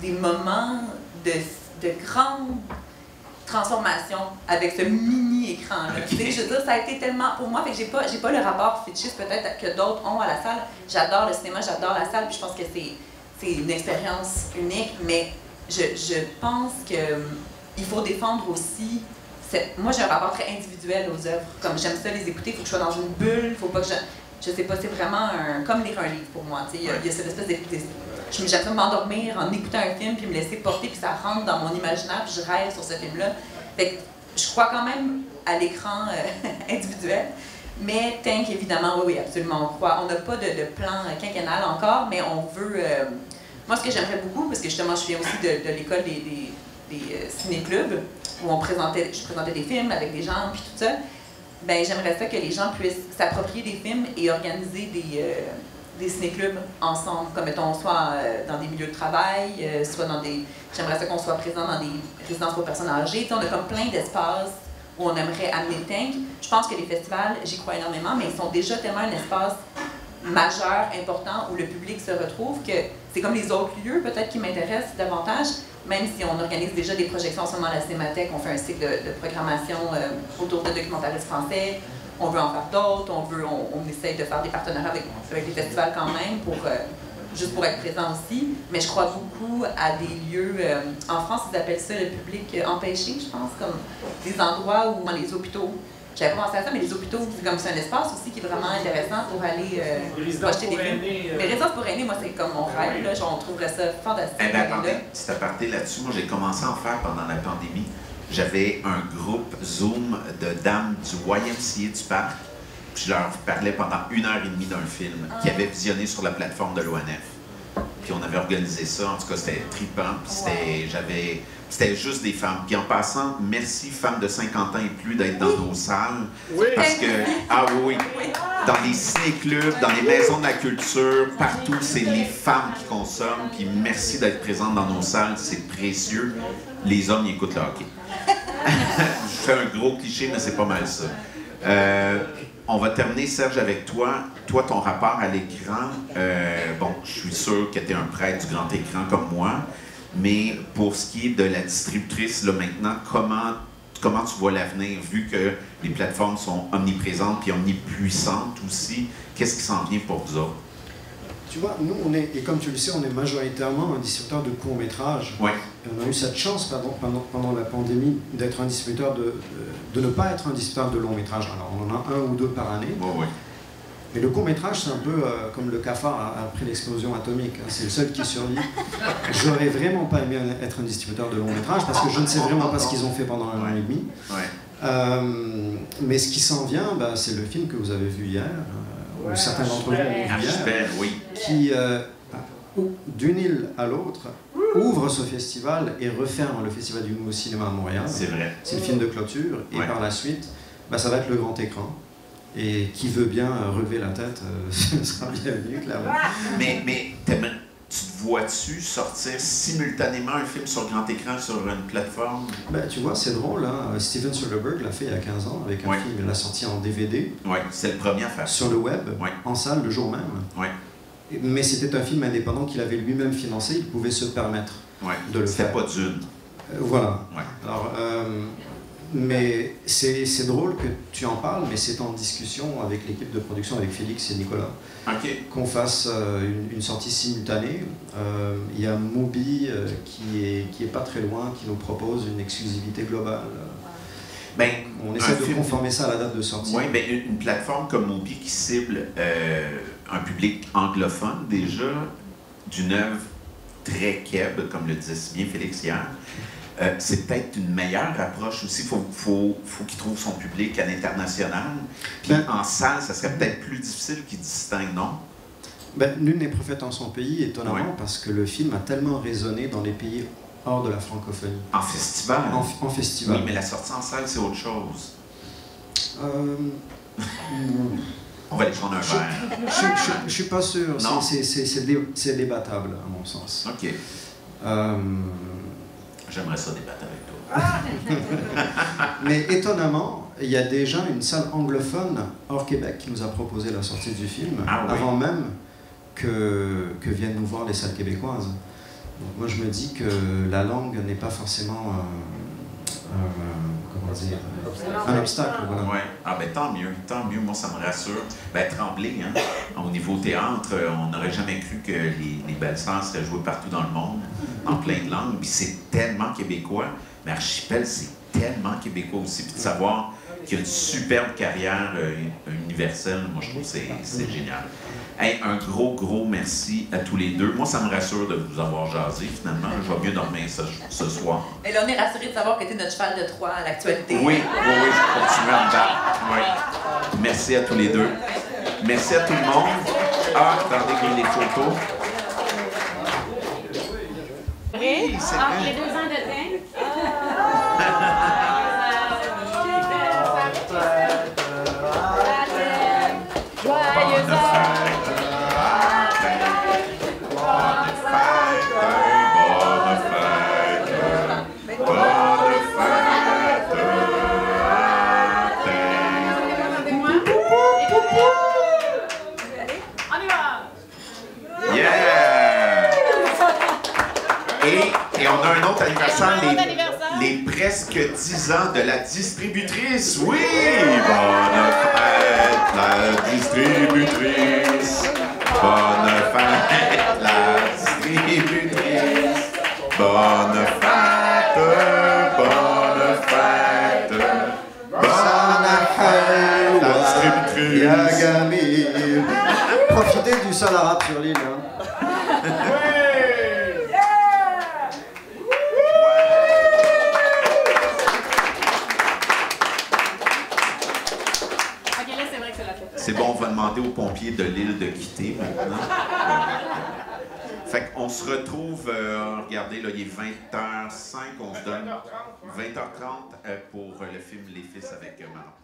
Speaker 10: des moments de, de grande transformation avec ce mini-écran-là. Je veux dire, ça a été tellement... Pour moi, fait que j'ai pas, j'ai pas le rapport fétichiste peut-être que d'autres ont à la salle. J'adore le cinéma, j'adore la salle, puis je pense que c'est, c'est une expérience unique, mais je, je pense que il faut défendre aussi. Moi, j'ai un rapport très individuel aux œuvres. Comme j'aime ça les écouter, il faut que je sois dans une bulle, faut pas que je. Je sais pas, c'est vraiment un, comme lire un livre pour moi. Il y, a, cette espèce J'aime ça m'endormir en écoutant un film, puis me laisser porter, puis ça rentre dans mon imaginaire, puis je rêve sur ce film-là. Fait je crois quand même à l'écran euh, individuel. Mais Tank, évidemment, oui, oui, absolument, on croit. On n'a pas de, plan quinquennal encore, mais on veut. Euh, moi, ce que j'aimerais beaucoup, parce que justement, je viens aussi de, l'école des des euh, ciné-clubs où on présentait, je présentais des films avec des gens, puis tout ça, ben j'aimerais ça que les gens puissent s'approprier des films et organiser des, euh, des ciné-clubs ensemble, comme mettons, soit euh, dans des milieux de travail, soit dans des... J'aimerais ça qu'on soit présent dans des résidences pour personnes âgées. on a comme plein d'espaces où on aimerait amener Tank. Je pense que les festivals, j'y crois énormément, mais ils sont déjà tellement un espace majeur, important, où le public se retrouve, que c'est comme les autres lieux peut-être qui m'intéressent davantage, même si on organise déjà des projections en ce moment à la Cinémathèque, on fait un cycle de, programmation euh, autour de documentaristes français, on veut en faire d'autres, on veut, on, essaye de faire des partenariats avec, avec les festivals quand même pour euh, juste pour être présent aussi. Mais je crois beaucoup à des lieux, euh, en France ils appellent ça le public empêché, je pense, comme des endroits où dans les hôpitaux j'avais pensé à ça, mais les hôpitaux, c'est comme c'est un espace aussi qui est vraiment intéressant pour aller euh, projeter des films. Euh. Mais résidence pour aînés, moi, c'est comme mon rêve. Là, on trouverait ça fantastique. Eh
Speaker 1: ben, attendez, si parti là-dessus, moi, j'ai commencé à en faire pendant la pandémie. J'avais un groupe Zoom de dames du YMCA du parc. Puis je leur parlais pendant une heure et demie d'un film qui ah. avait visionné sur la plateforme de l'ONF. Puis on avait organisé ça, en tout cas, c'était trippant. Puis c'était, j'avais c'était juste des femmes. Puis en passant, merci femmes de 50 ans et plus d'être dans nos salles.
Speaker 3: Oui.
Speaker 1: Parce que, ah oui, dans les ciné-clubs, dans les maisons de la culture, partout, c'est les femmes qui consomment. Puis merci d'être présentes dans nos salles, c'est précieux. Les hommes, ils écoutent le hockey. Je fais un gros cliché, mais c'est pas mal ça. Euh, on va terminer, Serge, avec toi. Toi, ton rapport à l'écran, euh, bon, je suis sûr que tu es un prêtre du grand écran comme moi. Mais pour ce qui est de la distributrice, là, maintenant, comment, comment tu vois l'avenir, vu que les plateformes sont omniprésentes et omnipuissantes aussi? Qu'est-ce qui s'en vient pour vous autres?
Speaker 9: Tu vois, nous, on est, et comme tu le sais, on est majoritairement un distributeur de courts-métrages.
Speaker 1: Ouais.
Speaker 9: on a eu cette chance pendant, pendant, pendant la pandémie d'être un distributeur de, de, ne pas être un distributeur de long-métrages. Alors, on en a un ou deux par année.
Speaker 1: Ouais, ouais.
Speaker 9: Mais le court métrage, c'est un peu euh, comme le cafard après l'explosion atomique. Hein. C'est le seul qui survit. J'aurais vraiment pas aimé être un distributeur de long métrage parce que je ne sais vraiment pas ce qu'ils ont fait pendant un an et demi. Euh, mais ce qui s'en vient, bah, c'est le film que vous avez vu hier, euh, ou certains d'entre vous ont vu hier, qui, d'une île à l'autre, ouvre ce festival et referme le Festival du Nouveau Cinéma à Montréal.
Speaker 1: C'est vrai.
Speaker 9: C'est le film de clôture. Et par la suite, bah, ça va être le grand écran. Et qui veut bien relever la tête, euh, ce sera bienvenu, clairement.
Speaker 1: Mais, mais tu te vois-tu sortir simultanément un film sur grand écran sur une plateforme?
Speaker 9: Ben, tu vois, c'est drôle. Hein? Steven Soderbergh l'a fait il y a 15 ans avec un film. Il l'a sorti en DVD.
Speaker 1: Oui, c'est le premier à faire.
Speaker 9: Sur le web, en salle le jour même.
Speaker 1: Oui.
Speaker 9: Mais c'était un film indépendant qu'il avait lui-même financé. Il pouvait se permettre de le faire.
Speaker 1: C'était pas d'une.
Speaker 9: Euh, voilà. Alors, euh, mais c'est drôle que tu en parles, mais c'est en discussion avec l'équipe de production, avec Félix et Nicolas,
Speaker 1: OK.
Speaker 9: qu'on fasse euh, une, une sortie simultanée. Euh, Il y a Mubi euh, qui, est, qui est pas très loin, qui nous propose une exclusivité globale.
Speaker 1: Ben,
Speaker 9: On essaie de
Speaker 1: film.
Speaker 9: conformer ça à la date de sortie.
Speaker 1: Oui, ben, une, une plateforme comme Mobi qui cible euh, un public anglophone, déjà, d'une œuvre très keb, comme le disait si bien Félix hier, euh, c'est peut-être une meilleure approche aussi. Il faut, faut, faut qu'il trouve son public à l'international. Puis
Speaker 9: Ben-
Speaker 1: en salle, ça serait peut-être plus difficile qu'il distingue, non?
Speaker 9: Ben, Nul n'est prophète en son pays, étonnamment, parce que le film a tellement résonné dans les pays hors de la francophonie,
Speaker 1: En festival?
Speaker 9: en, en festival.
Speaker 1: Oui, mais la sortie en salle, c'est autre chose.
Speaker 9: Euh,
Speaker 1: On va aller prendre un
Speaker 9: je,
Speaker 1: verre.
Speaker 9: je, je suis pas sûr,
Speaker 1: Non?
Speaker 9: c'est débattable, à mon sens.
Speaker 1: OK.
Speaker 9: Euh,
Speaker 1: J'aimerais ça débattre avec toi.
Speaker 9: mais étonnamment, il y a déjà une salle anglophone hors Québec qui nous a proposé la sortie du film,
Speaker 1: Ah oui.
Speaker 9: avant même que, que viennent nous voir les salles québécoises. Donc moi, je me dis que la langue n'est pas forcément euh, un- dire, un obstacle. Voilà.
Speaker 1: Ouais. Ah ben tant mieux, tant mieux, moi ça me rassure. Ben Tremblay, hein, au niveau théâtre, euh, on n'aurait jamais cru que les, les belles sœurs seraient jouées partout dans le monde, en plein de langues. Puis c'est tellement québécois, mais Archipel, c'est tellement québécois aussi. Puis de savoir qu'il y a une superbe carrière euh, universelle, moi je trouve que c'est c'est génial. Hey, un gros, gros merci à tous les deux. Moi, ça me rassure de vous avoir jasé, finalement. Je vais mieux dormir ce, ce soir.
Speaker 10: Mais là, on est rassurés de savoir que tu es notre cheval de Troie à l'actualité.
Speaker 1: Oui, oui, oui, je continue à me battre. Oui. Merci à tous les deux. Merci à tout le monde. Ah, attendez qu'il y ait les photos. Oui, c'est
Speaker 6: Ah, les deux ans de
Speaker 1: a un autre anniversaire, les,
Speaker 6: anniversaire.
Speaker 1: les presque 10 ans de la distributrice. Oui! Bonne fête, la distributrice. Bonne fête, la distributrice. Bonne fête, bonne fête. Bonne fête, la distributrice.
Speaker 9: Profitez du sol arabe sur l'île. hein.
Speaker 6: Ok, là, c'est vrai que c'est la fête.
Speaker 1: C'est bon, on va demander aux pompiers de l'île de quitter maintenant. Fait qu'on se retrouve, euh, regardez, là, il est 20h05, on se donne 20h30 euh, pour euh, le film Les Fils avec Manon.